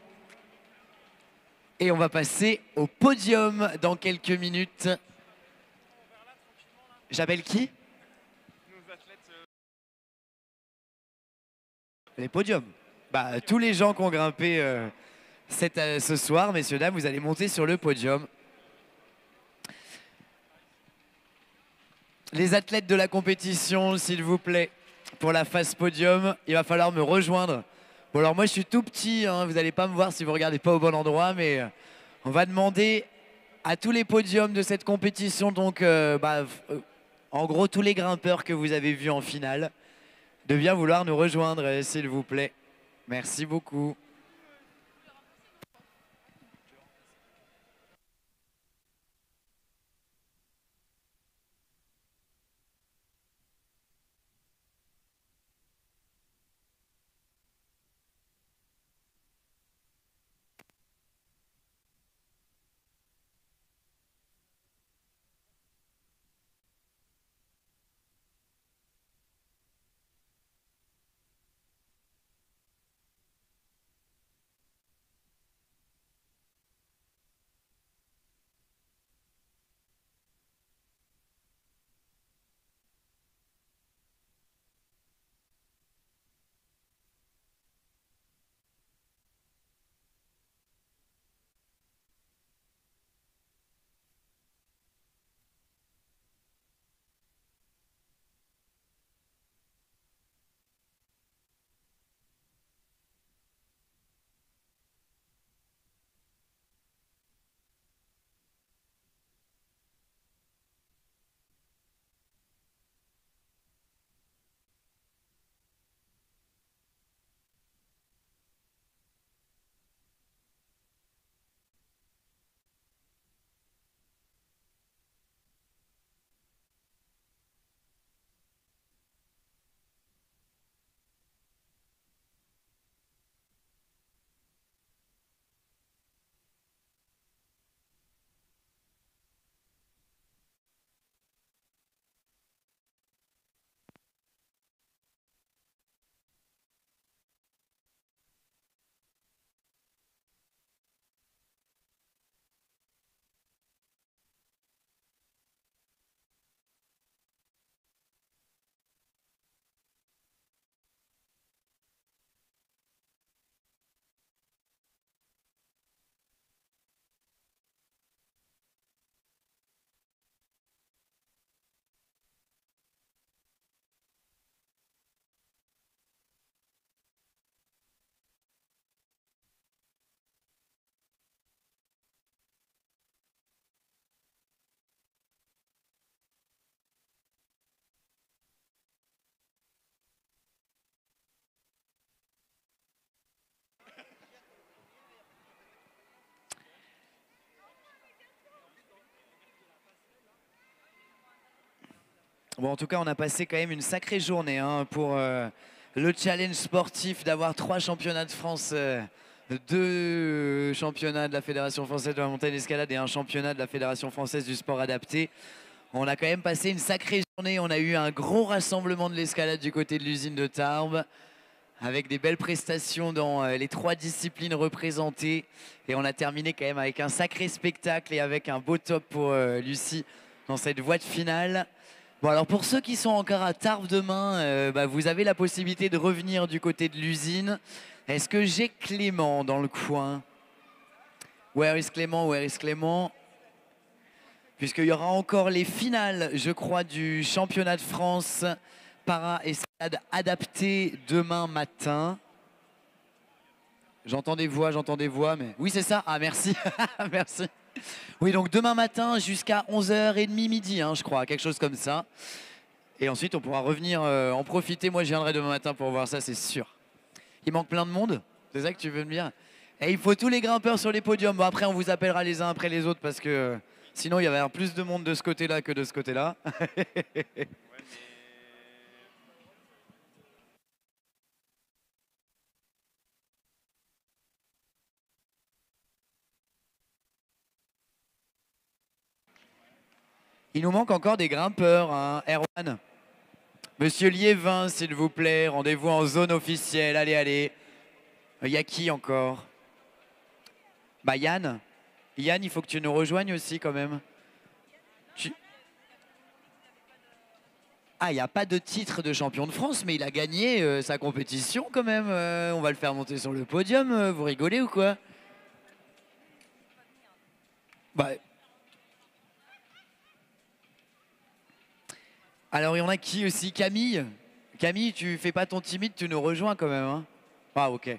Et on va passer au podium dans quelques minutes. J'appelle qui? Les podiums. Bah, tous les gens qui ont grimpé euh, euh, ce soir, messieurs, dames, vous allez monter sur le podium. Les athlètes de la compétition, s'il vous plaît, pour la phase podium, il va falloir me rejoindre. Bon, alors moi, je suis tout petit, hein, vous n'allez pas me voir si vous regardez pas au bon endroit, mais euh, on va demander à tous les podiums de cette compétition, donc bah, en gros tous les grimpeurs que vous avez vus en finale, de bien vouloir nous rejoindre, s'il vous plaît. Merci beaucoup. En tout cas, on a passé quand même une sacrée journée hein, pour euh, le challenge sportif d'avoir trois championnats de France, euh, deux championnats de la Fédération française de la montagne escalade et un championnat de la Fédération française du sport adapté. On a quand même passé une sacrée journée. On a eu un gros rassemblement de l'escalade du côté de l'usine de Tarbes avec des belles prestations dans euh, les trois disciplines représentées. Et on a terminé quand même avec un sacré spectacle et avec un beau top pour Lucie dans cette voie de finale. Bon, alors pour ceux qui sont encore à Tarbes demain, euh, bah, vous avez la possibilité de revenir du côté de l'usine. Est-ce que j'ai Clément dans le coin? Where is Clément Where is Clément? Puisqu'il y aura encore les finales, je crois, du championnat de France para-escalade adapté demain matin. J'entends des voix, j'entends des voix, mais oui, c'est ça. Ah, merci. merci. Oui, donc demain matin jusqu'à 11h30 midi, hein, je crois, quelque chose comme ça. Et ensuite, on pourra revenir euh, en profiter. Moi, je viendrai demain matin pour voir ça, c'est sûr. Il manque plein de monde, c'est ça que tu veux me dire? Et il faut tous les grimpeurs sur les podiums. Bon, après, on vous appellera les uns après les autres parce que euh, sinon, il y avait plus de monde de ce côté-là que de ce côté-là. Il nous manque encore des grimpeurs, hein. Erwan. Monsieur Liévin, s'il vous plaît, rendez-vous en zone officielle. Allez, allez. Il y a qui encore? Bah Yann. Yann, il faut que tu nous rejoignes aussi quand même. Ah, il n'y a pas de titre de champion de France, mais il a gagné euh, sa compétition quand même. Euh, on va le faire monter sur le podium. euh, vous rigolez ou quoi? Bah, Alors, il y en a qui aussi Camille Camille, tu fais pas ton timide, tu nous rejoins quand même. hein ah, ok.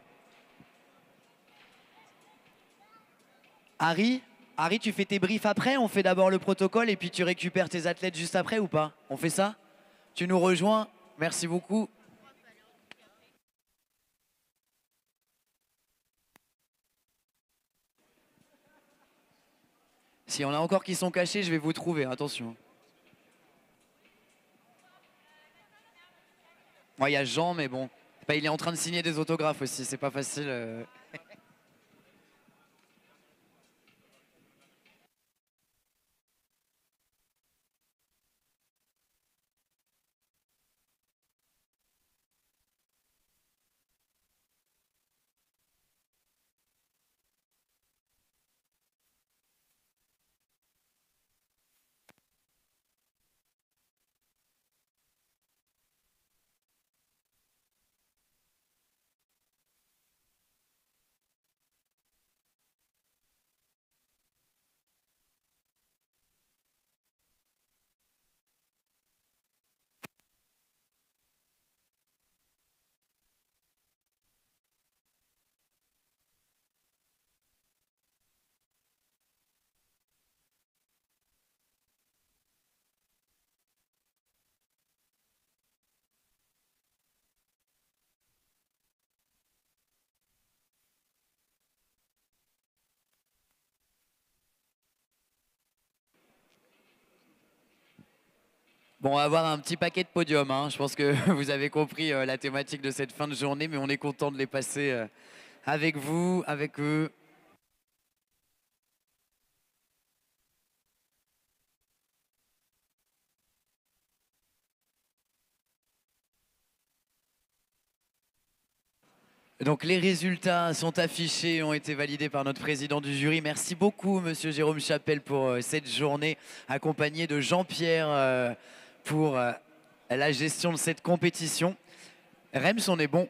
Harry Harry, tu fais tes briefs après On fait d'abord le protocole et puis tu récupères tes athlètes juste après ou pas? On fait ça? Tu nous rejoins Merci beaucoup. S'il y en a encore qui sont cachés, je vais vous trouver, attention. Moi, il y a Jean, mais bon. Bah, il est en train de signer des autographes aussi, c'est pas facile. euh. Bon, on va avoir un petit paquet de podiums. hein. Je pense que vous avez compris euh, la thématique de cette fin de journée, mais on est content de les passer euh, avec vous, avec eux. Donc les résultats sont affichés, ont été validés par notre président du jury. Merci beaucoup, Monsieur Jérôme Chapelle, pour euh, cette journée, accompagné de Jean-Pierre pour euh, la gestion de cette compétition. Rems, on est bon.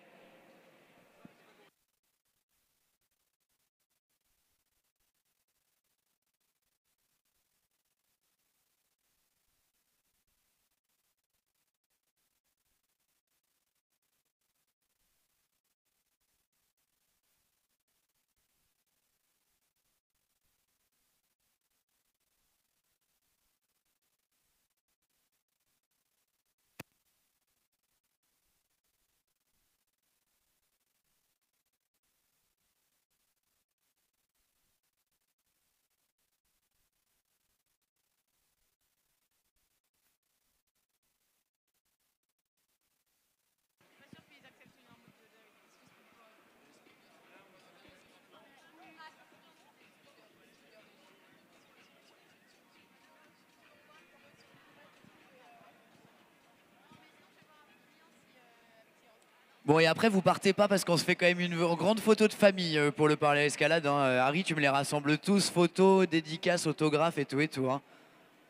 Bon, et après, vous partez pas parce qu'on se fait quand même une grande photo de famille euh, pour le parler à escalade. hein. Euh, Harry, tu me les rassembles tous, photos, dédicaces, autographes et tout et tout. hein.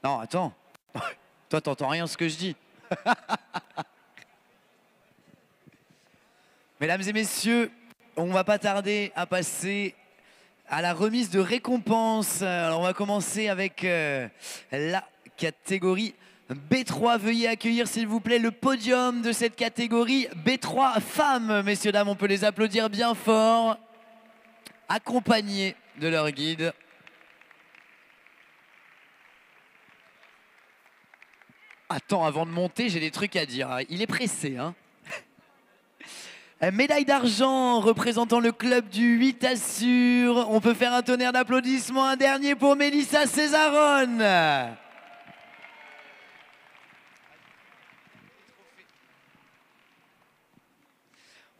Non, attends. Toi, t'entends rien ce que je dis. Mesdames et messieurs, on va pas tarder à passer à la remise de récompenses. On va commencer avec euh, la catégorie B3. Veuillez accueillir, s'il vous plaît, le podium de cette catégorie B3 femmes. Messieurs, dames, on peut les applaudir bien fort, accompagnés de leur guide. Attends, avant de monter, j'ai des trucs à dire. Il est pressé, hein Médaille d'argent représentant le club du 8 Assure. On peut faire un tonnerre d'applaudissements. Un dernier pour Mélissa Césaron.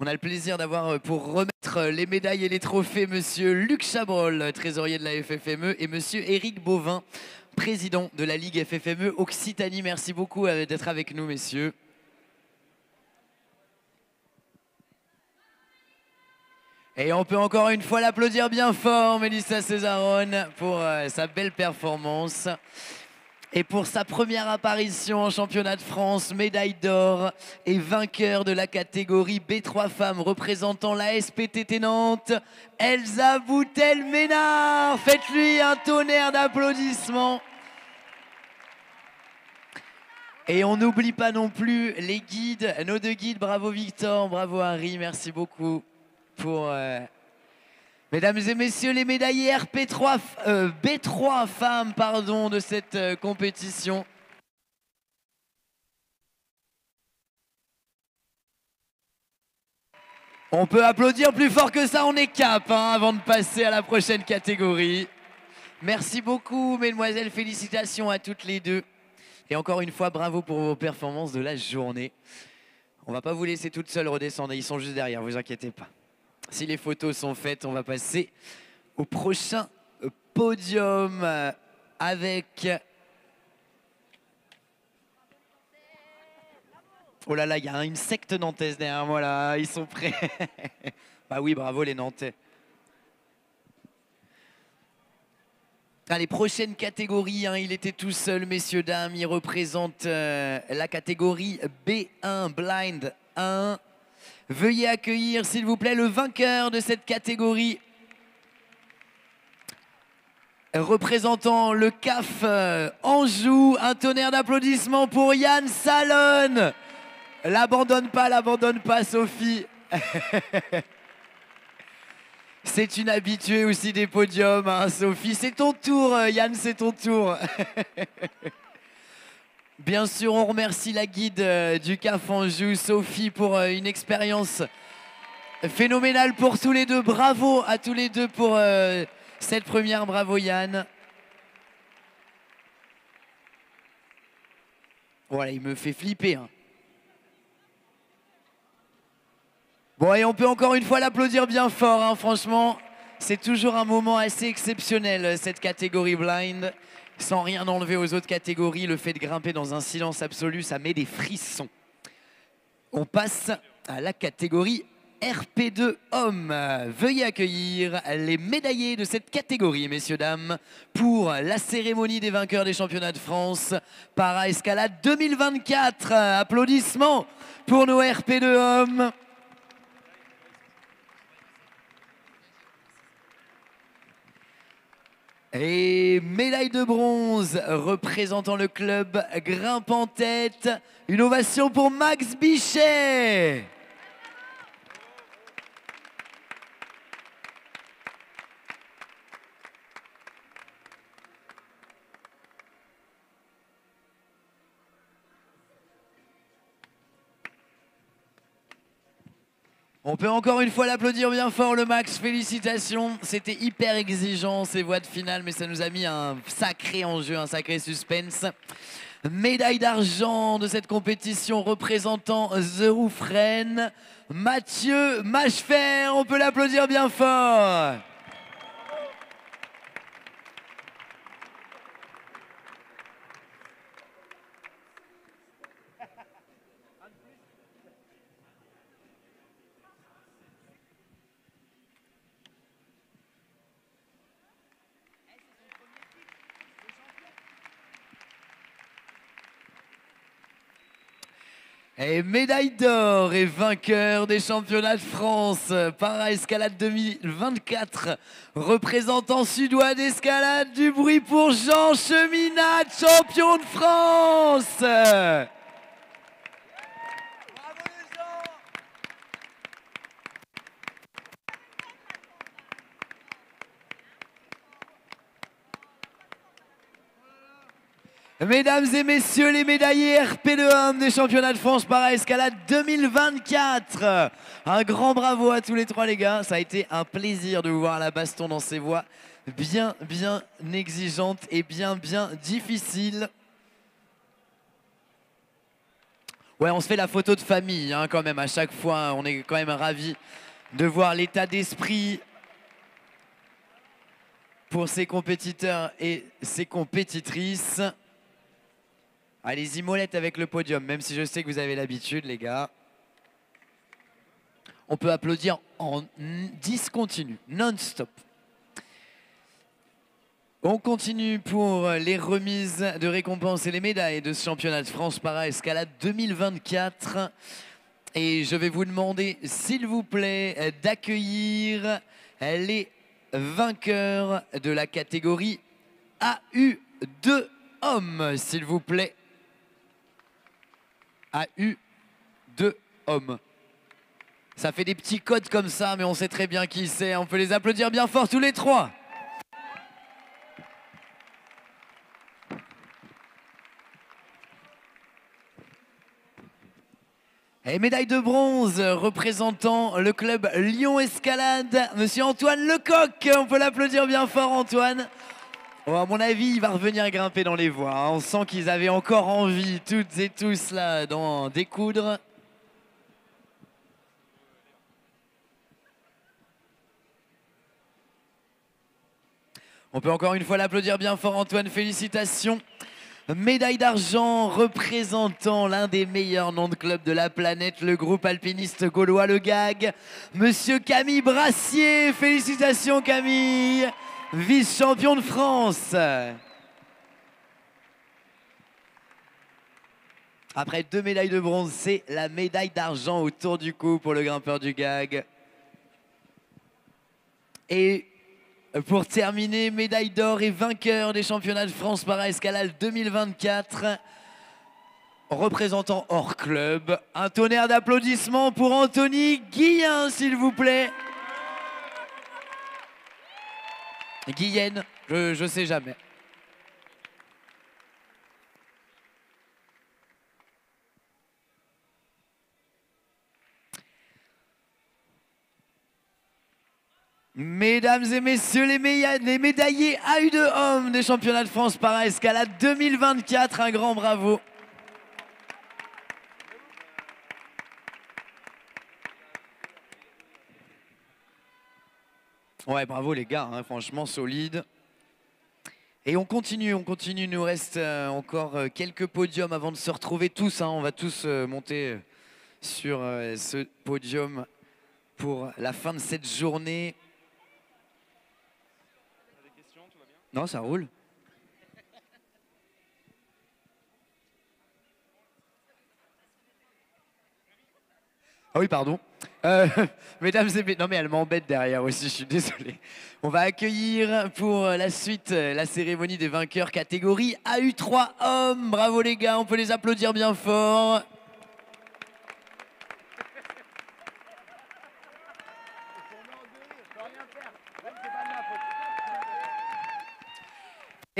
On a le plaisir d'avoir euh, pour remettre euh, les médailles et les trophées Monsieur Luc Chabrol, trésorier de la FFME, et Monsieur Éric Bovin, président de la Ligue FFME Occitanie. Merci beaucoup euh, d'être avec nous, messieurs. Et on peut encore une fois l'applaudir bien fort, Mélissa Césaron, pour euh, sa belle performance. Et pour sa première apparition en championnat de France, médaille d'or et vainqueur de la catégorie B3 femmes représentant la SPTT Nantes, Elsa Boutel-Ménard. Faites-lui un tonnerre d'applaudissements. Et on n'oublie pas non plus les guides, nos deux guides. Bravo Victor, bravo Harry, merci beaucoup pour... euh, Mesdames et messieurs, les médaillés RP3, f- euh, B3 femmes pardon, de cette euh, compétition. On peut applaudir plus fort que ça, on est cap hein, avant de passer à la prochaine catégorie. Merci beaucoup, mesdemoiselles, félicitations à toutes les deux. Et encore une fois, bravo pour vos performances de la journée. On va pas vous laisser toutes seules redescendre, ils sont juste derrière, vous inquiétez pas. Si les photos sont faites, on va passer au prochain podium euh, avec. Oh là là, il y a une secte nantaise derrière moi là, ils sont prêts. bah oui, bravo les Nantais. Allez, prochaine catégorie, hein, il était tout seul, messieurs, dames, il représente euh, la catégorie B1 Blind 1. Veuillez accueillir, s'il vous plaît, le vainqueur de cette catégorie. Représentant le CAF euh, Anjou, un tonnerre d'applaudissements pour Yann Salon. L'abandonne pas, l'abandonne pas, Sophie. C'est une habituée aussi des podiums, hein, Sophie. C'est ton tour, euh, Yann, c'est ton tour. Bien sûr, on remercie la guide euh, du CAF Anjou, Sophie, pour euh, une expérience phénoménale pour tous les deux. Bravo à tous les deux pour euh, cette première. Bravo, Yann. Voilà, il me fait flipper. hein. Bon, et on peut encore une fois l'applaudir bien fort, hein, franchement. C'est toujours un moment assez exceptionnel, cette catégorie blind. Sans rien enlever aux autres catégories, le fait de grimper dans un silence absolu, ça met des frissons. On passe à la catégorie RP2 hommes. Veuillez accueillir les médaillés de cette catégorie, messieurs, dames, pour la cérémonie des vainqueurs des championnats de France para escalade 2024. Applaudissements pour nos RP2 hommes. Et médaille de bronze représentant le club Grimpe en tête. Une ovation pour Max Bichet. On peut encore une fois l'applaudir bien fort, le Max. Félicitations. C'était hyper exigeant ces voix de finale, mais ça nous a mis un sacré enjeu, un sacré suspense. Médaille d'argent de cette compétition représentant The Roufren, Mathieu Machefer. On peut l'applaudir bien fort. Et médaille d'or et vainqueur des championnats de France para escalade 2024, représentant sudois d'escalade du bruit pour Jean Cheminat, champion de France. Mesdames et messieurs les médaillés RP2 des championnats de France para escalade 2024. Un grand bravo à tous les trois les gars. Ça a été un plaisir de vous voir la baston dans ces voies bien, bien exigeantes et bien, bien difficiles. Ouais, on se fait la photo de famille hein, quand même à chaque fois. On est quand même ravis de voir l'état d'esprit pour ces compétiteurs et ces compétitrices. Allez-y molette avec le podium, même si je sais que vous avez l'habitude, les gars. On peut applaudir en discontinu, non-stop. On continue pour les remises de récompenses et les médailles de ce championnat de France para escalade 2024. Et je vais vous demander, s'il vous plaît, d'accueillir les vainqueurs de la catégorie AU2 hommes, s'il vous plaît a eu deux hommes. Ça fait des petits codes comme ça, mais on sait très bien qui c'est. On peut les applaudir bien fort tous les trois. Et médaille de bronze représentant le club Lyon Escalade, Monsieur Antoine Lecoq. On peut l'applaudir bien fort, Antoine. À mon avis, il va revenir grimper dans les voies. Hein. On sent qu'ils avaient encore envie, toutes et tous, là, d'en découdre. On peut encore une fois l'applaudir bien fort, Antoine. Félicitations. Médaille d'argent représentant l'un des meilleurs noms de club de la planète, le groupe alpiniste gaulois Le Gag. Monsieur Camille Brassier. Félicitations, Camille vice-champion de France. Après deux médailles de bronze, c'est la médaille d'argent autour du cou pour le grimpeur du gag. Et pour terminer, médaille d'or et vainqueur des championnats de France para escalade 2024, représentant hors club. Un tonnerre d'applaudissements pour Anthony Guillain, s'il vous plaît. Guyenne, je ne sais jamais. Mesdames et messieurs, les, médaillés AU de hommes des championnats de France para escalade 2024, un grand bravo. Ouais, bravo les gars, hein, franchement solide. Et on continue, on continue. Il nous reste euh, encore euh, quelques podiums avant de se retrouver tous. Hein. on va tous euh, monter sur ce podium pour la fin de cette journée. Non, ça roule. Ah oui, pardon. Euh, mesdames et messieurs, non mais elle m'embête derrière aussi, je suis désolé. On va accueillir pour la suite la cérémonie des vainqueurs catégorie AU3 hommes. Bravo les gars, on peut les applaudir bien fort.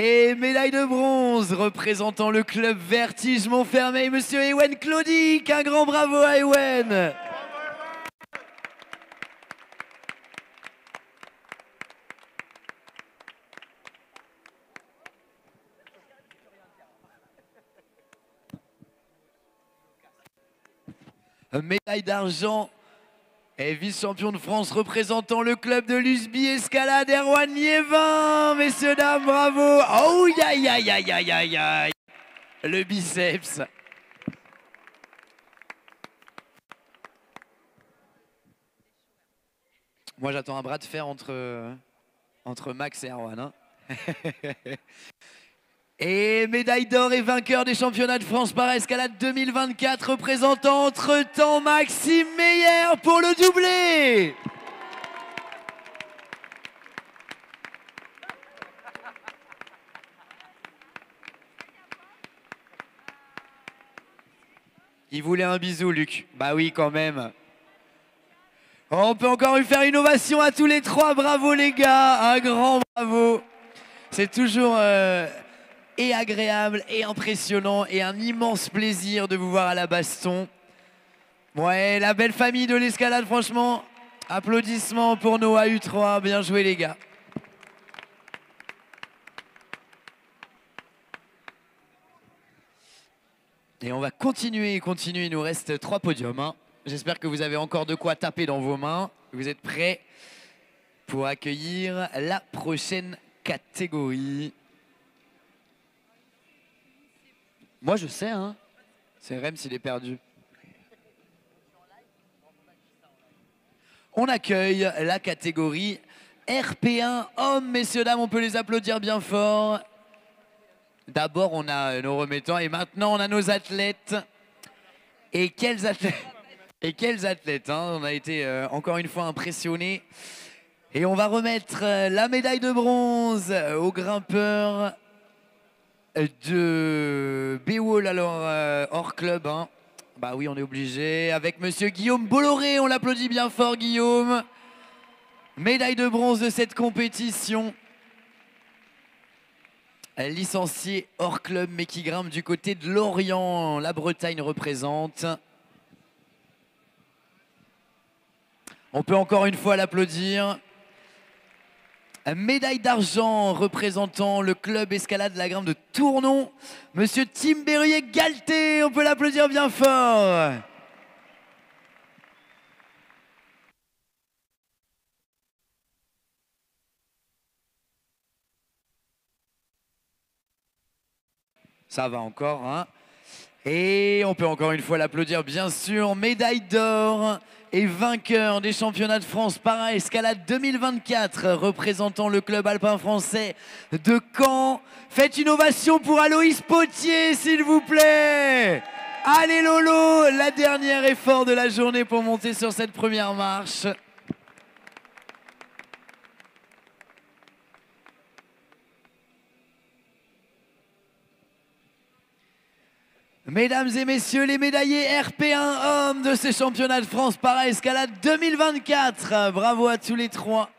Et médaille de bronze représentant le club Vertige Montfermeil, monsieur Ewen Claudic. Un grand bravo à Ewen. Médaille d'argent et vice-champion de France représentant le club de l'USBI Escalade, Erwan Liévin. Messieurs, dames, bravo. Oh, aïe, aïe, aïe, aïe, aïe, aïe. Le biceps. Moi, j'attends un bras de fer entre, entre Max et Erwan. Hein. Et médaille d'or et vainqueur des championnats de France par escalade 2024, représentant entre-temps Maxime Meyer pour le doublé. Il voulait un bisou, Luc. Bah oui, quand même. On peut encore lui faire une ovation à tous les trois. Bravo, les gars. Un grand bravo. C'est toujours euh, et agréable et impressionnant et un immense plaisir de vous voir à la baston. Ouais, la belle famille de l'escalade, franchement. Applaudissements pour nos AU3. Bien joué, les gars. Et on va continuer, continuer. Il nous reste trois podiums. hein. J'espère que vous avez encore de quoi taper dans vos mains. Vous êtes prêts pour accueillir la prochaine catégorie. Moi, je sais, hein. C'est Rem s'il est perdu. On accueille la catégorie RP1 hommes, messieurs, dames. On peut les applaudir bien fort. D'abord, on a nos remettants et maintenant, on a nos athlètes. Et quels athlètes Et quels athlètes hein. On a été euh, encore une fois impressionnés. Et on va remettre euh, la médaille de bronze aux grimpeurs de Béwol, alors euh, hors club. hein. Bah oui, on est obligé. Avec monsieur Guillaume Bolloré, on l'applaudit bien fort, Guillaume. Médaille de bronze de cette compétition. Licencié hors club, mais qui grimpe du côté de Lorient. La Bretagne représente. On peut encore une fois l'applaudir. Médaille d'argent représentant le club escalade de la grimpe de Tournon. Monsieur Tim Berruyer Galté, on peut l'applaudir bien fort. Ça va encore, hein? Et on peut encore une fois l'applaudir, bien sûr. Médaille d'or et vainqueur des championnats de France para-escalade 2024, représentant le club alpin français de Caen. Faites une ovation pour Aloïs Potier, s'il vous plaît. Allez Lolo, la dernière effort de la journée pour monter sur cette première marche. Mesdames et messieurs, les médaillés RP1 hommes de ces championnats de France para-escalade 2024. Bravo à tous les trois.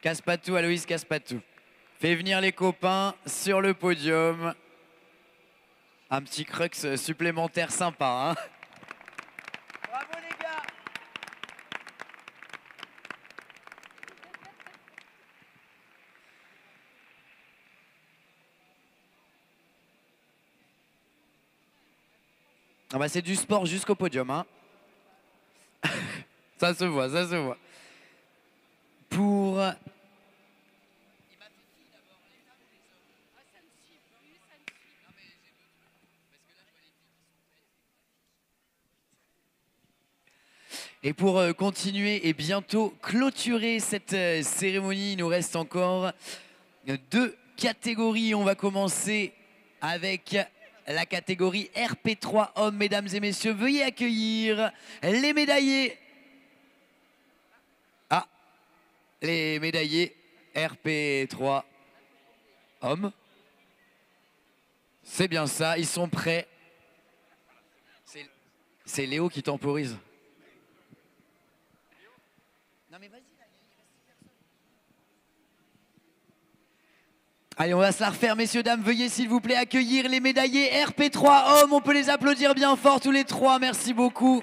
Caspatou, Aloïs Caspatou. Fais venir les copains sur le podium. Un petit crux supplémentaire sympa. hein. Ah bah c'est du sport jusqu'au podium. Hein. ça se voit, ça se voit. Pour... Et pour euh, continuer et bientôt clôturer cette euh, cérémonie, il nous reste encore deux catégories. On va commencer avec la catégorie RP3 hommes, mesdames et messieurs. Veuillez accueillir les médaillés. Ah, les médaillés RP3 hommes. C'est bien ça, ils sont prêts. C'est- Léo qui temporise. Non mais vas-y, là, il reste personne. Allez, on va se la refaire, messieurs, dames. Veuillez, s'il vous plaît, accueillir les médaillés RP3 hommes. On peut les applaudir bien fort, tous les trois. Merci beaucoup,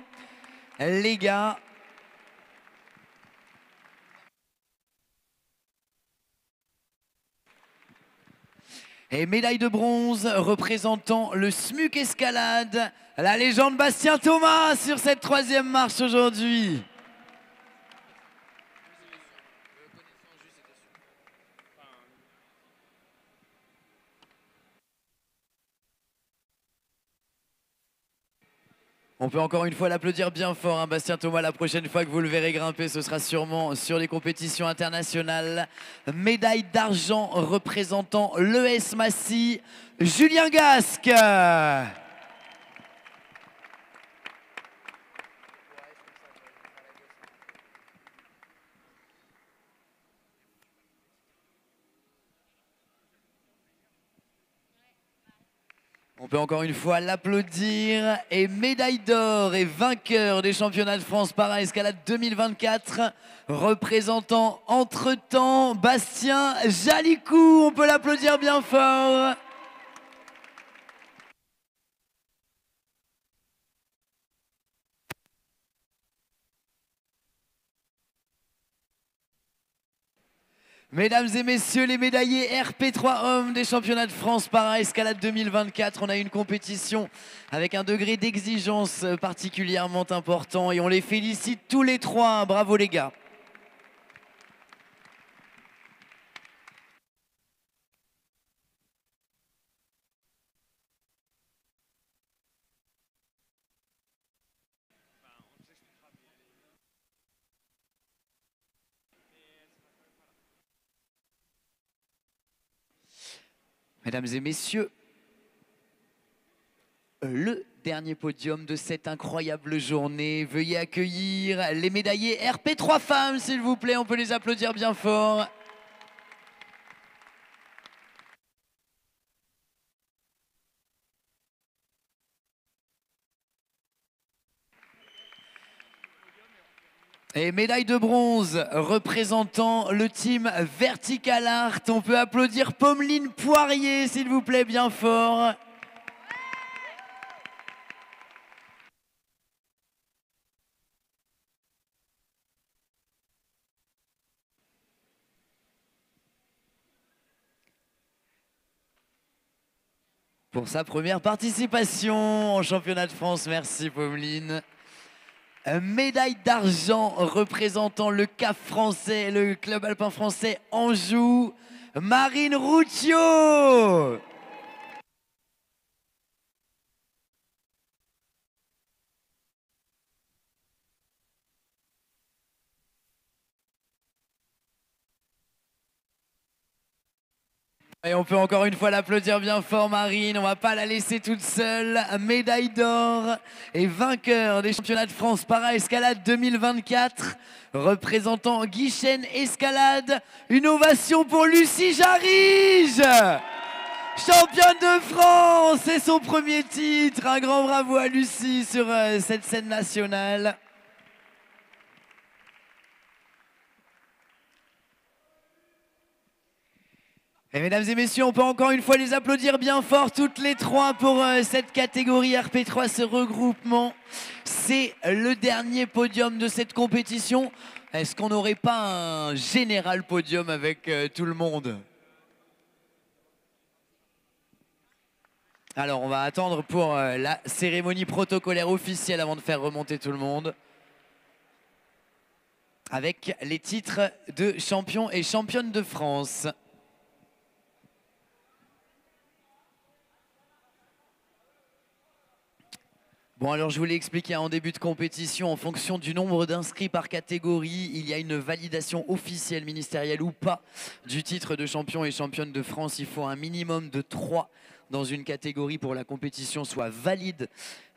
les gars. Et médaille de bronze représentant le SMUC Escalade, la légende Bastien Thomas sur cette troisième marche aujourd'hui. On peut encore une fois l'applaudir bien fort, hein, Bastien Thomas. La prochaine fois que vous le verrez grimper, ce sera sûrement sur les compétitions internationales. Médaille d'argent représentant l'ES Massy, Julien Gasque. On peut encore une fois l'applaudir. Et médaille d'or et vainqueur des championnats de France para-escalade 2024, représentant entre-temps Bastien Jalicou. On peut l'applaudir bien fort. Mesdames et messieurs, les médaillés RP3 hommes des championnats de France para-escalade 2024. On a une compétition avec un degré d'exigence particulièrement important et on les félicite tous les trois. Bravo les gars. Mesdames et messieurs, le dernier podium de cette incroyable journée. Veuillez accueillir les médaillés RP3 femmes, s'il vous plaît. On peut les applaudir bien fort. Et médaille de bronze représentant le team Vertical Art. On peut applaudir Pommeline Poirier, s'il vous plaît, bien fort. Pour sa première participation en championnat de France, merci Pommeline. Médaille d'argent représentant le CAF français, le club alpin français Anjou, Marine Rouccio. Et on peut encore une fois l'applaudir bien fort, Marine. On va pas la laisser toute seule. Médaille d'or et vainqueur des championnats de France para-escalade 2024. Représentant Guichen Escalade. Une ovation pour Lucie Jarige. Championne de France, c'est son premier titre. Un grand bravo à Lucie sur euh, cette scène nationale. Et mesdames et messieurs, on peut encore une fois les applaudir bien fort, toutes les trois, pour euh, cette catégorie RP3, ce regroupement. C'est le dernier podium de cette compétition. Est-ce qu'on n'aurait pas un général podium avec euh, tout le monde? Alors, on va attendre pour euh, la cérémonie protocolaire officielle avant de faire remonter tout le monde. Avec les titres de champion et championne de France. Bon, alors je vous l'ai expliqué en début de compétition, en fonction du nombre d'inscrits par catégorie, il y a une validation officielle ministérielle ou pas du titre de champion et championne de France. Il faut un minimum de 3 dans une catégorie pour la compétition soit valide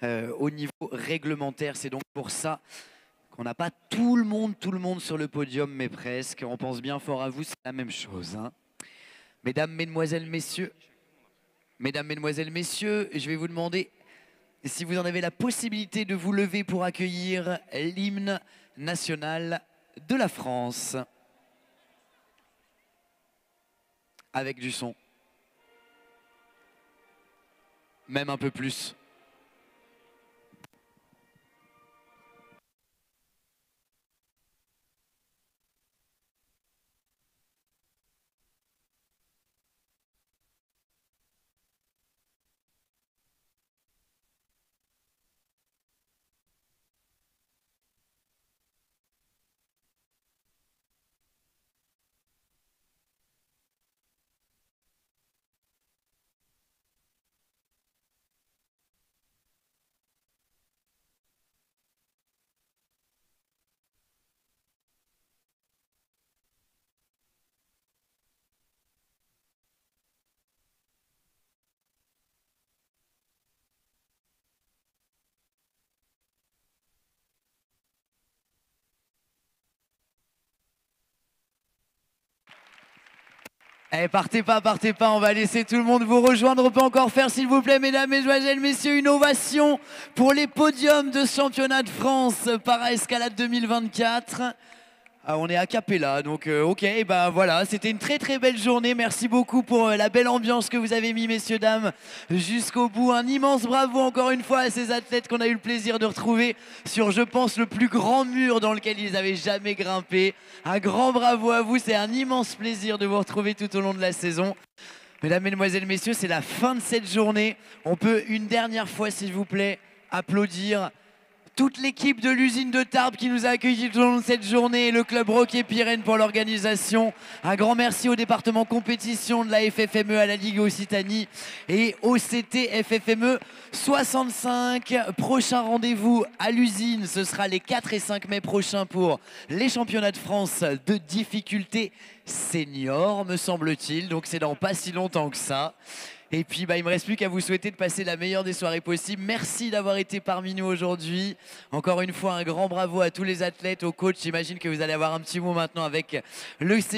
euh, au niveau réglementaire. C'est donc pour ça qu'on n'a pas tout le monde, tout le monde sur le podium, mais presque. On pense bien fort à vous, c'est la même chose. Hein. Mesdames, Mesdemoiselles, Messieurs, Mesdames, Mesdemoiselles, Messieurs, je vais vous demander si vous en avez la possibilité de vous lever pour accueillir l'hymne national de la France. Avec du son. Même un peu plus. Eh, partez pas, partez pas, on va laisser tout le monde vous rejoindre. On peut encore faire, s'il vous plaît, mesdames, mesdemoiselles, messieurs, une ovation pour les podiums de championnat de France para-escalade 2024. Ah, on est à Capella, donc euh, ok, ben voilà, c'était une très très belle journée. Merci beaucoup pour euh, la belle ambiance que vous avez mis, messieurs, dames, jusqu'au bout. Un immense bravo encore une fois à ces athlètes qu'on a eu le plaisir de retrouver sur, je pense, le plus grand mur dans lequel ils avaient jamais grimpé. Un grand bravo à vous, c'est un immense plaisir de vous retrouver tout au long de la saison. Mesdames, Mesdemoiselles, Messieurs, c'est la fin de cette journée. On peut une dernière fois, s'il vous plaît, applaudir toute l'équipe de l'usine de Tarbes qui nous a accueillis tout au long de cette journée et le club Roquet Pyrène pour l'organisation. Un grand merci au département compétition de la FFME à la Ligue Occitanie et au CT FFME 65. Prochain rendez-vous à l'usine, ce sera les 4 et 5 mai prochains pour les championnats de France de difficulté senior, me semble-t-il. Donc c'est dans pas si longtemps que ça. Et puis, bah, il me reste plus qu'à vous souhaiter de passer la meilleure des soirées possibles. Merci d'avoir été parmi nous aujourd'hui. Encore une fois, un grand bravo à tous les athlètes, aux coachs. J'imagine que vous allez avoir un petit mot maintenant avec le C.